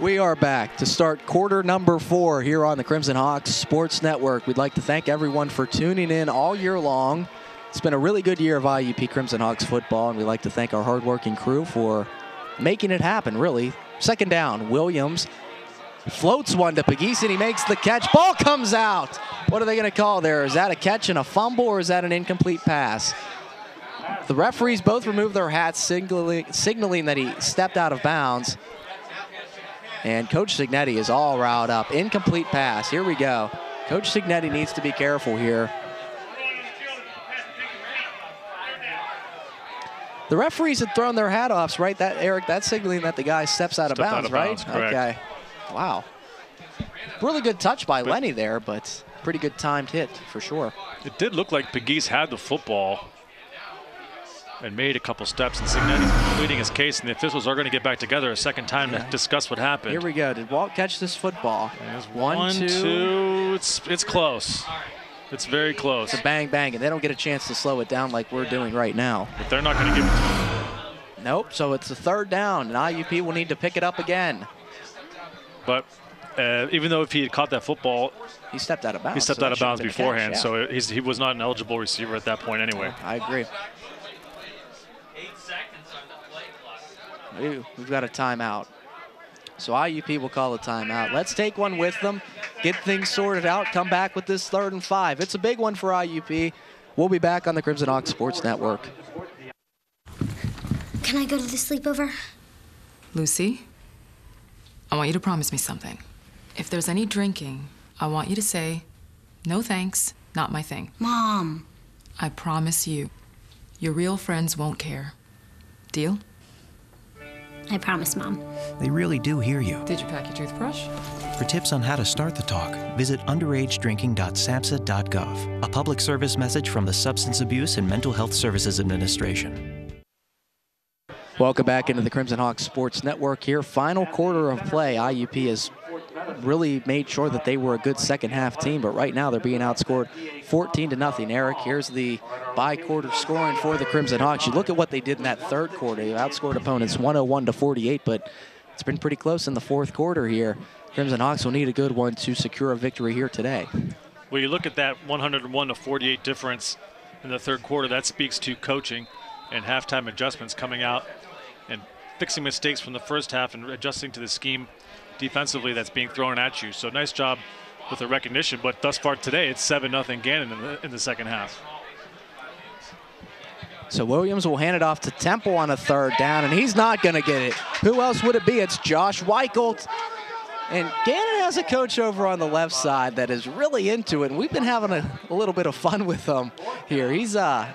S2: We are back to start quarter number four here on the Crimson Hawks Sports Network. We'd like to thank everyone for tuning in all year long. It's been a really good year of IUP Crimson Hawks football, and we'd like to thank our hardworking crew for making it happen, really. Second down, Williams floats one to Pegues, and he makes the catch. Ball comes out. What are they going to call there? Is that a catch and a fumble, or is that an incomplete pass? The referees both removed their hats, signaling, signaling that he stepped out of bounds. And Coach Cignetti is all riled up. Incomplete pass. Here we go. Coach Cignetti needs to be careful here. The referees had thrown their hat offs, right? That Eric, that's signaling that the guy steps out of
S3: Stepped out
S2: bounds,
S3: of
S2: right?
S3: bounds.
S2: Okay. Wow. Really good touch by Lenny there, but pretty good timed hit for sure.
S3: It did look like Pegues had the football and made a couple steps, and Cignetti's pleading his case, and the officials are going to get back together a second time to discuss what happened.
S2: Here we go. Did Walt catch this football? One,
S3: One,
S2: two.
S3: two. It's it's close. It's very close.
S2: It's a bang bang, and they don't get a chance to slow it down like we're doing right now.
S3: But they're not going to give it to.
S2: Nope. So it's a third down, and IUP will need to pick it up again.
S3: But uh, even though if he had caught that football,
S2: he stepped out of bounds.
S3: He stepped
S2: so
S3: out of bounds
S2: should've been a catch,
S3: beforehand,
S2: yeah.
S3: so he's, he was not an eligible receiver at that point anyway.
S2: I agree. Ooh, We've got a timeout. So IUP will call a timeout. Let's take one with them, get things sorted out, come back with this third and five. It's a big one for IUP. We'll be back on the Crimson Hawks Sports Network.
S35: Can I go to the sleepover?
S36: Lucy, I want you to promise me something. If there's any drinking, I want you to say, no thanks, not my thing.
S35: Mom.
S36: I promise you, your real friends won't care. Deal?
S35: I promise, Mom.
S37: They really do hear you.
S36: Did you pack your toothbrush?
S37: For tips on how to start the talk, visit underagedrinking.samhsa.gov. A public service message from the Substance Abuse and Mental Health Services Administration.
S2: Welcome back into the Crimson Hawks Sports Network here. Final quarter of play. IUP has really made sure that they were a good second half team, but right now they're being outscored 14 to nothing. Eric, here's the by quarter scoring for the Crimson Hawks. You look at what they did in that third quarter. They outscored opponents 101 to 48, but it's been pretty close in the fourth quarter here. Crimson Hawks will need a good one to secure a victory here today.
S3: Well, you look at that 101 to 48 difference in the third quarter. That speaks to coaching and halftime adjustments coming out fixing mistakes from the first half and adjusting to the scheme defensively that's being thrown at you. So nice job with the recognition. But thus far today, it's 7 0 Gannon in the, in the second half.
S2: So Williams will hand it off to Temple on a third down, and he's not going to get it. Who else would it be? It's Josh Weichelt. And Gannon has a coach over on the left side that is really into it, and we've been having a, a little bit of fun with him here. He's uh,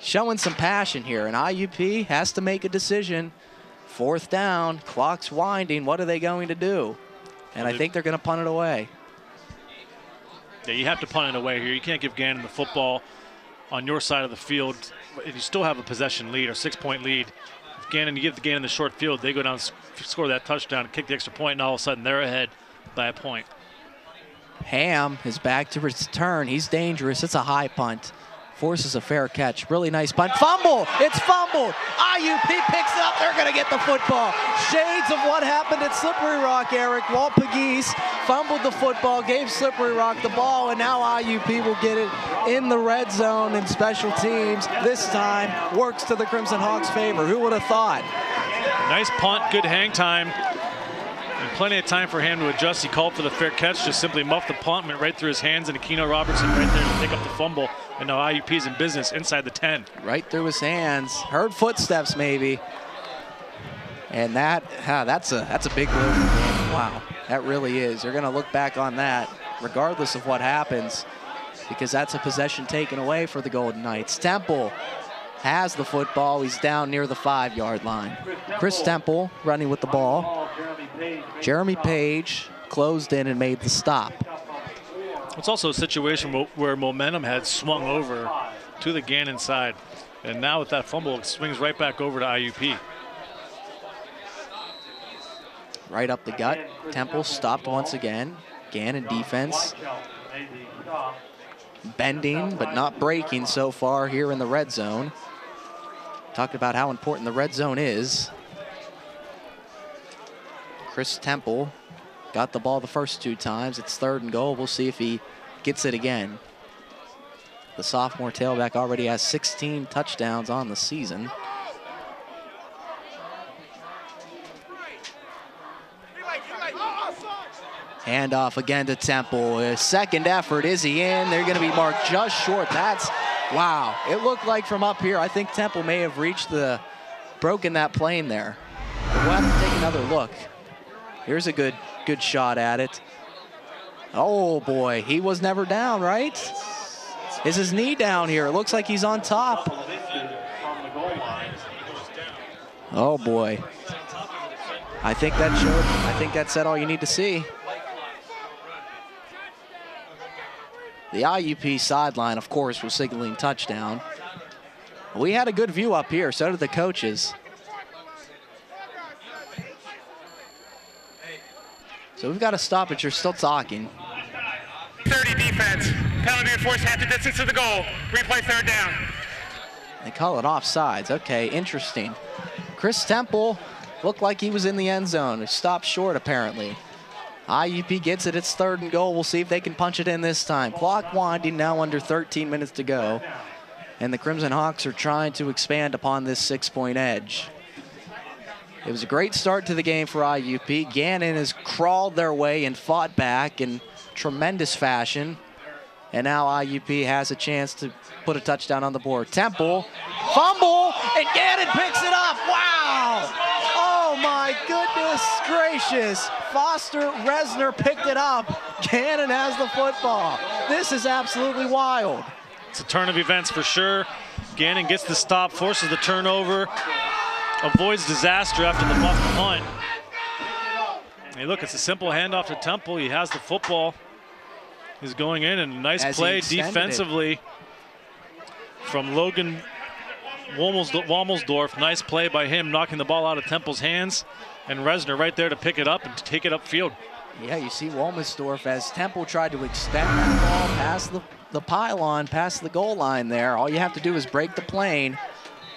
S2: showing some passion here, and IUP has to make a decision. Fourth down, clock's winding. What are they going to do? And I think they're going to punt it away.
S3: Yeah, you have to punt it away here. You can't give Gannon the football on your side of the field. If you still have a possession lead or six-point lead, if Gannon, you give the Gannon in the short field, they go down, score that touchdown, kick the extra point, and all of a sudden they're ahead by a point.
S2: Ham is back to return. He's dangerous. It's a high punt. Forces a fair catch. Really nice punt. Fumble! It's fumbled! IUP picks it up. They're going to get the football. Shades of what happened at Slippery Rock, Eric. Walt Pegues fumbled the football, gave Slippery Rock the ball, and now IUP will get it in the red zone in special teams. This time works to the Crimson Hawks' favor. Who would have thought?
S3: Nice punt, good hang time, and plenty of time for him to adjust. He called for the fair catch, just simply muffed the punt, went right through his hands, and Aquino Robertson right there to pick up the fumble. And now IUP's in business inside the 10.
S2: right through his hands. Heard footsteps maybe. And that that's a that's a big blow. Wow, that really is. You're going to look back on that, regardless of what happens. because that's a possession taken away for the Golden Knights. Temple has the football. He's down near the five-yard line. Chris Temple running with the ball. Jeremy Page closed in and made the stop.
S3: It's also a situation where momentum had swung over to the Gannon side. And now with that fumble, it swings right back over to IUP.
S2: Right up the gut. Temple stopped once again. Gannon defense bending but not breaking so far here in the red zone. Talked about how important the red zone is. Chris Temple got the ball the first two times. It's third and goal. We'll see if he gets it again. The sophomore tailback already has 16 touchdowns on the season. Handoff again to Temple. A second effort. Is he in? They're going to be marked just short. That's, wow. It looked like from up here, I think Temple may have reached the, broken that plane there. But we'll have to take another look. Here's a good, good shot at it. Oh boy, he was never down, right? Is his knee down here? It looks like he's on top. Oh boy. I think that showed, I think that said all you need to see. The IUP sideline, of course, was signaling touchdown. We had a good view up here, so did the coaches. So we've got to stop it. You're still talking.
S8: 30 defense. Penalty enforced half the distance to the goal. Replay third down.
S2: They call it offsides. Okay, interesting. Chris Temple looked like he was in the end zone. He stopped short, apparently. IUP gets it. It's third and goal. We'll see if they can punch it in this time. Clock winding now under 13 minutes to go. And the Crimson Hawks are trying to expand upon this six-point edge. It was a great start to the game for IUP. Gannon has crawled their way and fought back in tremendous fashion. And now IUP has a chance to put a touchdown on the board. Temple, fumble, and Gannon picks it up. Wow! My goodness gracious. Foster Resner picked it up. Gannon has the football. This is absolutely wild.
S3: It's a turn of events for sure. Gannon gets the stop, forces the turnover, avoids disaster after the muff punt. Hey, look, it's a simple handoff to Temple. He has the football. He's going in and nice
S2: As
S3: play
S2: extended it.
S3: defensively from Logan Womelsdorf. Nice play by him, knocking the ball out of Temple's hands. And Resner right there to pick it up and to take it upfield.
S2: Yeah, you see Womelsdorf as Temple tried to extend the ball past the, the pylon, past the goal line there. All you have to do is break the plane.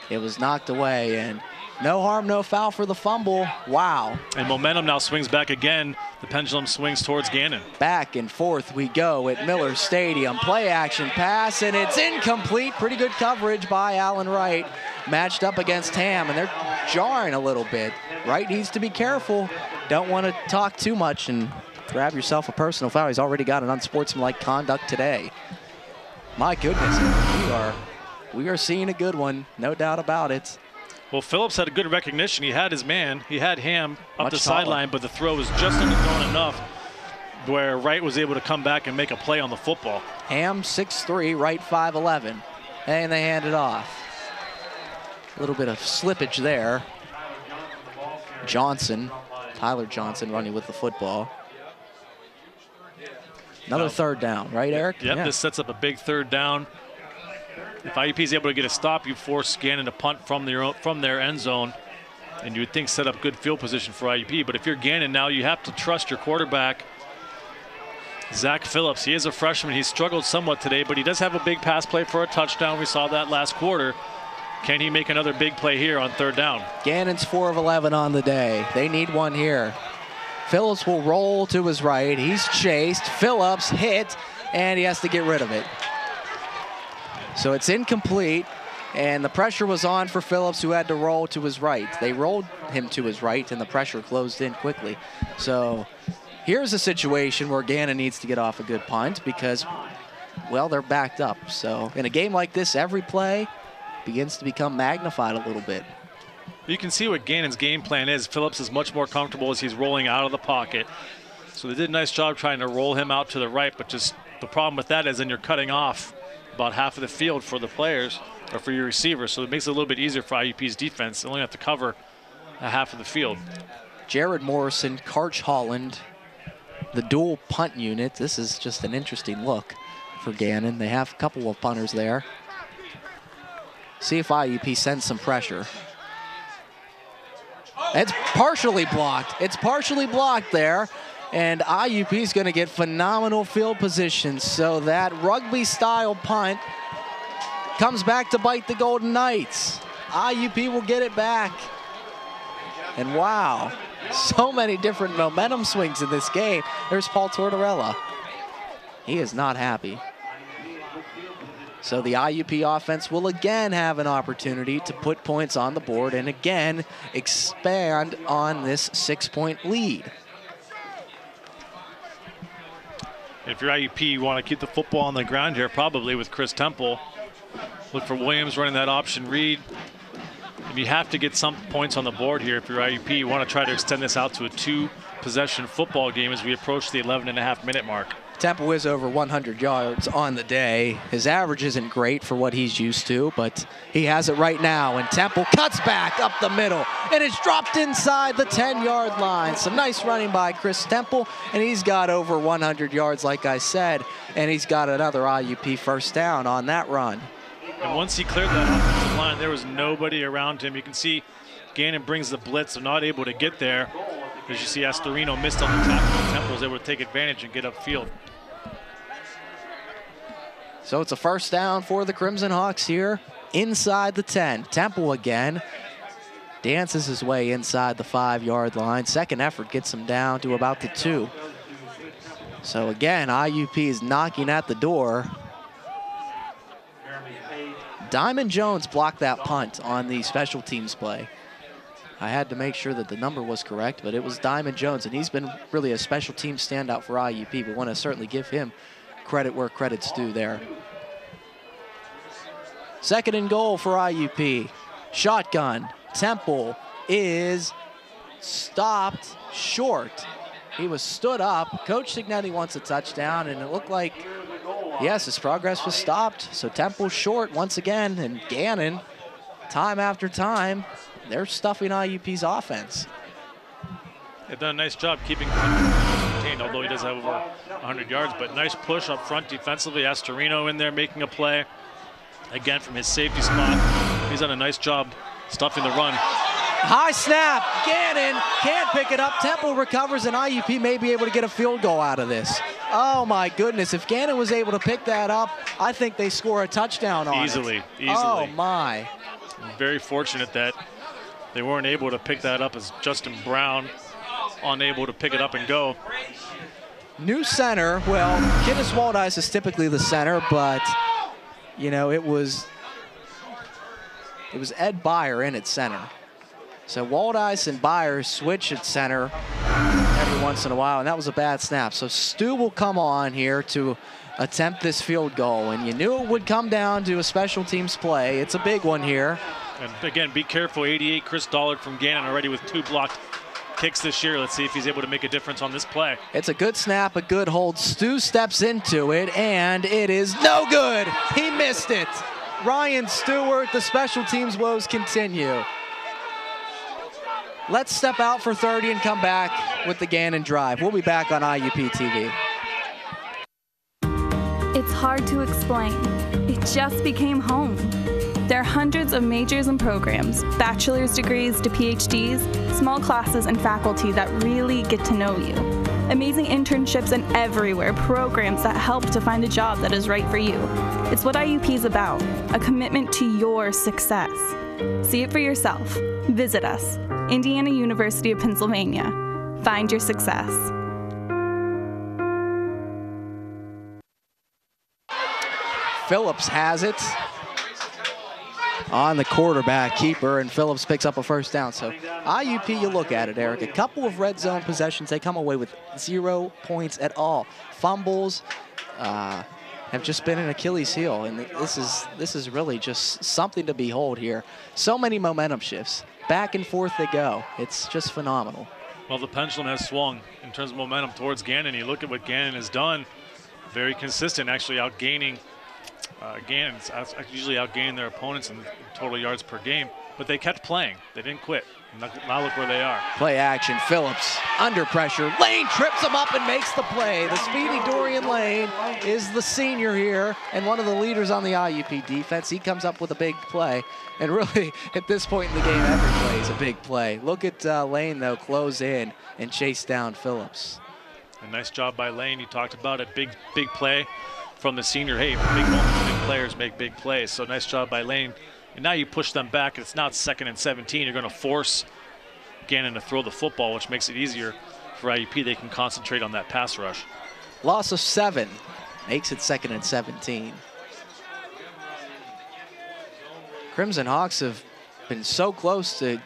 S2: It was knocked away, and no harm, no foul for the fumble. Wow.
S3: And momentum now swings back again. The pendulum swings towards Gannon.
S2: Back and forth we go at Miller Stadium. Play action pass, and it's incomplete. Pretty good coverage by Allen Wright. Matched up against Ham, and they're jarring a little bit. Wright needs to be careful. Don't want to talk too much and grab yourself a personal foul. He's already got an unsportsmanlike conduct today. My goodness, we are, we are seeing a good one, no doubt about it.
S3: Well, Phillips had a good recognition. He had his man. He had Ham up
S2: Much
S3: the sideline, but the throw was just underthrown enough where Wright was able to come back and make a play on the football.
S2: Ham 6'3", Wright 5'11", and they hand it off. A little bit of slippage there. Johnson, Tyler Johnson running with the football. Another third down, right, Eric?
S3: Yep,
S2: Yeah.
S3: this sets up a big third down. If IUP is able to get a stop, you force Gannon to punt from their own, from their end zone, and you would think set up good field position for IUP. But if you're Gannon now, you have to trust your quarterback, Zach Phillips. He is a freshman. He struggled somewhat today, but he does have a big pass play for a touchdown. We saw that last quarter. Can he make another big play here on third down?
S2: Gannon's 4 of 11 on the day. They need one here. Phillips will roll to his right. He's chased. Phillips hit, and he has to get rid of it. So it's incomplete, and the pressure was on for Phillips, who had to roll to his right. They rolled him to his right, and the pressure closed in quickly. So here's a situation where Gannon needs to get off a good punt because, well, they're backed up. So in a game like this, every play begins to become magnified a little bit.
S3: You can see what Gannon's game plan is. Phillips is much more comfortable as he's rolling out of the pocket. So they did a nice job trying to roll him out to the right, but just The problem with that is then you're cutting off about half of the field for the players or for your receivers, so it makes it a little bit easier for IUP's defense. They only have to cover a half of the field.
S2: Jared Morrison, Karch Holland, the dual punt unit. This is just an interesting look for Gannon. They have a couple of punters there. See if IUP sends some pressure. It's partially blocked. It's partially blocked there. And IUP is going to get phenomenal field position. So that rugby style punt comes back to bite the Golden Knights. IUP will get it back. And wow, so many different momentum swings in this game. There's Paul Tortorella. He is not happy. So the IUP offense will again have an opportunity to put points on the board and again expand on this six-point lead.
S3: If you're IUP, you want to keep the football on the ground here, probably with Chris Temple. Look for Williams running that option read. If you have to get some points on the board here, if you're IUP, you want to try to extend this out to a two possession football game as we approach the 11 and a half minute mark.
S2: Temple is over 100 yards on the day. His average isn't great for what he's used to, but he has it right now. And Temple cuts back up the middle, and it's dropped inside the 10-yard line. Some nice running by Chris Temple, and he's got over 100 yards, like I said, and he's got another IUP first down on that run.
S3: And once he cleared that line, there was nobody around him. You can see Gannon brings the blitz, not able to get there. As you see, Astorino missed on the tackle. Temple was able to take advantage and get upfield.
S2: So it's a first down for the Crimson Hawks here inside the 10. Temple again dances his way inside the five-yard line. Second effort gets him down to about the two. So again, IUP is knocking at the door. Diamond Jones blocked that punt on the special teams play. I had to make sure that the number was correct, but it was Diamond Jones, and he's been really a special team standout for IUP. We want to certainly give him credit where credit's due there. Second and goal for IUP. Shotgun. Temple is stopped short. He was stood up. Coach Cignetti wants a touchdown, and it looked like, yes, his progress was stopped. So Temple short once again, and Gannon, time after time, they're stuffing IUP's offense.
S3: They've done a nice job keeping although he does have over 100 yards. But nice push up front defensively. Astorino in there making a play. Again, from his safety spot. He's done a nice job stuffing the run.
S2: High snap. Gannon can't pick it up. Temple recovers, and IUP may be able to get a field goal out of this. Oh, my goodness. If Gannon was able to pick that up, I think they score a touchdown on
S3: Easily,
S2: it.
S3: easily.
S2: Oh, my.
S3: Very fortunate that they weren't able to pick that up as Justin Brown unable to pick it up and go.
S2: New center. Well, Kiddes Waldice is typically the center, but, you know, it was it was Ed Byer in at center. So Waldice and Byer switch at center every once in a while, and that was a bad snap. So Stu will come on here to attempt this field goal, and you knew it would come down to a special teams play. It's a big one here.
S3: And again, be careful. 88, Chris Dollard from Gannon already with two blocked kicks this year. Let's see if he's able to make a difference on this play.
S2: It's a good snap, a good hold. Stu steps into it, and it is no good. He missed it. Ryan Stewart, the special teams woes continue. Let's step out for 30 and come back with the Gannon Drive. We'll be back on IUP TV.
S4: It's hard to explain. It just became home. There are hundreds of majors and programs, bachelor's degrees to PhDs, small classes, and faculty that really get to know you. Amazing internships and everywhere, programs that help to find a job that is right for you. It's what IUP is about a commitment to your success. See it for yourself. Visit us, Indiana University of Pennsylvania. Find your success.
S2: Phillips has it on the quarterback keeper, and Phillips picks up a first down. So IUP, you look at it, Eric, a couple of red zone possessions, they come away with zero points at all. Fumbles uh, have just been an Achilles heel, and this is this is really just something to behold here. So many momentum shifts, back and forth they go. It's just phenomenal.
S3: Well, the pendulum has swung in terms of momentum towards Gannon. You look at what Gannon has done. very consistent, actually outgaining uh, out- usually outgaining their opponents in total yards per game. But they kept playing. They didn't quit. Now, now look where they are.
S2: Play action. Phillips under pressure. Lane trips him up and makes the play. The speedy Dorian Lane is the senior here and one of the leaders on the IUP defense. He comes up with a big play. And really, at this point in the game, every play is a big play. Look at uh, Lane, though, close in and chase down Phillips.
S3: A nice job by Lane. You talked about it. Big, big play from the senior. Hey, big big players make big plays. So nice job by Lane. And now you push them back. It's not second and 17. You're going to force Gannon to throw the football, which makes it easier for IUP. They can concentrate on that pass rush.
S2: Loss of seven makes it second and 17. Crimson Hawks have been so close to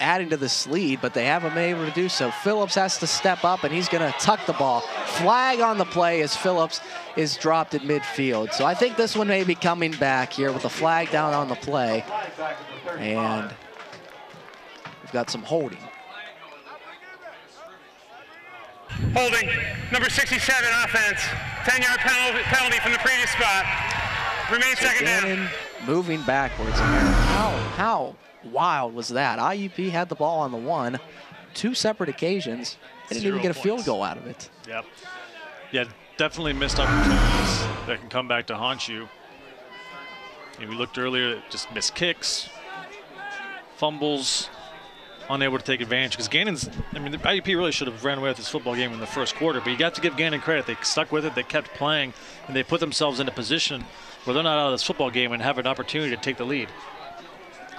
S2: adding to this lead, but they haven't been able to do so. Phillips has to step up, and he's going to tuck the ball. Flag on the play as Phillips is dropped at midfield. So I think this one may be coming back here with a flag down on the play. And we've got some holding.
S8: Holding, number 67 offense. 10-yard penalty, penalty from the previous spot. Remain
S2: So
S8: second down.
S2: Moving backwards. How, how wild was that? IUP had the ball on the one, two separate occasions. They didn't even get a field goal out of it.
S3: Yep. Yeah, definitely missed opportunities that can come back to haunt you. And we looked earlier, just missed kicks, fumbles, unable to take advantage. Because Gannon's, I mean, the IUP really should have ran away with this football game in the first quarter, but you got to give Gannon credit. They stuck with it, they kept playing, and they put themselves in a position where they're not out of this football game and have an opportunity to take the lead.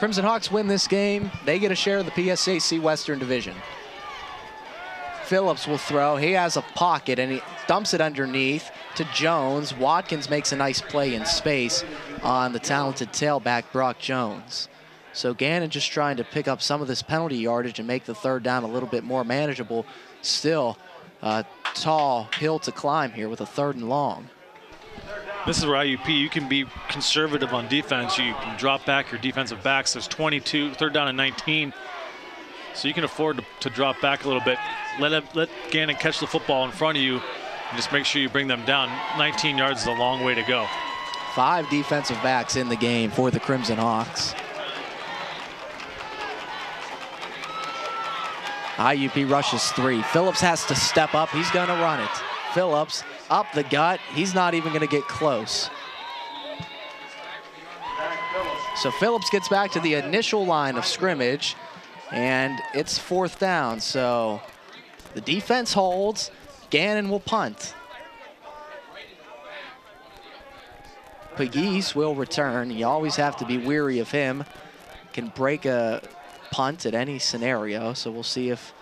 S2: Crimson Hawks win this game. They get a share of the PSAC Western Division. Phillips will throw. He has a pocket and he dumps it underneath to Jones. Watkins makes a nice play in space on the talented tailback Brock Jones. So Gannon just trying to pick up some of this penalty yardage and make the third down a little bit more manageable. Still, a tall hill to climb here with a third and long.
S3: This is where IUP, you can be conservative on defense. You can drop back your defensive backs. There's 22, third down and 19. So you can afford to, to drop back a little bit. Let, let Gannon catch the football in front of you and just make sure you bring them down. 19 yards is a long way to go.
S2: Five defensive backs in the game for the Crimson Hawks. IUP rushes three. Phillips has to step up. He's going to run it. Phillips up the gut. He's not even going to get close. So Phillips gets back to the initial line of scrimmage, and it's fourth down. So the defense holds. Gannon will punt. Pegues will return. You always have to be weary of him. Can break a punt at any scenario, so we'll see if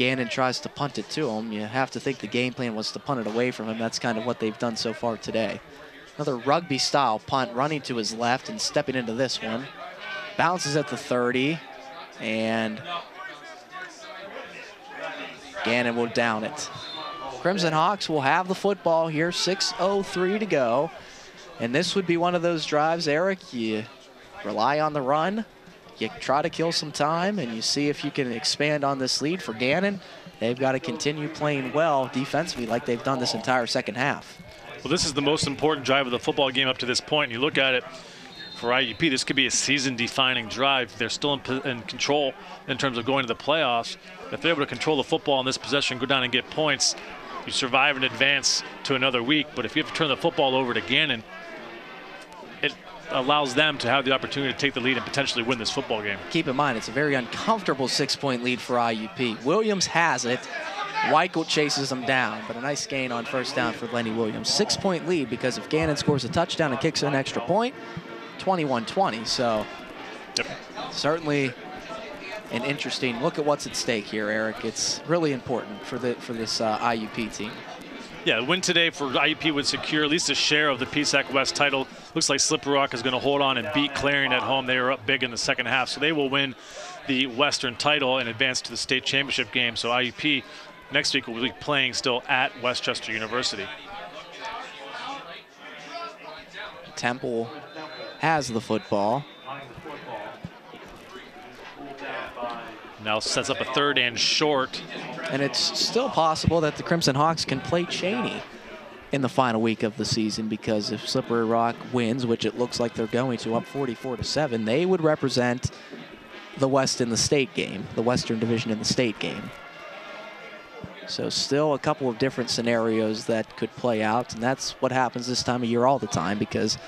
S2: Gannon tries to punt it to him. You have to think the game plan was to punt it away from him. That's kind of what they've done so far today. Another rugby style punt running to his left and stepping into this one. Bounces at the 30 and Gannon will down it. Crimson Hawks will have the football here, 6.03 to go. And this would be one of those drives, Eric, you rely on the run, you try to kill some time, and you see if you can expand on this lead for Gannon. They've got to continue playing well defensively like they've done this entire second half.
S3: Well, this is the most important drive of the football game up to this point. And you look at it for IUP, this could be a season-defining drive. They're still in, in control in terms of going to the playoffs. If they're able to control the football in this possession, go down and get points, you survive and advance to another week. But if you have to turn the football over to Gannon, allows them to have the opportunity to take the lead and potentially win this football game.
S2: Keep in mind, it's a very uncomfortable six-point lead for IUP. Williams has it. Weichelt chases him down, but a nice gain on first down for Lenny Williams. Six-point lead because if Gannon scores a touchdown and kicks an extra point, 21-20. So certainly an interesting look at what's at stake here, Eric. It's really important for the for this uh, IUP team.
S3: Yeah, win today for IUP would secure at least a share of the PSAC West title. Looks like Slippery Rock is going to hold on and beat Clarion at home. They were up big in the second half, so they will win the Western title and advance to the state championship game. So IUP next week will be playing still at West Chester University.
S2: Temple has the football.
S3: Now sets up a third and short.
S2: And it's still possible that the Crimson Hawks can play Cheyney. In the final week of the season because if Slippery Rock wins, which it looks like they're going to, up 44 to 7, they would represent the West in the state game, the Western Division in the state game. So still a couple of different scenarios that could play out, and that's what happens this time of year all the time because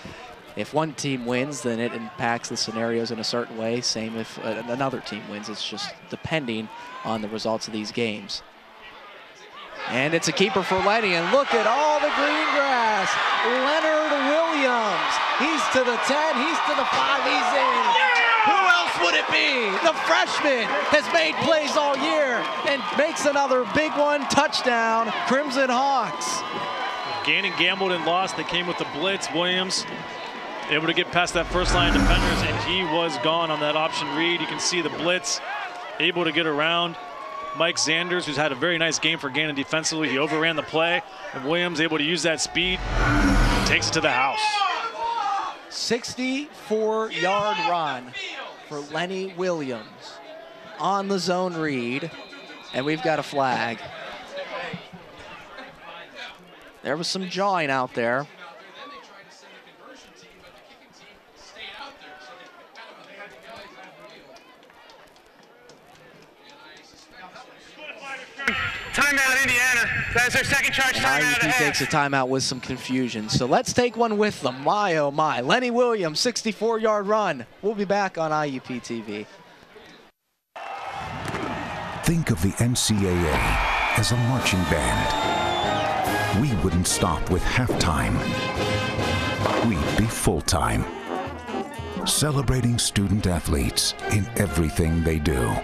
S2: if one team wins, then it impacts the scenarios in a certain way. Same if uh, another team wins. It's just depending on the results of these games. And it's a keeper for Lenny, and look at all the green grass. Leonard Williams. He's to the 10, he's to the 5, he's in. Who else would it be? The freshman has made plays all year and makes another big one touchdown. Crimson Hawks.
S3: Gannon gambled and lost. They came with the blitz. Williams able to get past that first line defenders, and he was gone on that option read. You can see the blitz, able to get around. Mike Zanders, who's had a very nice game for Gannon defensively, he overran the play, and Williams able to use that speed, takes it to the house.
S2: 64-yard run for Lenny Williams on the zone read, and we've got a flag. There was some jawing out there.
S8: Timeout, Indiana. That's their second charge
S2: And
S8: timeout of the
S2: IUP takes a timeout with some confusion. So let's take one with them. My, oh my. Lenny Williams, 64-yard run. We'll be back on IUP TV.
S38: Think of the NCAA as a marching band. We wouldn't stop with halftime. We'd be full-time. Celebrating student athletes in everything they do.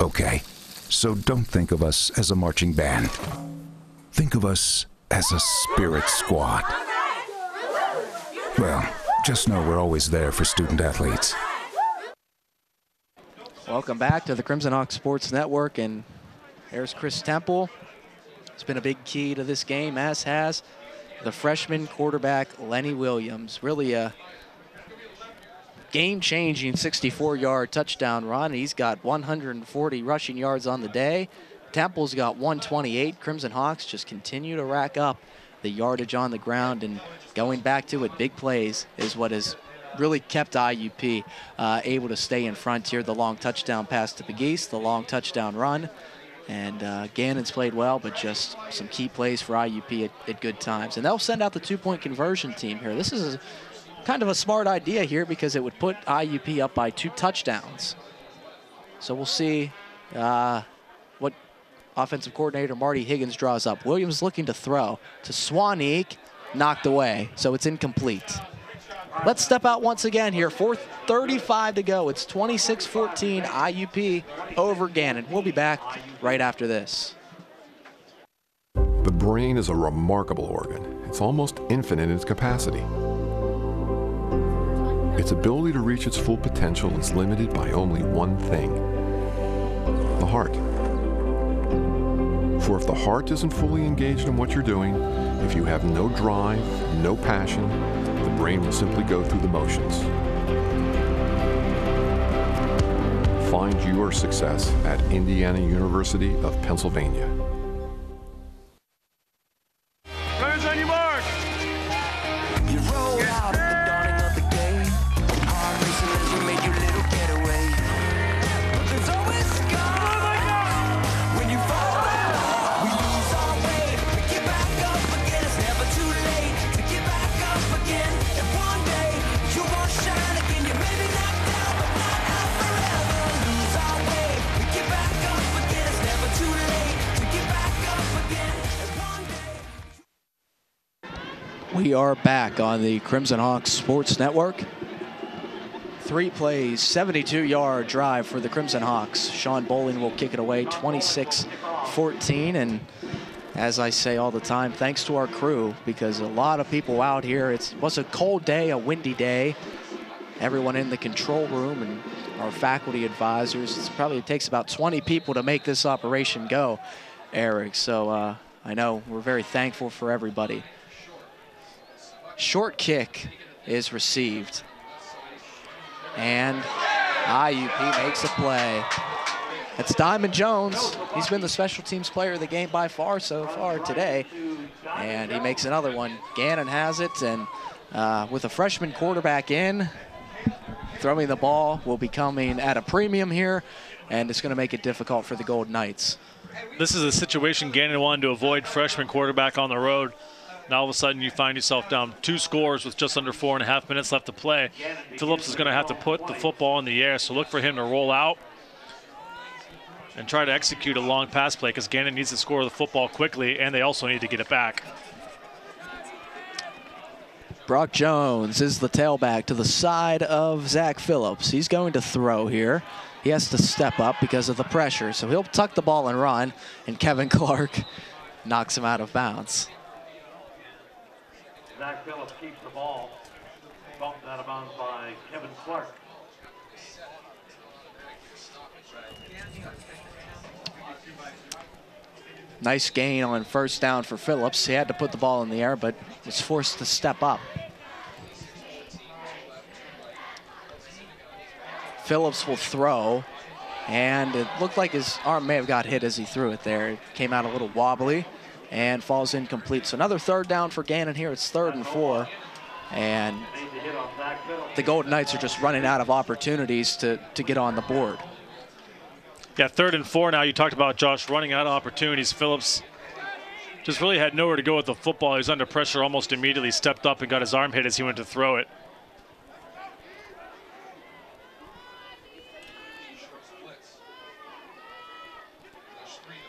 S38: Okay, so don't think of us as a marching band. Think of us as a spirit squad. Well, just know we're always there for student athletes.
S2: Welcome back to the Crimson Hawk Sports Network, and there's Chris Temple. It's been a big key to this game, as has the freshman quarterback Lenny Williams. Really a game-changing 64-yard touchdown run. He's got 140 rushing yards on the day. Temple's got 128. Crimson Hawks just continue to rack up the yardage on the ground, and going back to it, big plays is what has really kept IUP uh, able to stay in front here. The long touchdown pass to Pegues, the long touchdown run. And uh, Gannon's played well, but just some key plays for IUP at, at good times. And they'll send out the two-point conversion team here. This is a, kind of a smart idea here because it would put IUP up by two touchdowns. So we'll see uh, what offensive coordinator Marty Higgins draws up. Williams looking to throw to Swaneek, knocked away, so it's incomplete. Let's step out once again here. 4.35 to go. It's 26-14 IUP over Gannon. We'll be back right after this.
S39: The brain is a remarkable organ. It's almost infinite in its capacity. Its ability to reach its full potential is limited by only one thing the heart. For if the heart isn't fully engaged in what you're doing, if you have no drive, no passion, the brain will simply go through the motions. Find your success at Indiana University of Pennsylvania.
S40: We
S2: are back on the Crimson Hawks Sports Network. Three plays, 72-yard drive for the Crimson Hawks. Sean Bowling will kick it away 26-14. And as I say all the time, thanks to our crew, because a lot of people out here, it was a cold day, a windy day. Everyone in the control room and our faculty advisors, it's probably it takes about 20 people to make this operation go, Eric. So uh, I know we're very thankful for everybody. Short kick is received. And IUP makes a play. It's Diamond Jones. He's been the special teams player of the game by far so far today. And he makes another one. Gannon has it, and uh, with a freshman quarterback in, throwing the ball will be coming at a premium here, and it's going to make it difficult for the Golden Knights.
S3: This is a situation Gannon wanted to avoid freshman quarterback on the road. Now all of a sudden you find yourself down two scores with just under four and a half minutes left to play. Phillips is going to have to put the football in the air, so look for him to roll out and try to execute a long pass play because Gannon needs to score the football quickly, and they also need to get it back.
S2: Brock Jones is the tailback to the side of Zach Phillips. He's going to throw here. He has to step up because of the pressure, so he'll tuck the ball and run, and Kevin Clark knocks him out of bounds.
S41: Zach Phillips keeps the ball. Bumped out of bounds by Kevin Clark.
S2: Nice gain on first down for Phillips. He had to put the ball in the air, but was forced to step up. Phillips will throw, and it looked like his arm may have got hit as he threw it there. It came out a little wobbly and falls incomplete. So another third down for Gannon here. It's third and four. And the Golden Knights are just running out of opportunities to, to get on the board.
S3: Yeah, third and four now. You talked about Josh running out of opportunities. Phillips just really had nowhere to go with the football. He was under pressure almost immediately, stepped up and got his arm hit as he went to throw it.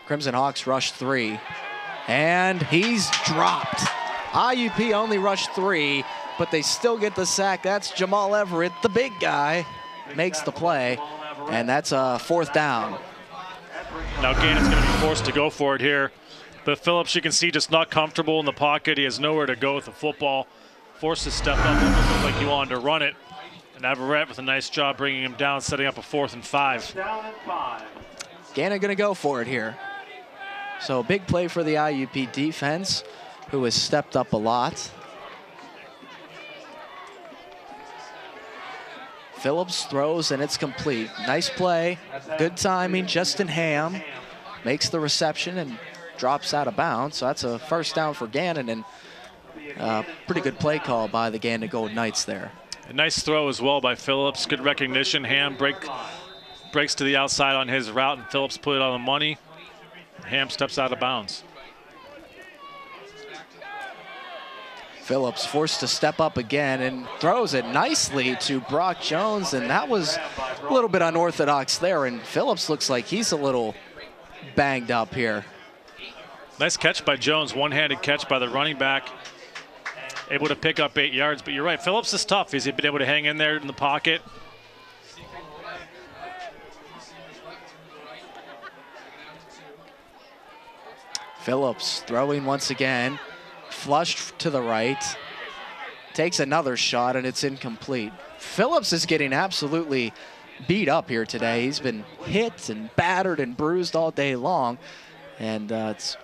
S2: Crimson Hawks rush three. And he's dropped. IUP only rushed three, but they still get the sack. That's Jamal Everett, the big guy, makes the play. And that's a fourth down.
S3: Now Gannon's going to be forced to go for it here. But Phillips, you can see, just not comfortable in the pocket. He has nowhere to go with the football. Forced to step up, looked like he wanted to run it. And Everett with a nice job bringing him down, setting up a fourth and five.
S2: Gannon going to go for it here. So big play for the IUP defense, who has stepped up a lot. Phillips throws and it's complete. Nice play, good timing. Justin Ham makes the reception and drops out of bounds. So that's a first down for Gannon and uh, pretty good play call by the Gannon Gold Knights there.
S3: A nice throw as well by Phillips. Good recognition. Ham break, breaks to the outside on his route and Phillips put it on the money. Ham steps out of bounds.
S2: Phillips forced to step up again and throws it nicely to Brock Jones, and that was a little bit unorthodox there, and Phillips looks like he's a little banged up here.
S3: Nice catch by Jones, one-handed catch by the running back. Able to pick up eight yards, but you're right, Phillips is tough. He's been able to hang in there in the pocket.
S2: Phillips throwing once again, flushed to the right, takes another shot and it's incomplete. Phillips is getting absolutely beat up here today. He's been hit and battered and bruised all day long, and uh, it's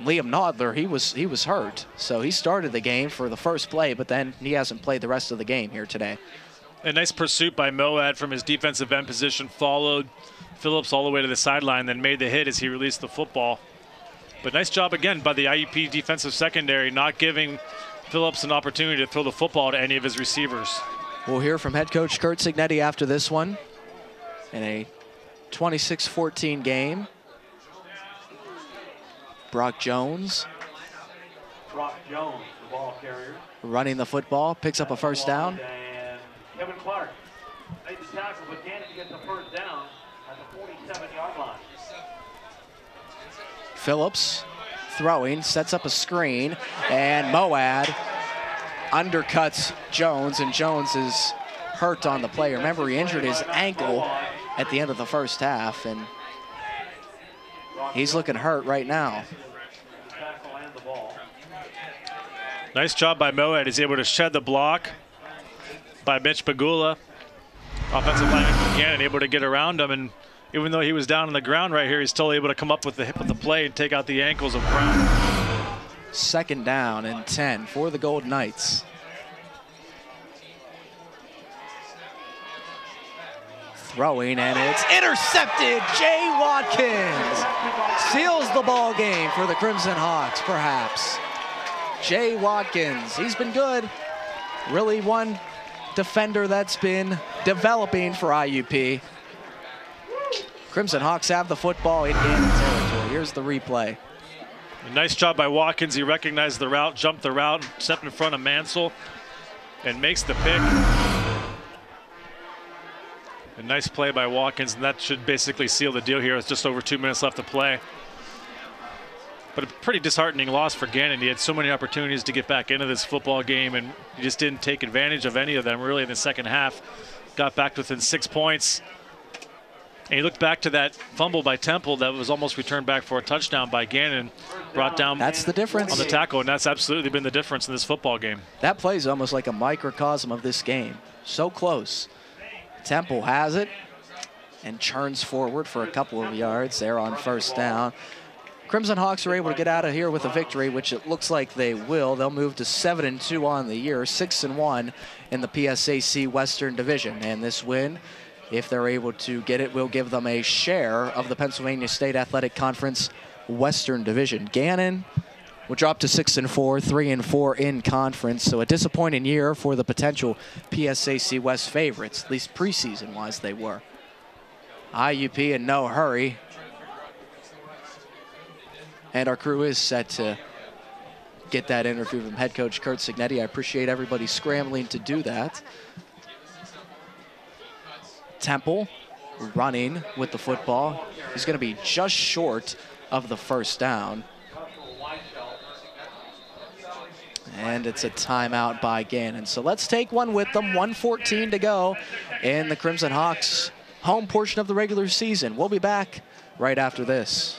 S2: Liam Nodler. He was he was hurt, so he started the game for the first play, but then he hasn't played the rest of the game here today.
S3: A nice pursuit by Moad from his defensive end position, followed Phillips all the way to the sideline, then made the hit as he released the football. But nice job again by the IUP defensive secondary, not giving Phillips an opportunity to throw the football to any of his receivers.
S2: We'll hear from head coach Curt Cignetti after this one in a 26-14 game. Brock Jones
S41: Brock Jones, the ball carrier.
S2: running the football, picks up a first down.
S41: And Kevin Clark made the tackle, but Gannon gets the first down at the 47-yard line.
S2: Phillips throwing, sets up a screen, and Moad undercuts Jones, and Jones is hurt on the play. Remember, he injured his ankle at the end of the first half, and he's looking hurt right now.
S3: Nice job by Moad. He's able to shed the block by Mitch Pagula. Offensive lineman again, able to get around him, and even though he was down on the ground right here, he's still able to come up with the with the play and take out the ankles of Brown.
S2: Second down and 10 for the Golden Knights. throwing, and it's intercepted. Jay Watkins seals the ball game for the Crimson Hawks, perhaps. Jay Watkins, he's been good. Really one defender that's been developing for IUP. Crimson Hawks have the football in territory. Here's the replay.
S3: Nice job by Watkins. He recognized the route, jumped the route, stepped in front of Mansell, and makes the pick. A nice play by Watkins, and that should basically seal the deal here. It's just over two minutes left to play. But a pretty disheartening loss for Gannon. He had so many opportunities to get back into this football game, and he just didn't take advantage of any of them really in the second half. Got back within six points. And he looked back to that fumble by Temple that was almost returned back for a touchdown by Gannon. Brought down
S2: That's the difference.
S3: on the tackle, and that's absolutely been the difference in this football game.
S2: That play is almost like a microcosm of this game. So close. Temple has it and churns forward for a couple of yards there on first down. Crimson Hawks are able to get out of here with a victory, which it looks like they will. They'll move to 7 and 2 on the year, 6 and 1 in the PSAC Western Division. And this win, if they're able to get it, we'll give them a share of the Pennsylvania State Athletic Conference Western Division. Gannon will drop to 6 and 4, 3 and 4 in conference. So a disappointing year for the potential PSAC West favorites, at least preseason wise they were. IUP in no hurry. And our crew is set to get that interview from head coach Curt Cignetti. I appreciate everybody scrambling to do that. Temple running with the football. He's going to be just short of the first down. And it's a timeout by Gannon. So let's take one with them. 114 to go in the Crimson Hawks home portion of the regular season. We'll be back right after this.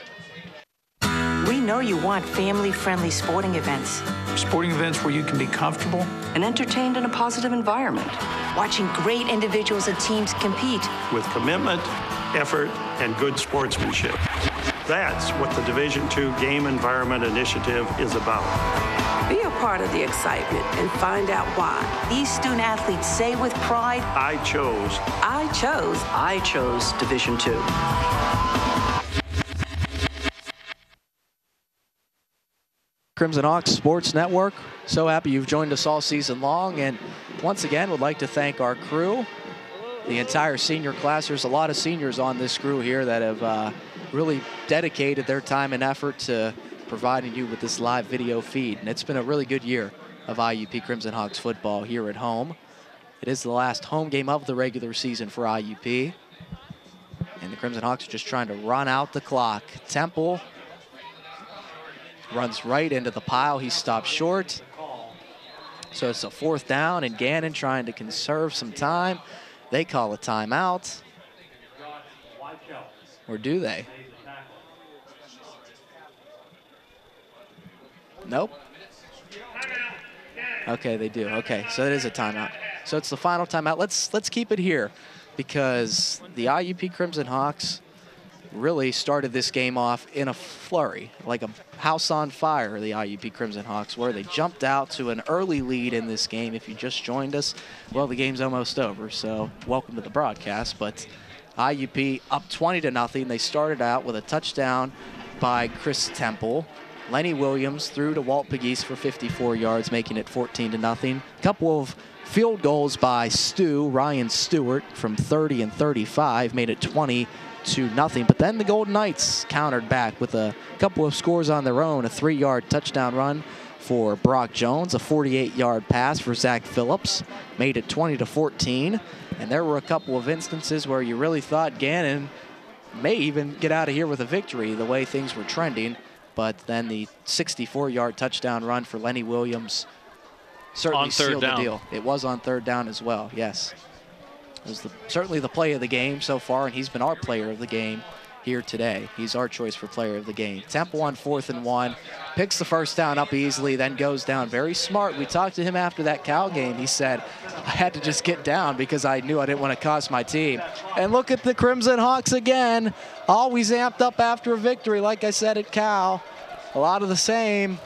S39: We know you want family-friendly sporting events.
S42: Sporting events where you can be comfortable.
S39: And entertained in a positive environment. Watching great individuals and teams compete.
S43: with commitment, effort, and good sportsmanship. That's what the Division II Game Environment Initiative is about.
S39: Be a part of the excitement and find out why. These student athletes say with pride,
S43: I chose.
S39: I chose.
S42: I chose Division Two.
S2: Crimson Hawks Sports Network. So happy you've joined us all season long. And once again, would like to thank our crew, the entire senior class. There's a lot of seniors on this crew here that have uh, really dedicated their time and effort to providing you with this live video feed. And it's been a really good year of IUP Crimson Hawks football here at home. It is the last home game of the regular season for IUP. And the Crimson Hawks are just trying to run out the clock. Temple runs right into the pile. He stops short. So it's a fourth down, and Gannon trying to conserve some time. They call a timeout. Or do they? Nope. Okay, they do. Okay, so it is a timeout. So it's the final timeout. Let's let's keep it here because the IUP Crimson Hawks really started this game off in a flurry, like a house on fire, the IUP Crimson Hawks were. They jumped out to an early lead in this game. If you just joined us, well, the game's almost over, so welcome to the broadcast. But IUP up 20 to nothing. They started out with a touchdown by Chris Temple. Lenny Williams threw to Walt Pegues for 54 yards, making it 14 to nothing. A couple of field goals by Stu, Ryan Stewart, from 30 and 35, made it 20 to nothing. But then the Golden Knights countered back with a couple of scores on their own. A three-yard touchdown run for Brock Jones, a 48-yard pass for Zach Phillips, made it 20 to 14. And there were a couple of instances where you really thought Gannon may even get out of here with a victory the way things were trending. But then the 64-yard touchdown run for Lenny Williams certainly
S3: On third
S2: sealed
S3: down.
S2: the deal. It was on third down as well, yes. Was the, certainly the play of the game so far, and he's been our player of the game here today. He's our choice for player of the game. Temple on fourth and one, picks the first down up easily, then goes down. Very smart. We talked to him after that Cal game. He said, I had to just get down because I knew I didn't want to cost my team. And look at the Crimson Hawks again, always amped up after a victory, like I said at Cal. A lot of the same.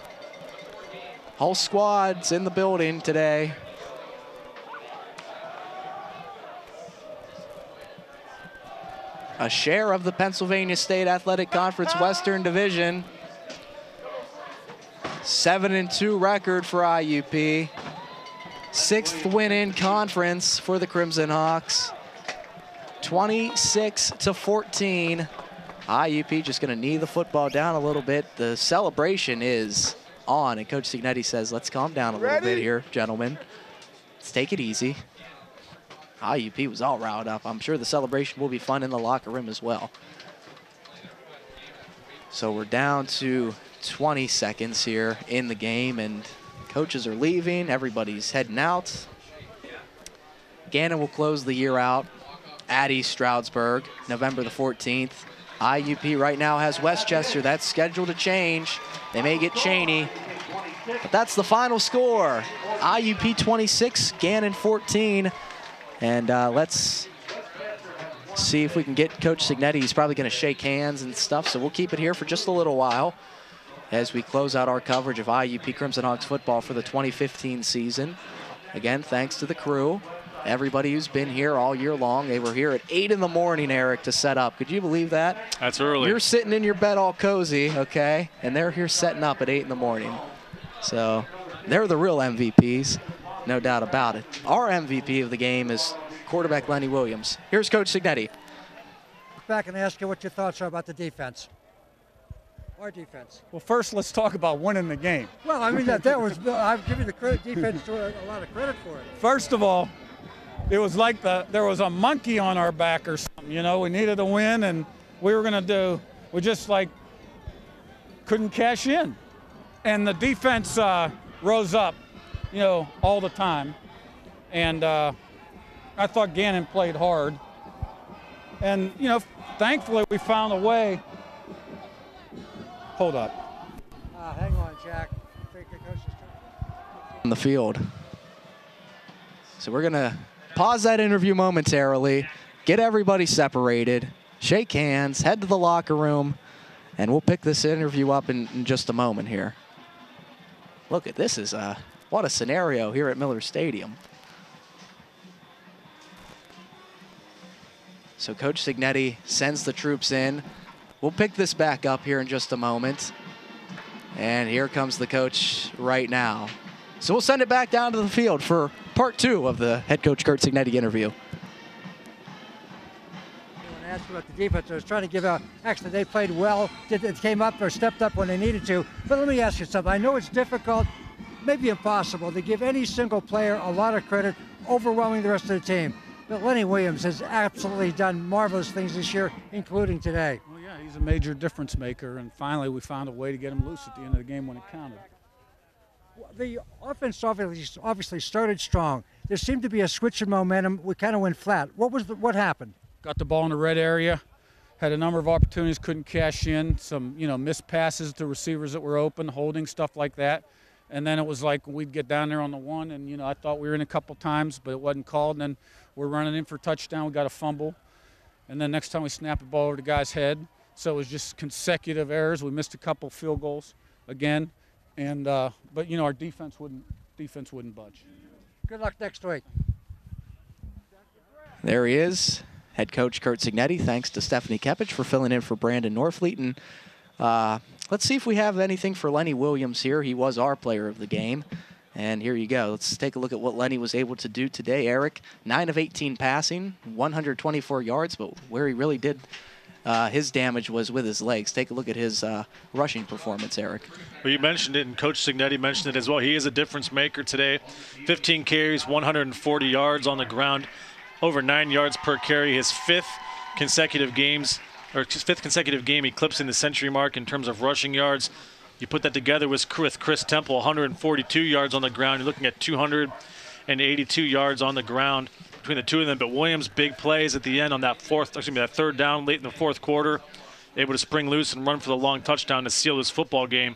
S2: Whole squad's in the building today. A share of the Pennsylvania State Athletic Conference Western Division. Seven and two record for IUP. Sixth win in conference for the Crimson Hawks. 26 to 14. IUP just going to knee the football down a little bit. The celebration is on, and Coach Cignetti says, let's calm down a little bit here, gentlemen. Let's take it easy. IUP was all riled up. I'm sure the celebration will be fun in the locker room as well. So we're down to 20 seconds here in the game, and coaches are leaving. Everybody's heading out. Gannon will close the year out at East Stroudsburg, November the 14th. IUP right now has West Chester. That's scheduled to change. They may get Cheyney, but that's the final score. IUP 26, Gannon 14. And uh, let's see if we can get Coach Cignetti. He's probably going to shake hands and stuff, so we'll keep it here for just a little while as we close out our coverage of IUP Crimson Hawks football for the 2015 season. Again, thanks to the crew, everybody who's been here all year long. They were here at 8 in the morning, Eric, to set up. Could you believe that?
S3: That's early.
S2: You're sitting in your bed all cozy, okay? And they're here setting up at 8 in the morning. So they're the real MVPs, no doubt about it. Our MVP of the game is quarterback Lenny Williams. Here's Coach Cignetti.
S44: Back and ask you what your thoughts are about the defense. Our defense.
S45: Well, first, let's talk about winning the game.
S44: Well, I mean, that, that was, I'm giving the credit, defense to a, a lot of credit for it.
S45: First of all, it was like the there was a monkey on our back or something. You know, we needed a win, and we were going to do. We just like couldn't cash in, and the defense uh, rose up, you know, all the time, and uh, I thought Gannon played hard, and you know, thankfully we found a way. Hold up.
S44: Uh, hang on, Jack. I the
S2: on the field. So we're going to pause that interview momentarily, get everybody separated, shake hands, head to the locker room, and we'll pick this interview up in, in just a moment here. Look at this is a what a scenario here at Miller Stadium. So Coach Cignetti sends the troops in. We'll pick this back up here in just a moment. And here comes the coach right now. So we'll send it back down to the field for part two of the head coach Curt Cignetti interview.
S44: I asked about the defense. I was trying to give out. Actually, they played well. Did it came up or stepped up when they needed to. But let me ask you something. I know it's difficult, maybe impossible, to give any single player a lot of credit, overwhelming the rest of the team. But Lenny Williams has absolutely done marvelous things this year, including today.
S45: Well, yeah, he's a major difference maker, and finally we found a way to get him loose at the end of the game when it counted.
S44: The offense obviously, obviously started strong. There seemed to be a switch in momentum. We kind of went flat. What was the, what happened?
S45: Got the ball in the red area, had a number of opportunities, couldn't cash in. Some you know missed passes to receivers that were open, holding stuff like that. And then it was like we'd get down there on the one, and you know I thought we were in a couple times, but it wasn't called. And then we're running in for a touchdown. We got a fumble, and then next time we snapped the ball over the guy's head. So it was just consecutive errors. We missed a couple field goals again, and uh, but you know our defense wouldn't defense wouldn't budge.
S44: Good luck next week.
S2: There he is, head coach Curt Cignetti. Thanks to Stephanie Kepich for filling in for Brandon Norfleet. And uh, let's see if we have anything for Lenny Williams here. He was our player of the game. And here you go. Let's take a look at what Lenny was able to do today, Eric. 9 of 18 passing, 124 yards, but where he really did uh, his damage was with his legs. Take a look at his uh, rushing performance, Eric.
S3: Well, you mentioned it, and Coach Cignetti mentioned it as well. He is a difference maker today. 15 carries, 140 yards on the ground, over nine yards per carry. His fifth consecutive games, or fifth consecutive game, eclipsing the century mark in terms of rushing yards. You put that together with Chris, Temple, 142 yards on the ground. You're looking at 282 yards on the ground between the two of them. But Williams, big plays at the end on that fourth, excuse me, that third down late in the fourth quarter, able to spring loose and run for the long touchdown to seal this football game.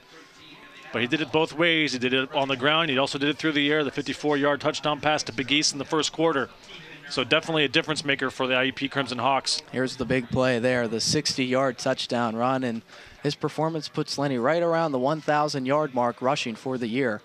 S3: But he did it both ways. He did it on the ground. He also did it through the air. The 54-yard touchdown pass to Big in the first quarter. So definitely a difference maker for the IUP Crimson Hawks.
S2: Here's the big play there, the 60-yard touchdown run, and his performance puts Lenny right around the 1,000-yard mark rushing for the year.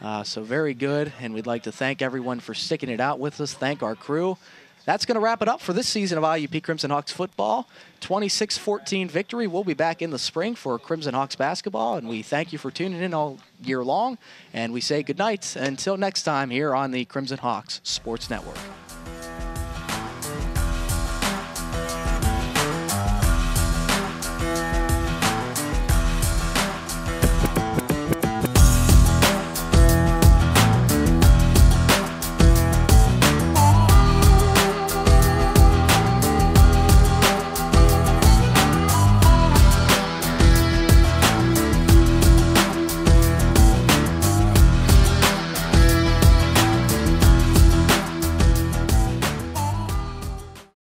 S2: Uh, so very good, and we'd like to thank everyone for sticking it out with us. Thank our crew. that's going to wrap it up for this season of IUP Crimson Hawks football. 26-14 victory. We'll be back in the spring for Crimson Hawks basketball, and we thank you for tuning in all year long. And we say goodnight until next time here on the Crimson Hawks Sports Network.